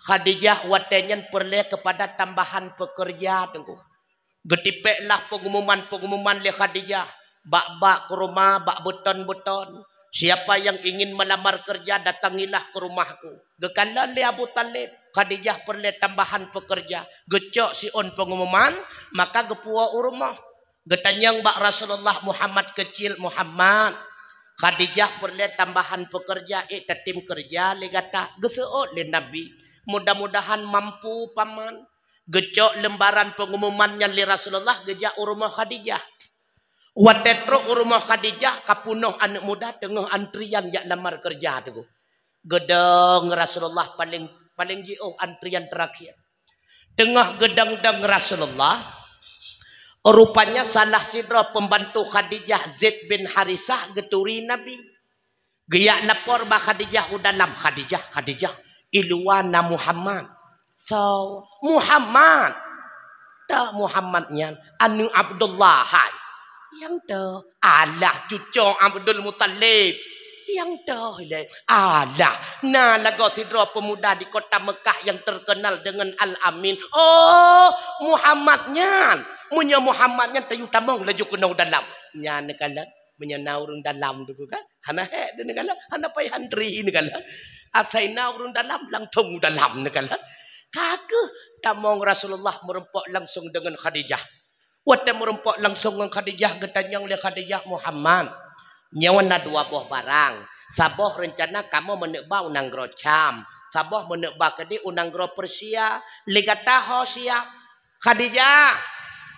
Khadijah watenyan perle kepada tambahan pekerja tunggu. Getipeklah pengumuman-pengumuman le Khadijah. Bak-bak ke rumah, bak beton-beton. Siapa yang ingin melamar kerja, datangilah ke rumahku. Gekalan le Abu Talib. Khadijah perle tambahan pekerja. Gecok si on pengumuman, maka gepua rumah. Getanyang bak Rasulullah Muhammad kecil Muhammad. Khadijah perle tambahan pekerja, eh tim kerja le gata. Geseot le Nabi mudah-mudahan mampu paman gecok lembaran pengumumannya li Rasulullah gejak rumah Khadijah watetro rumah Khadijah kapunuh anak muda tengah antrian jak lamar kerja tu gedang Rasulullah paling paling jauh antrian terakhir tengah gedang-gedang Rasulullah rupanya salah sidra pembantu Khadijah Zaid bin Harisah geturi Nabi Giyak lapor bah Khadijah udah nam Khadijah Khadijah Ilwana Muhammad. So, Muhammad. Tak Muhammadnya. Anu Abdullah. Hai. Yang tu. Allah cucu Abdul Muttalib. Yang tu. Allah. Nah, lagu sidra pemuda di kota Mekah yang terkenal dengan Al-Amin. Oh, Muhammadnya. Munya Muhammadnya tayu tamong laju kena dalam. Nya negala. Munya naurun dalam tu kan. Hana he negala. Hana payah handri negala. Asaina urun dalam langsung dalam negala. Kaka tamong Rasulullah merempok langsung dengan Khadijah. Wata merempok langsung dengan Khadijah getanyang le Khadijah Muhammad. Nyawana dua buah barang. Saboh rencana kamu menebak unang grocam. Saboh menebak kedi unang gro Persia. Ligata hosia. Khadijah.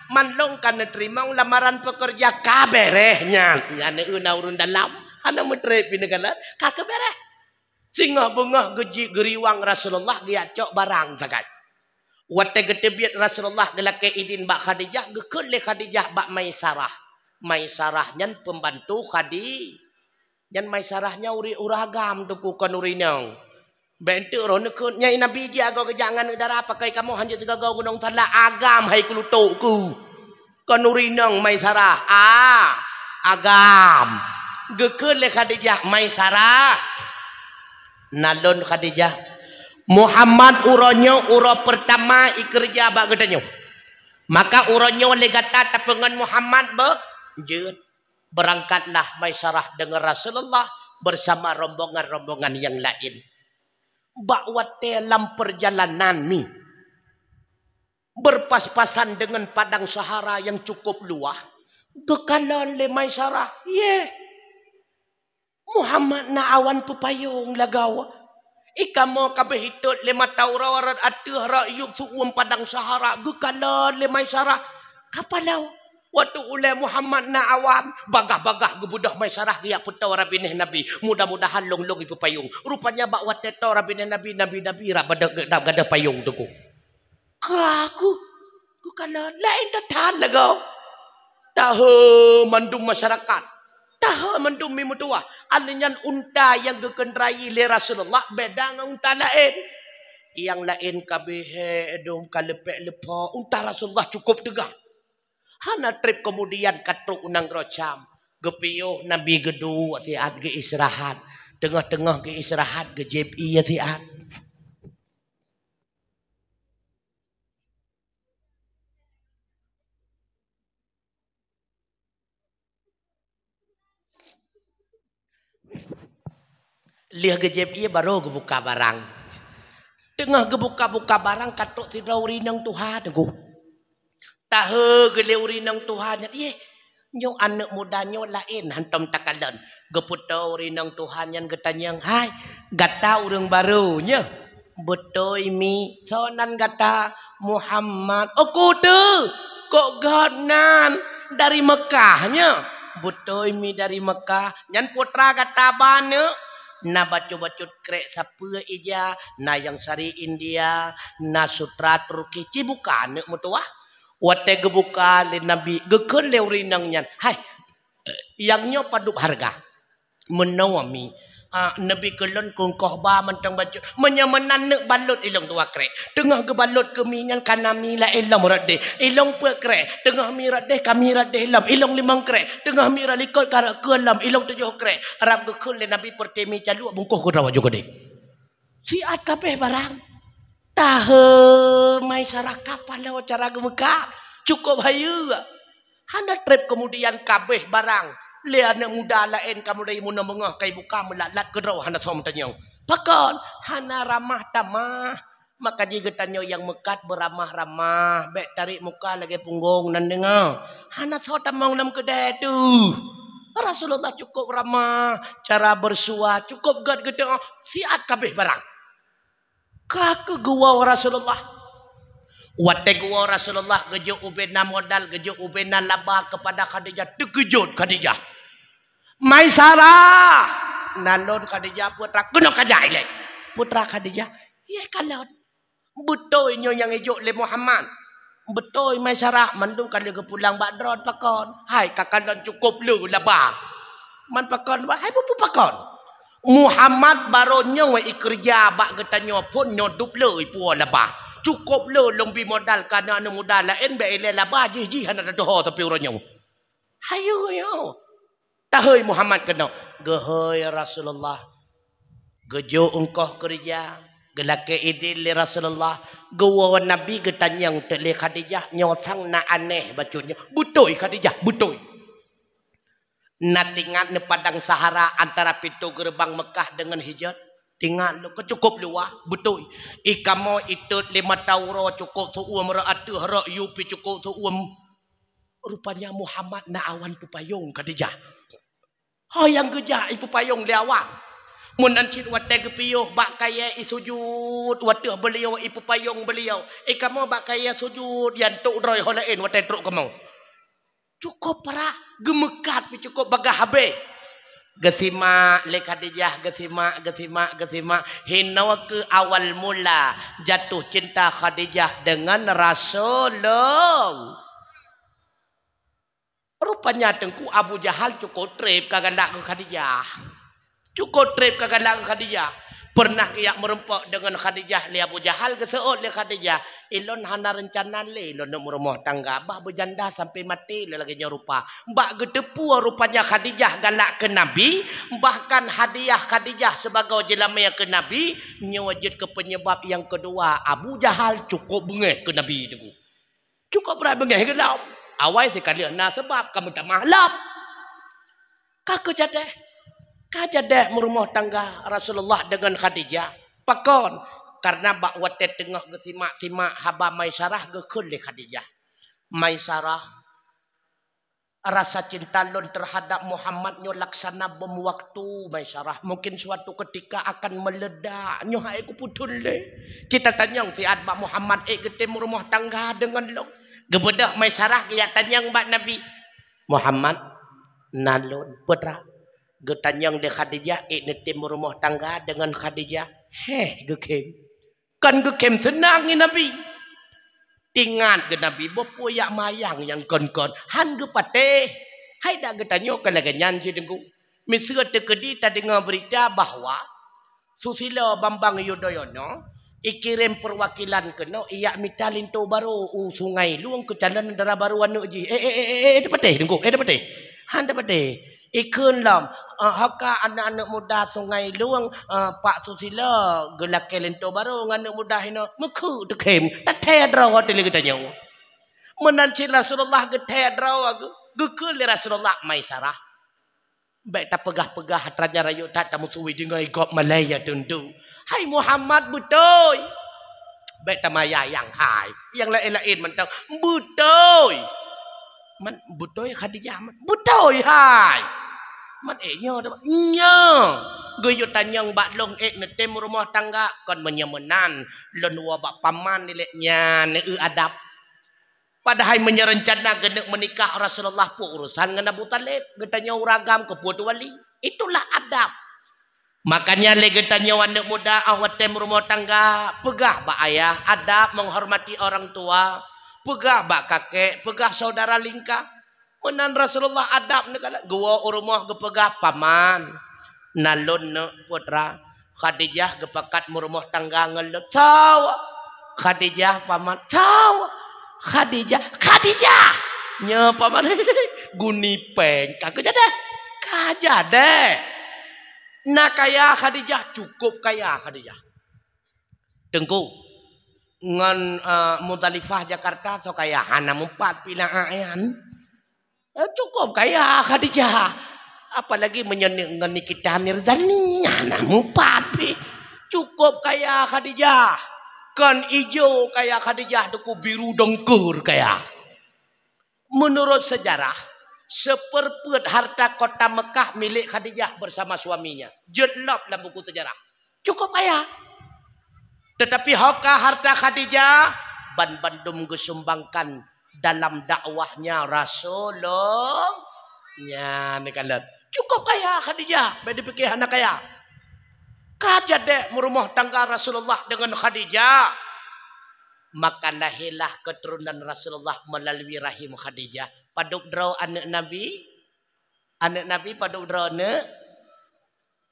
Manlong kan terima lamaran pekerja kaberehnya. Nyane una urun dalam. Ana metre pinegala. Kaka bereh. Singa bunga geji geriwang Rasulullah dia cok barang sakai. Wate getebiat Rasulullah gelake idin bak Khadijah gekul le Khadijah bak Maisarah. Maisarah nyan pembantu Khadi. Nyan Maisarahnya uri uragam tu ku kan uri nyang. Bentu roh nekut nyai Nabi dia go kejangan udara pakai kamu hanya go gunung tala agam hai kulutukku. Kan uri nyang Maisarah. Ah, agam. Gekul le Khadijah Maisarah nalon Khadijah Muhammad uronyo uro pertama ikerja bak gedanyo maka uronyo legata tapengan Muhammad be jut berangkatlah Maisarah dengan Rasulullah bersama rombongan-rombongan yang lain bak wate dalam perjalanan mi berpas-pasan dengan padang Sahara yang cukup luas. Kekalan le Maisarah. Ye. Yeah. Muhammad na awan pupayong lagawa. Ika mo kabeh hitut lima taurawarat atuh rayuk suum padang Sahara. Kekalan le Maisarah. Kapalau. Waktu ule Muhammad na awan. Bagah-bagah gebudah Maisarah dia putau rabinih Nabi. Mudah-mudahan long-long ipu payung. Rupanya bak wateto rabinih Nabi. Nabi-Nabi rak gada payung tu ku. Aku. Aku kala lain tak kau. Tahu mandum masyarakat. Tahu mandum mi mutua. Alinyan unta yang kekenderai le Rasulullah. Beda dengan unta lain. Yang lain kabehe edom kalepek lepa. Unta Rasulullah cukup tegak. Hana trip kemudian katruk unang rocam. Gepiyo Nabi gedu siat ke istirahat. Tengah-tengah ke istirahat ke JPI ya. Lihat ke JPI baru ke buka barang. Tengah ke buka-buka barang katruk tidak urinang Tuhan. Aku tahu gele urinang Tuhan. Ye, nyo anak muda nyo lain hantam takalan. Geputa urinang Tuhan yang getanyang. Hai, gata urang barunya. Betul mi. Sonan gata Muhammad. Oh kudu. Kok ganan dari Mekahnya. Betul mi dari Mekah. Nyan putra kata bana. Na bacu-bacut krek siapa ija. Na yang sari India. Na sutra Turki. Cibukan nak mutuah. Wate gebuka le nabi gekun le urinang nyan. Hai. Yang nyo padup harga. Menawami. Uh, nabi kelon kong kohba mentang baca menyamanan nak balut ilong tua krek tengah ke balut ke minyan kanami la ilong radeh ilong pe krek tengah mi radeh kami radeh lam ilong. Limang krek tengah mi ralikot karak ke lam ilong tujuh krek arab ke kun le nabi pertemi calu bungkuh ke rawa juga deh. Siat kabeh barang. Tahu kapal lewat cara gemeka cukup hayu hana trip kemudian kabeh barang le anak muda lain kamu dari muna mengah kai buka melalat ke draw hana som tanyong pakon hana ramah tamah maka dia getanyo yang mekat beramah-ramah. Bek tarik muka lagi punggung nan dengar. Hana so tamong nam kedai tu. Rasulullah cukup ramah. Cara bersua cukup gad gedang siat kabeh barang. Kaku gua Rasulullah. Wate gua Rasulullah. Gejuk ubena modal gejuk ubena laba kepada Khadijah. Terkejut Khadijah Maisarah nalon Khadijah putra kuno kajai le. Putra Khadijah ya kalon. Betul nyo yang ijuk le Muhammad. Betul Maisarah mandung kali ke pulang badron pakon hai kakalon cukup lu laba man pakon hai pupu pakon Muhammad baronyo we ikerja bak getanyo pun nyodup le ipu laba cukup le long bi modal kana anu modal lain be ile laba ji ji hana doho tapi uronyo hayo yo Tahoi Muhammad kena. Gehoi Rasulullah. Gejo engkau kerja. Gelake idil li Rasulullah. Gewa Nabi getanyang tele Khadijah. Nyosang na aneh bacanya. Butoi Khadijah. Butoi. Natingat ni padang Sahara antara pintu gerbang Mekah dengan Hijat. Tinggal lu kecukup luah. Betul. Ikamo itu lima tauro cukup suum ra'atu harak yupi cukup suum. Rupanya Muhammad na awan pupayung Khadijah. Oh yang gejak ibu payung liawak. Mun nanti wate kepiyuh bak kaya isujud wate beliau ibu payung beliau. Eh kamu bak kaya sujud yang tuk roy holain wate truk kamu. Cukup para gemekat pi cukup bagah habe. Gesima le Khadijah gesima gesima gesima hinawa ke awal mula jatuh cinta Khadijah dengan Rasulullah. Rupanya tengku Abu Jahal cukup trip kagak ke Khadijah. Cukup trip kagak ke Khadijah. Pernah ia merempak dengan Khadijah li Abu Jahal ke seot li Khadijah. Ilon hana rencana le ilon nak merumah tangga bah berjanda sampai mati le lagi rupa. Mbak gedepu rupanya Khadijah galak ke Nabi, bahkan hadiah Khadijah sebagai jelama yang ke Nabi, nyewajud ke penyebab yang kedua Abu Jahal cukup bengeh ke Nabi. Cukup berat bengeh ke Nabi. Awai sekali na sebab kamu tak mahlap. Kaku jadeh. Kajadeh merumah tangga Rasulullah dengan Khadijah. Pakon. karena bak wate tengah ke simak-simak haba Maisarah ke le Khadijah. Maisarah rasa cinta lon terhadap Muhammad nyo laksana bom waktu Maisarah. Mungkin suatu ketika akan meledak. Nyo hai ku putun le. Kita tanya si adba Muhammad eh ketem rumah tangga dengan lo. Gebedak Maisarah dia tanya bak Nabi. Muhammad nalon putra. Getanyang de Khadijah eh netem rumah tangga dengan Khadijah. Heh, gekem. Kan gekem senang ni Nabi. Tingan ke Nabi bopo yak mayang yang kon-kon. Han ge pateh. Hai dah ge tanyo kan lagi nyanji dengku. Misra tekedi tak dengar berita bahawa Susilo Bambang Yudhoyono ikirim perwakilan kena iya minta linto baru u sungai. Luang ke jalan negara baru anu ji? Eh eh eh eh dapat teh dengku eh dapat teh han dapat teh ikun lam. Uh, haka anak-anak muda sungai luang uh, Pak Susila gelak kelento baru anak muda hina meku dekem tak teh draw hotel kita nyawa menanci Rasulullah ke teh draw aku. Gekul Rasulullah mai sarah baik tak pegah-pegah hatranya rayu tak tamu suwi dengan ikut Malaya tentu Hai Muhammad betul. Baik tamaya yang hai. Yang lain-lain mentang betul. Man betul Khadijah. Betul hai. Man eh nya dah. Nya. Geyo tanyang bak long ek ne tem rumah tangga kon menyemenan lon wa bak paman ni leknya ne e adab. Padahal menyerencana genek menikah Rasulullah pu urusan dengan Abu Talib. Getanya uragam ke putu wali. Itulah adab. Makanya lagi tanya anak muda awat tem rumah tangga. Pegah bak ayah, adab menghormati orang tua. Pegah bak kakek, pegah saudara lingkah. Menan Rasulullah adab. Gua rumah ke pegah paman. Nalun ne putra. Khadijah ke pakat rumah tangga ngelut. Cawa. Khadijah paman. Cawa. Khadijah. Khadijah. Nya paman. Guni peng. Kakak jadi. Kajade. Nak kaya Khadijah cukup kaya Khadijah. Tengku ngan uh, Mudalifah Jakarta so kaya hana empat pila ayan. Uh, cukup kaya Khadijah. Apalagi menyenang dengan Nikita Mirzani hana empat pi. Cukup kaya Khadijah. Kan ijo kaya Khadijah deku biru dengkur kaya. Menurut sejarah seperput harta kota Mekah milik Khadijah bersama suaminya. Jelap dalam buku sejarah. Cukup kaya. Tetapi hoka harta Khadijah ban bandum gesumbangkan dalam dakwahnya Rasulullah. Ya, ni kan Cukup kaya Khadijah. Bagi fikir anak kaya. Kaja dek merumah tangga Rasulullah dengan Khadijah. Maka lahirlah keturunan Rasulullah melalui rahim Khadijah paduk draw anak Nabi. Anak Nabi paduk draw ne.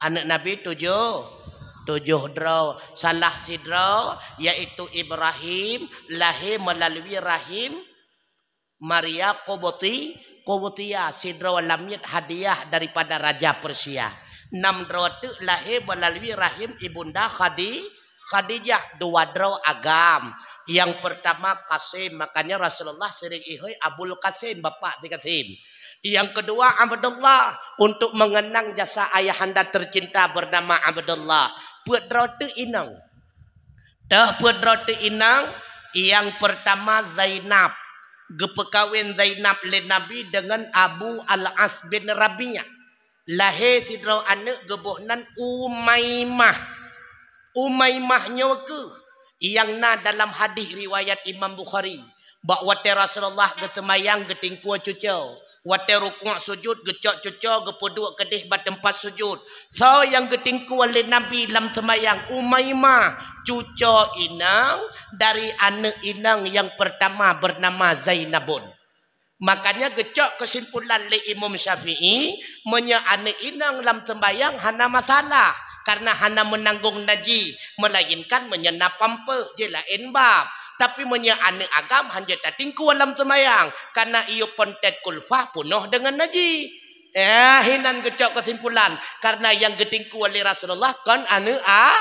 Anak Nabi tujuh. Tujuh draw. Salah si draw iaitu Ibrahim lahir melalui rahim Maria Qoboti. Qobotia si draw lamit hadiah daripada Raja Persia. Enam draw tu lahir melalui rahim Ibunda Khadi. Khadijah dua draw agam. Yang pertama Qasim. Makanya Rasulullah sering ihoi Abul Qasim. Bapak di Qasim. Yang kedua Abdullah. Untuk mengenang jasa ayahanda tercinta bernama Abdullah. Puat roti inang. Dah puat roti inang. Yang pertama Zainab. Gepekawin Zainab le Nabi dengan Abu Al-As bin Rabi'ah. Lahir sidraw anak gebuhnan Umaymah. Umaymahnya ke? yang na dalam hadis riwayat Imam Bukhari bahawa Rasulullah bersemayang ke tingkua cucau wate rukuk sujud gecok cucau gepuduk kedih bat tempat sujud so yang getingku oleh nabi dalam semayang umaymah cucu inang dari anak inang yang pertama bernama Zainabun. Makanya gecok kesimpulan le Imam Syafi'i menya anak inang dalam sembayang hana masalah. Karena hana menanggung naji melainkan menyenap pampe je lain bab tapi menya ane agam hanya tatingku alam semayang karena iyo pontet kulfah punuh dengan naji. Ya hinan gecok kesimpulan karena yang getingku oleh Rasulullah kan ane a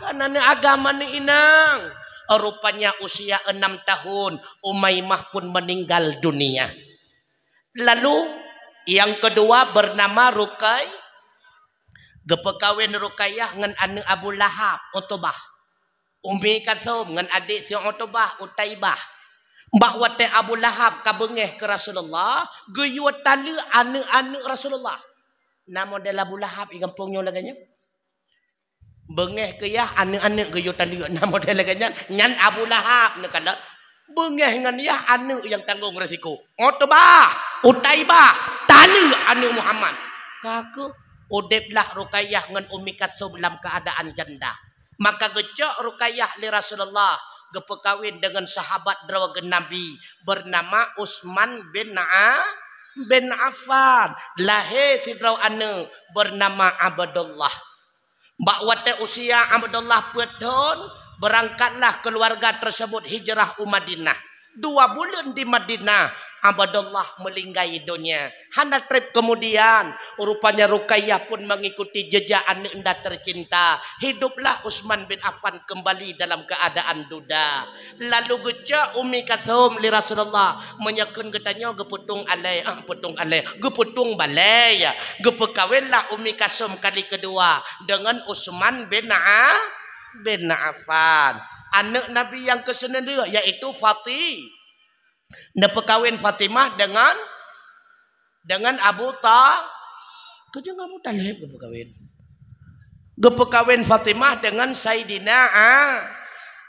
kan ane agama ni inang rupanya usia enam tahun Umaymah pun meninggal dunia lalu yang kedua bernama Rukai Gepekawin Rukayah dengan anak Abu Lahab, Utubah. Umi Kasum dengan adik si Utbah Utaibah. Mbak wate Abu Lahab kabengeh ke Rasulullah, geyu tali anak-anak Rasulullah. Nama dia Abu Lahab i kampungnya laganya. Bengeh ke ya anak-anak geyu tali nama dia laganya nyan Abu Lahab ne kala. Bengeh dengan ya anak yang tanggung resiko. Utbah, Utaibah, tali anak Muhammad. Kaku udeplah Ruqayyah dengan Umi Kasum dalam keadaan janda. Maka gecok Ruqayyah li Rasulullah gepekawin dengan sahabat drawagan Nabi bernama Usman bin A bin Affan. Lahir si draw ane bernama Abdullah. Mbak wate usia Abdullah petun berangkatlah keluarga tersebut hijrah ke Madinah. Dua bulan di Madinah Abdullah melinggai dunia. Hana trip kemudian rupanya Ruqayyah pun mengikuti jejak anak tercinta. Hiduplah Utsman bin Affan kembali dalam keadaan duda. Lalu geja Umi Kasum li Rasulullah menyekun getanya geputung alai ah putung alai geputung balai ya. Gepekawinlah Umi Kasum kali kedua dengan Utsman bin A bin Affan. Anak Nabi yang kesenang dia iaitu Fatih. Dia perkahwin Fatimah dengan dengan Abu Ta. Kerja Abu Talib dia perkahwin. Dia perkahwin Fatimah dengan Sayyidina A.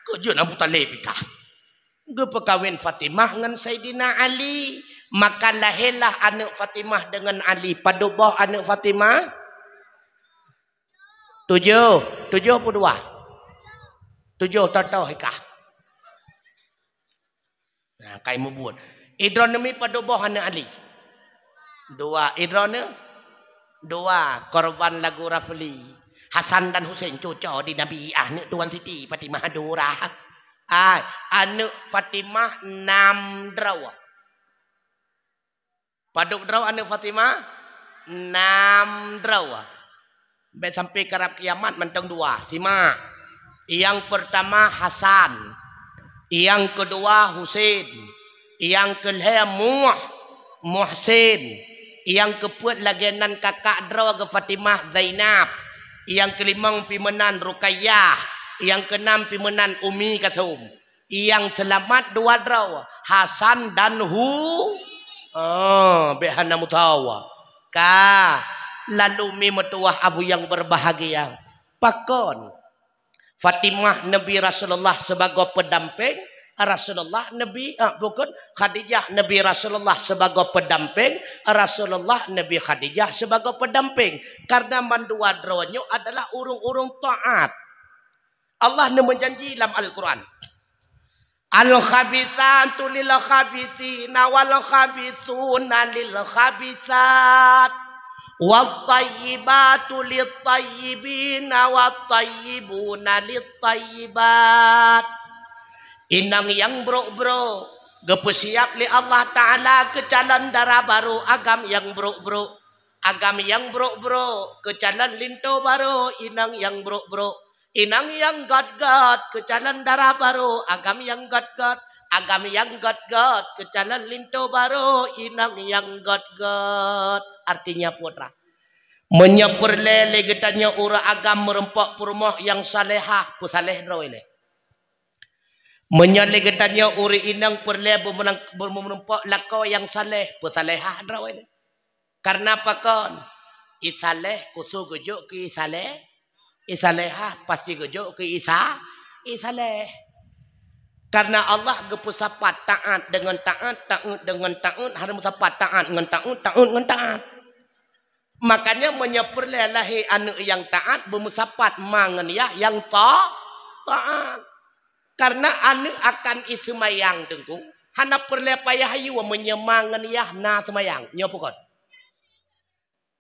Kerja Abu Talib ikah. Dia perkahwin Fatimah dengan Sayyidina Ali. Maka lahirlah anak Fatimah dengan Ali. Padubah anak Fatimah. Tujuh. Tujuh puluh dua. Tujuh tahu ikah. Nah, kai mubut. Idronemi pada bawah anak Ali. Dua idrone. Dua korban lagu Rafli. Hasan dan Hussein cucu di Nabi Ah ni Tuan Siti Fatimah Dura. Ai, anak Fatimah enam draw. Paduk draw anak Fatimah enam draw. Baik sampai kerap kiamat mentang dua. Simak. Yang pertama Hasan. Yang kedua Husain. Yang kelima Muh Muhsin. Yang keempat lagi nan kakak draw ke Fatimah Zainab. Yang kelima pimenan Ruqayyah. Yang keenam pimenan Umi Kasum. Yang selamat dua draw Hasan dan Hu. Oh, behana mutawa. Ka lalu mi metuah abu yang berbahagia. Pakon Fatimah Nabi Rasulullah sebagai pendamping Rasulullah Nabi ah, bukan Khadijah Nabi Rasulullah sebagai pendamping Rasulullah Nabi Khadijah sebagai pendamping. Karena mandua dronyo adalah urung-urung taat. Allah ne menjanji dalam Al-Quran. Al khabithatu lil khabithina wal khabithuna lil khabithat والطيبات للطيبين والطيبون للطيبات Inang yang bro-bro Gepesiap li Allah Ta'ala ke jalan darah baru Agam yang bro-bro Agam yang bro-bro Ke jalan linto baru Inang yang bro-bro Inang yang god-god Ke jalan darah baru Agam yang god-god Agam yang god-god Ke jalan linto baru Inang yang god-god artinya putra. Menyeperlele getanya ura agam merempak purmah yang salehah pusaleh draw ini. Uri inang perle bermenampak lakau yang saleh pusalehah draw ini. Karena apa kon? Isaleh kusu gejuk ke isaleh. Isalehah pasti gejuk ke isa. Isaleh. Karena Allah gepusapat taat dengan taat, taat dengan taat, harus musapat taat dengan taat, taat dengan taat. Makanya menyepurlelahi anak yang taat bermusapat mangan ya yang ta taat. Karena anak akan ismayang tengku. Hana perle payah ayu menyemangan ya na semayang. Nyopukon.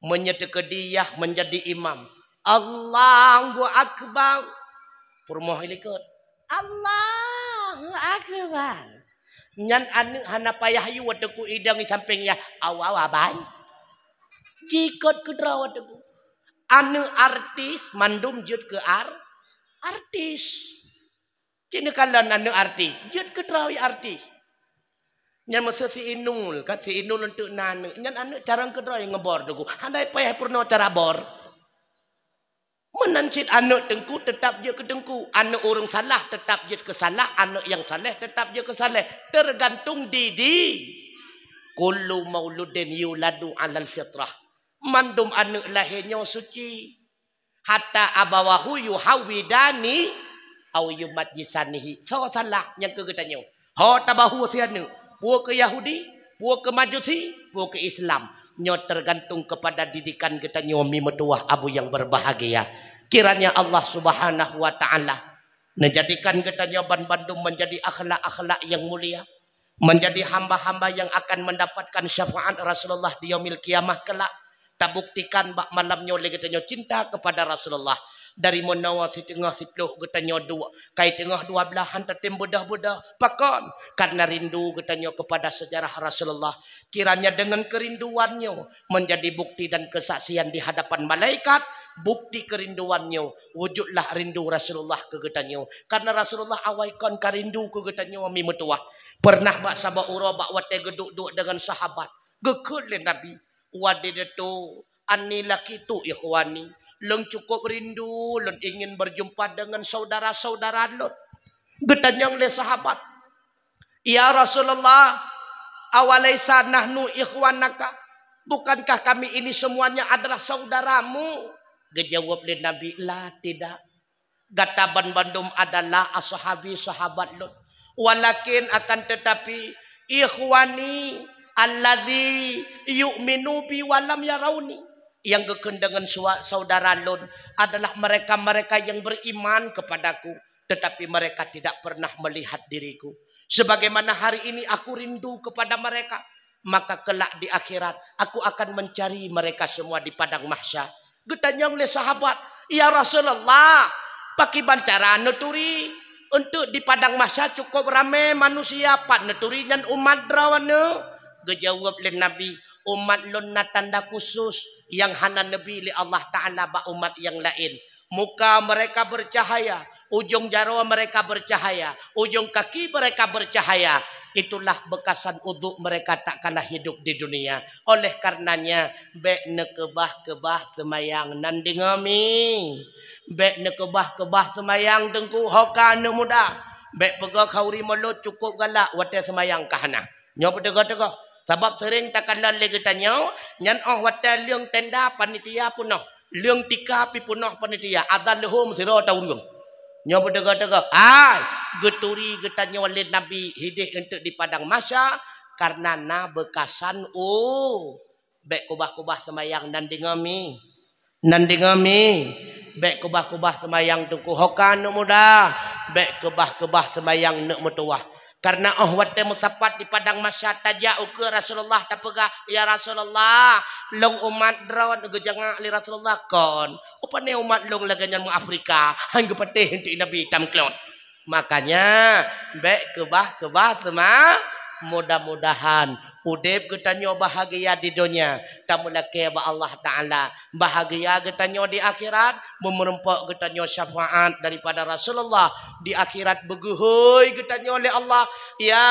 Menyetekediah menjadi imam. Allahu Akbar. Purmoh ilikut. Allahu Akbar. Nyan anak hana payah ayu waduku idang di samping ya. Awawabai. Awawabai. Jikot ke drawat itu. Anu artis mandum jut ke ar artis. Cina kalau anu artis, jut ke drawi artis. Nyan masa si inul, kan si inul untuk nanu. Nyan anu cara ke drawi ngebor tu. Handai payah purno cara bor. Menancit anak tengku tetap je ke tengku. Anak orang salah tetap je ke salah. Anak yang salah tetap je ke salah. Tergantung didi. Kullu mauludin yuladu alal fitrah. Mandum anak lahirnya suci. Hatta abawahu yuhawidani. Au yumat jisanihi. So salah yang ke katanya. Ho tabahu sianu. Puak ke Yahudi. Puak ke Majusi. Puak ke Islam nyo tergantung kepada didikan kita nyomi metuah abu yang berbahagia. Kiranya Allah Subhanahu wa taala menjadikan kita nyoban Bandung menjadi akhlak-akhlak yang mulia, menjadi hamba-hamba yang akan mendapatkan syafaat Rasulullah di yaumil kiamah kelak. Tak buktikan bak malamnya oleh kita cinta kepada Rasulullah. Dari menawa si tengah si peluh katanya dua. Kai tengah dua belahan tetim budah-budah pakon karena rindu katanya kepada sejarah Rasulullah. Kiranya dengan kerinduannya menjadi bukti dan kesaksian di hadapan malaikat bukti kerinduannya wujudlah rindu Rasulullah ke katanya karena Rasulullah awaikan kerindu ke katanya mi metuah. Pernah bak sabak ura bak wate geduk-duk dengan sahabat. Gekul nabi wadidetu anni laki tu ikhwani Leng cukup rindu, leng ingin berjumpa dengan saudara-saudara leng. Getanyang le sahabat. Ya Rasulullah, awalaisa nahnu ikhwanaka. Bukankah kami ini semuanya adalah saudaramu? Gejawab le Nabi, la tidak. Gataban bandum adalah ashabi sahabat leng. Walakin akan tetapi ikhwani alladhi yu'minu bi walam yarawni. Yang kekendangan saudara Lun adalah mereka-mereka yang beriman kepadaku tetapi mereka tidak pernah melihat diriku. Sebagaimana hari ini aku rindu kepada mereka maka kelak di akhirat aku akan mencari mereka semua di padang mahsyar. Getanya oleh sahabat ya Rasulullah pakai bancara nuturi untuk di padang mahsyar cukup ramai manusia pak nuturi dan umat drawana gejawab oleh Nabi umat lun tanda khusus yang hana nabi li Allah taala ba umat yang lain. Muka mereka bercahaya ujung jari mereka bercahaya ujung kaki mereka bercahaya. Itulah bekasan uduk mereka tak kalah hidup di dunia. Oleh karenanya bek nekebah kebah semayang nandingami bek nekebah kebah semayang dengku hoka ne muda. Bek pegah kauri mulut cukup galak wate semayang kahana nyoba tegak-tegak sebab sering takkan lalu kita nyaw, nyan oh wata liang tenda panitia punah. Liang tika pi punah panitia. Adan lehum siro tau liang. Nyaw berdaga-daga. Ay, geturi kita nyaw oleh Nabi hidih untuk di padang masa. Karena na bekasan oh. Bek kubah-kubah semayang nandingami. Nandingami. Bek kubah-kubah semayang tungku hokan muda. Bek kubah-kubah semayang nuk mutuah. Karena oh wate musapat di padang masya tajau ke Rasulullah tak pegah ya Rasulullah long umat drawan uga jangan li Rasulullah kon. Apa ni umat long laganyan mu Afrika hangga patih untuk Nabi tamklot makanya baik kebah kebah semua mudah-mudahan udip kita nyo bahagia di dunia. Tamu laki ba Allah taala. Bahagia kita nyo di akhirat. Memerempak kita nyo syafaat daripada Rasulullah. Di akhirat beguhui kita nyo oleh Allah. Ya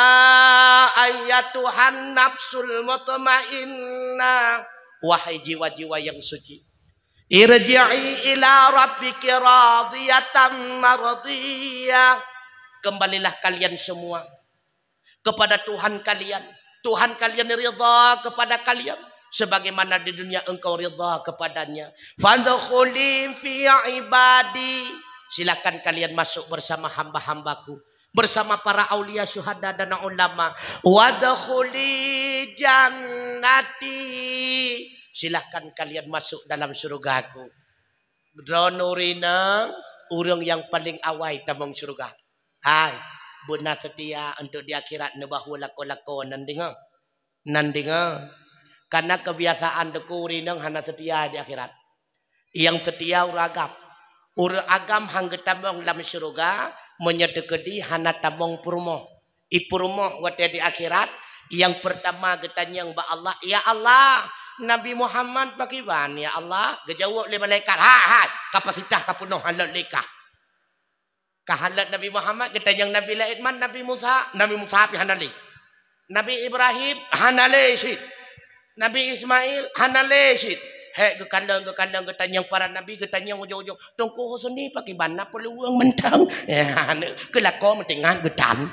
ayatuhan nafsul mutmainnah wahai jiwa-jiwa yang suci. Irji'i ila rabbiki radiyatan mardiyah. Kembalilah kalian semua kepada Tuhan kalian. Tuhan kalian ridha kepada kalian sebagaimana di dunia engkau ridha kepadanya. Fadkhuli fi ibadi. Silakan kalian masuk bersama hamba-hambaku bersama para aulia syuhada dan ulama. Wadkhuli jannati. Silakan kalian masuk dalam surgaku. Dronurina orang yang paling awai tamang surga. Hai, benar setia untuk di akhirat ne bahu lako-lako nandinga. Nandinga. Karena kebiasaan deku rinang hana setia di akhirat. Yang setia uragam. Ura agam hangga tamong dalam syurga menyedekedi hana tamong purmo. I purmo wate di akhirat yang pertama getanya ba Allah, ya Allah, Nabi Muhammad pakiban ya Allah, gejawab le malaikat, ha ha, kapasitas kapunuh halal lekah. Kahalat Nabi Muhammad kita yang Nabi lain man Nabi Musa, Nabi Musa pi hanali. Nabi Ibrahim hanale syid. Nabi Ismail hanale syid. Hek ke kandang ke kandang ke tanyang para nabi ke tanyang ujung-ujung. Tungku hosuni pakai bana peluang mentang. Ya, ke lako mentingan gedan.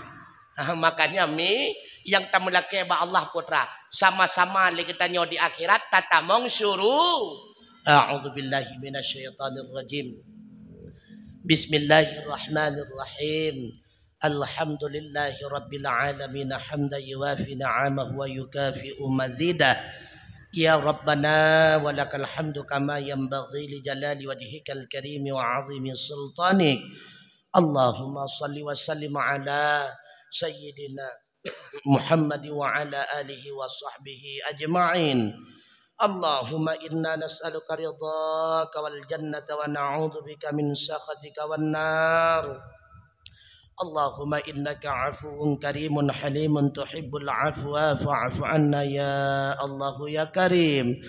Ha, makanya mi yang tamu laki ba Allah putra sama-sama li kita nyo di akhirat tatamong syuru. A'udzu بسم الله الرحمن الرحيم. الحمد لله رب العالمين حمدا يوافي نعمه ويكافئ مزيده. يا ربنا ولك الحمد كما ينبغي لجلال وجهك الكريم وعظيم سلطانك. اللهم صل وسلم على سيدنا محمد وعلى آله وصحبه أجمعين. اللهم إنا نسألك رضاك والجنة ونعوذ بك من سخطك والنار. اللهم إنك عفو كريم حليم تحب العفو فاعف عنا يا الله يا كريم.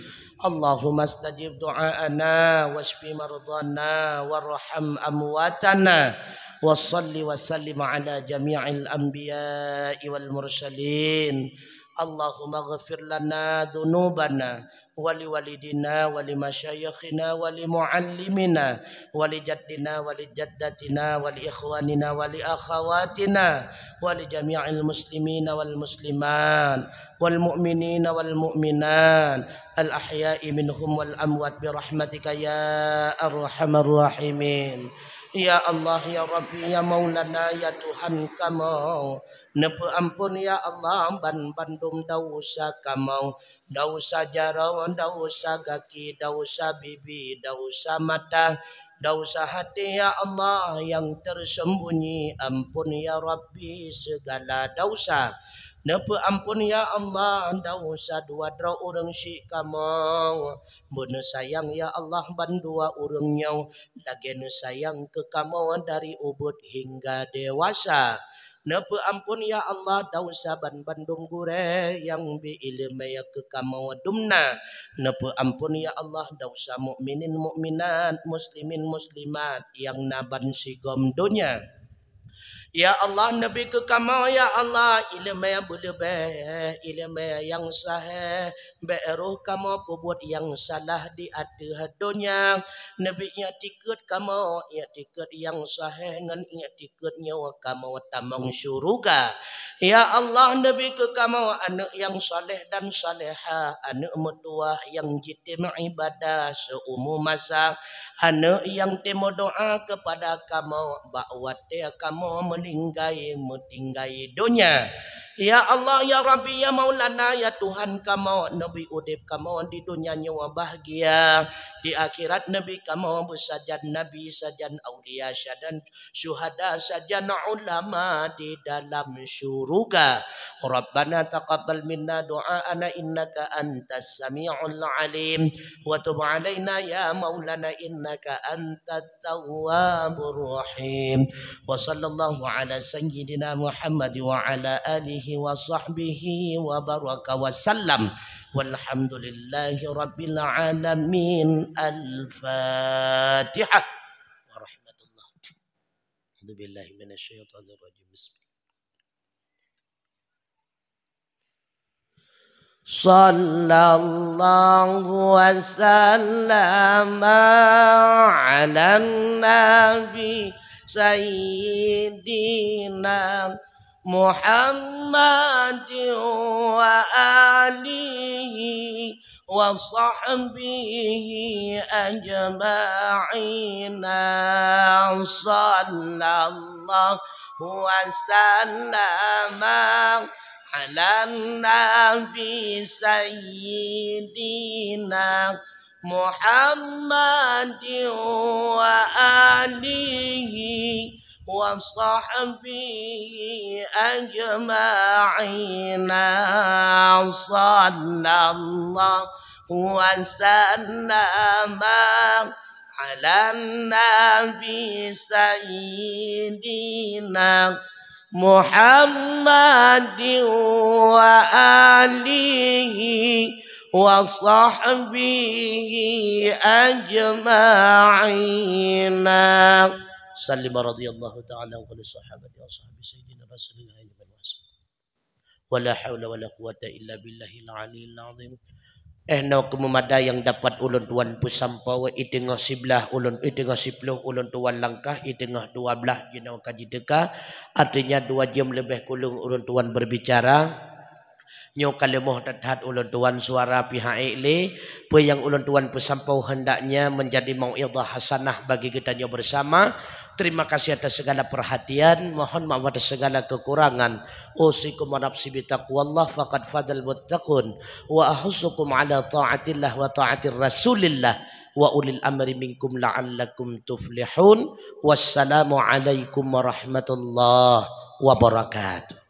اللهم استجب دعاءنا واشف مرضانا وارحم أمواتنا وصل وسلم على جميع الأنبياء والمرسلين. اللهم اغفر لنا ذنوبنا ولوالدنا ولمشايخنا ولمعلمنا ولجدنا ولجدتنا ولإخواننا ولأخواتنا ولجميع المسلمين والمسلمات والمؤمنين والمؤمنات الأحياء منهم والأموات برحمتك يا أرحم الراحمين يا الله يا ربي يا مولانا يا Tuhan kamu Nepu ampun ya Allah ban bandum dausa kamu dausa jarawan dausa kaki dausa bibi dausa mata dausa hati ya Allah yang tersembunyi. Ampun ya Rabbi segala dausa. Nepu ampun ya Allah dausa dua dra urang si kamu Bune sayang ya Allah ban dua urangnya lagi sayang ke kamu dari ubud hingga dewasa Napa ampun ya Allah dausa ban bandung gure yang bi ilmu ya ke kamu dumna. Napa ampun ya Allah dausa mukminin mukminat muslimin muslimat yang naban sigom dunia. Ya Allah Nabi ke kamu ya Allah ilmu yang boleh be ilmu yang sah beruh kamu perbuat yang salah di atas dunia Nabi tiket kamu tiket yang sah dengan tiket nyawa kamu tamang syurga Ya Allah Nabi ke kamu anak yang saleh dan saleha anak mertua yang jitim ibadah seumur masa anak yang temu doa kepada kamu bahawa dia kamu meninggai meninggai dunia. Ya Allah ya Rabbi ya Maulana ya Tuhan kamu Nabi udip kamu di dunia nyawa bahagia di akhirat Nabi kamu bersajan Nabi sajan aulia sajan syuhada sajan ulama di dalam syuruga Rabbana taqabbal minna du'a'ana innaka antas sami'ul alim. Wa tub alaina ya maulana innaka antat tawwabur rahim. Wa sallallahu ala sayyidina Muhammad wa ala alihi wa sahbihi wa baraka wa sallam. والحمد لله رب العالمين الفاتحة ورحمة الله. أعوذ بالله من الشيطان الرجيم. بسم الله. صلى الله وسلم على النبي سيدنا محمد وآله وصحبه أجمعين. صلى الله وسلم على النبي سيدنا محمد وآله وصحبه أجمعين. صلى الله وسلم على النبي سيدنا محمد وآله وصحبه أجمعين. سلم رضي الله تعالى عن الصحابة وصحاب سيدنا رسول الله ولا حول ولا قوة إلا بالله العلي العظيم Eh no kemumada yang dapat ulun tuan pusampau i tengah sebelah ulun i tengah sepuluh ulun tuan langkah i tengah dua belah jenau kaji deka artinya dua jam lebih kulung ulun tuan berbicara Nyo kalemoh datat ulun tuan suara pihak ikli pe yang ulun tuan pusampau hendaknya menjadi mauidhah hasanah bagi kita nyo bersama Terima kasih atas segala perhatian. Mohon maaf atas segala kekurangan. Usikum nafsi bitaqwallah faqad fadal muttaqun. Wa ahusukum ala ta'atillah wa ta'atir rasulillah. Wa ulil amri minkum la'allakum tuflihun. Wassalamu alaikum warahmatullahi wabarakatuh.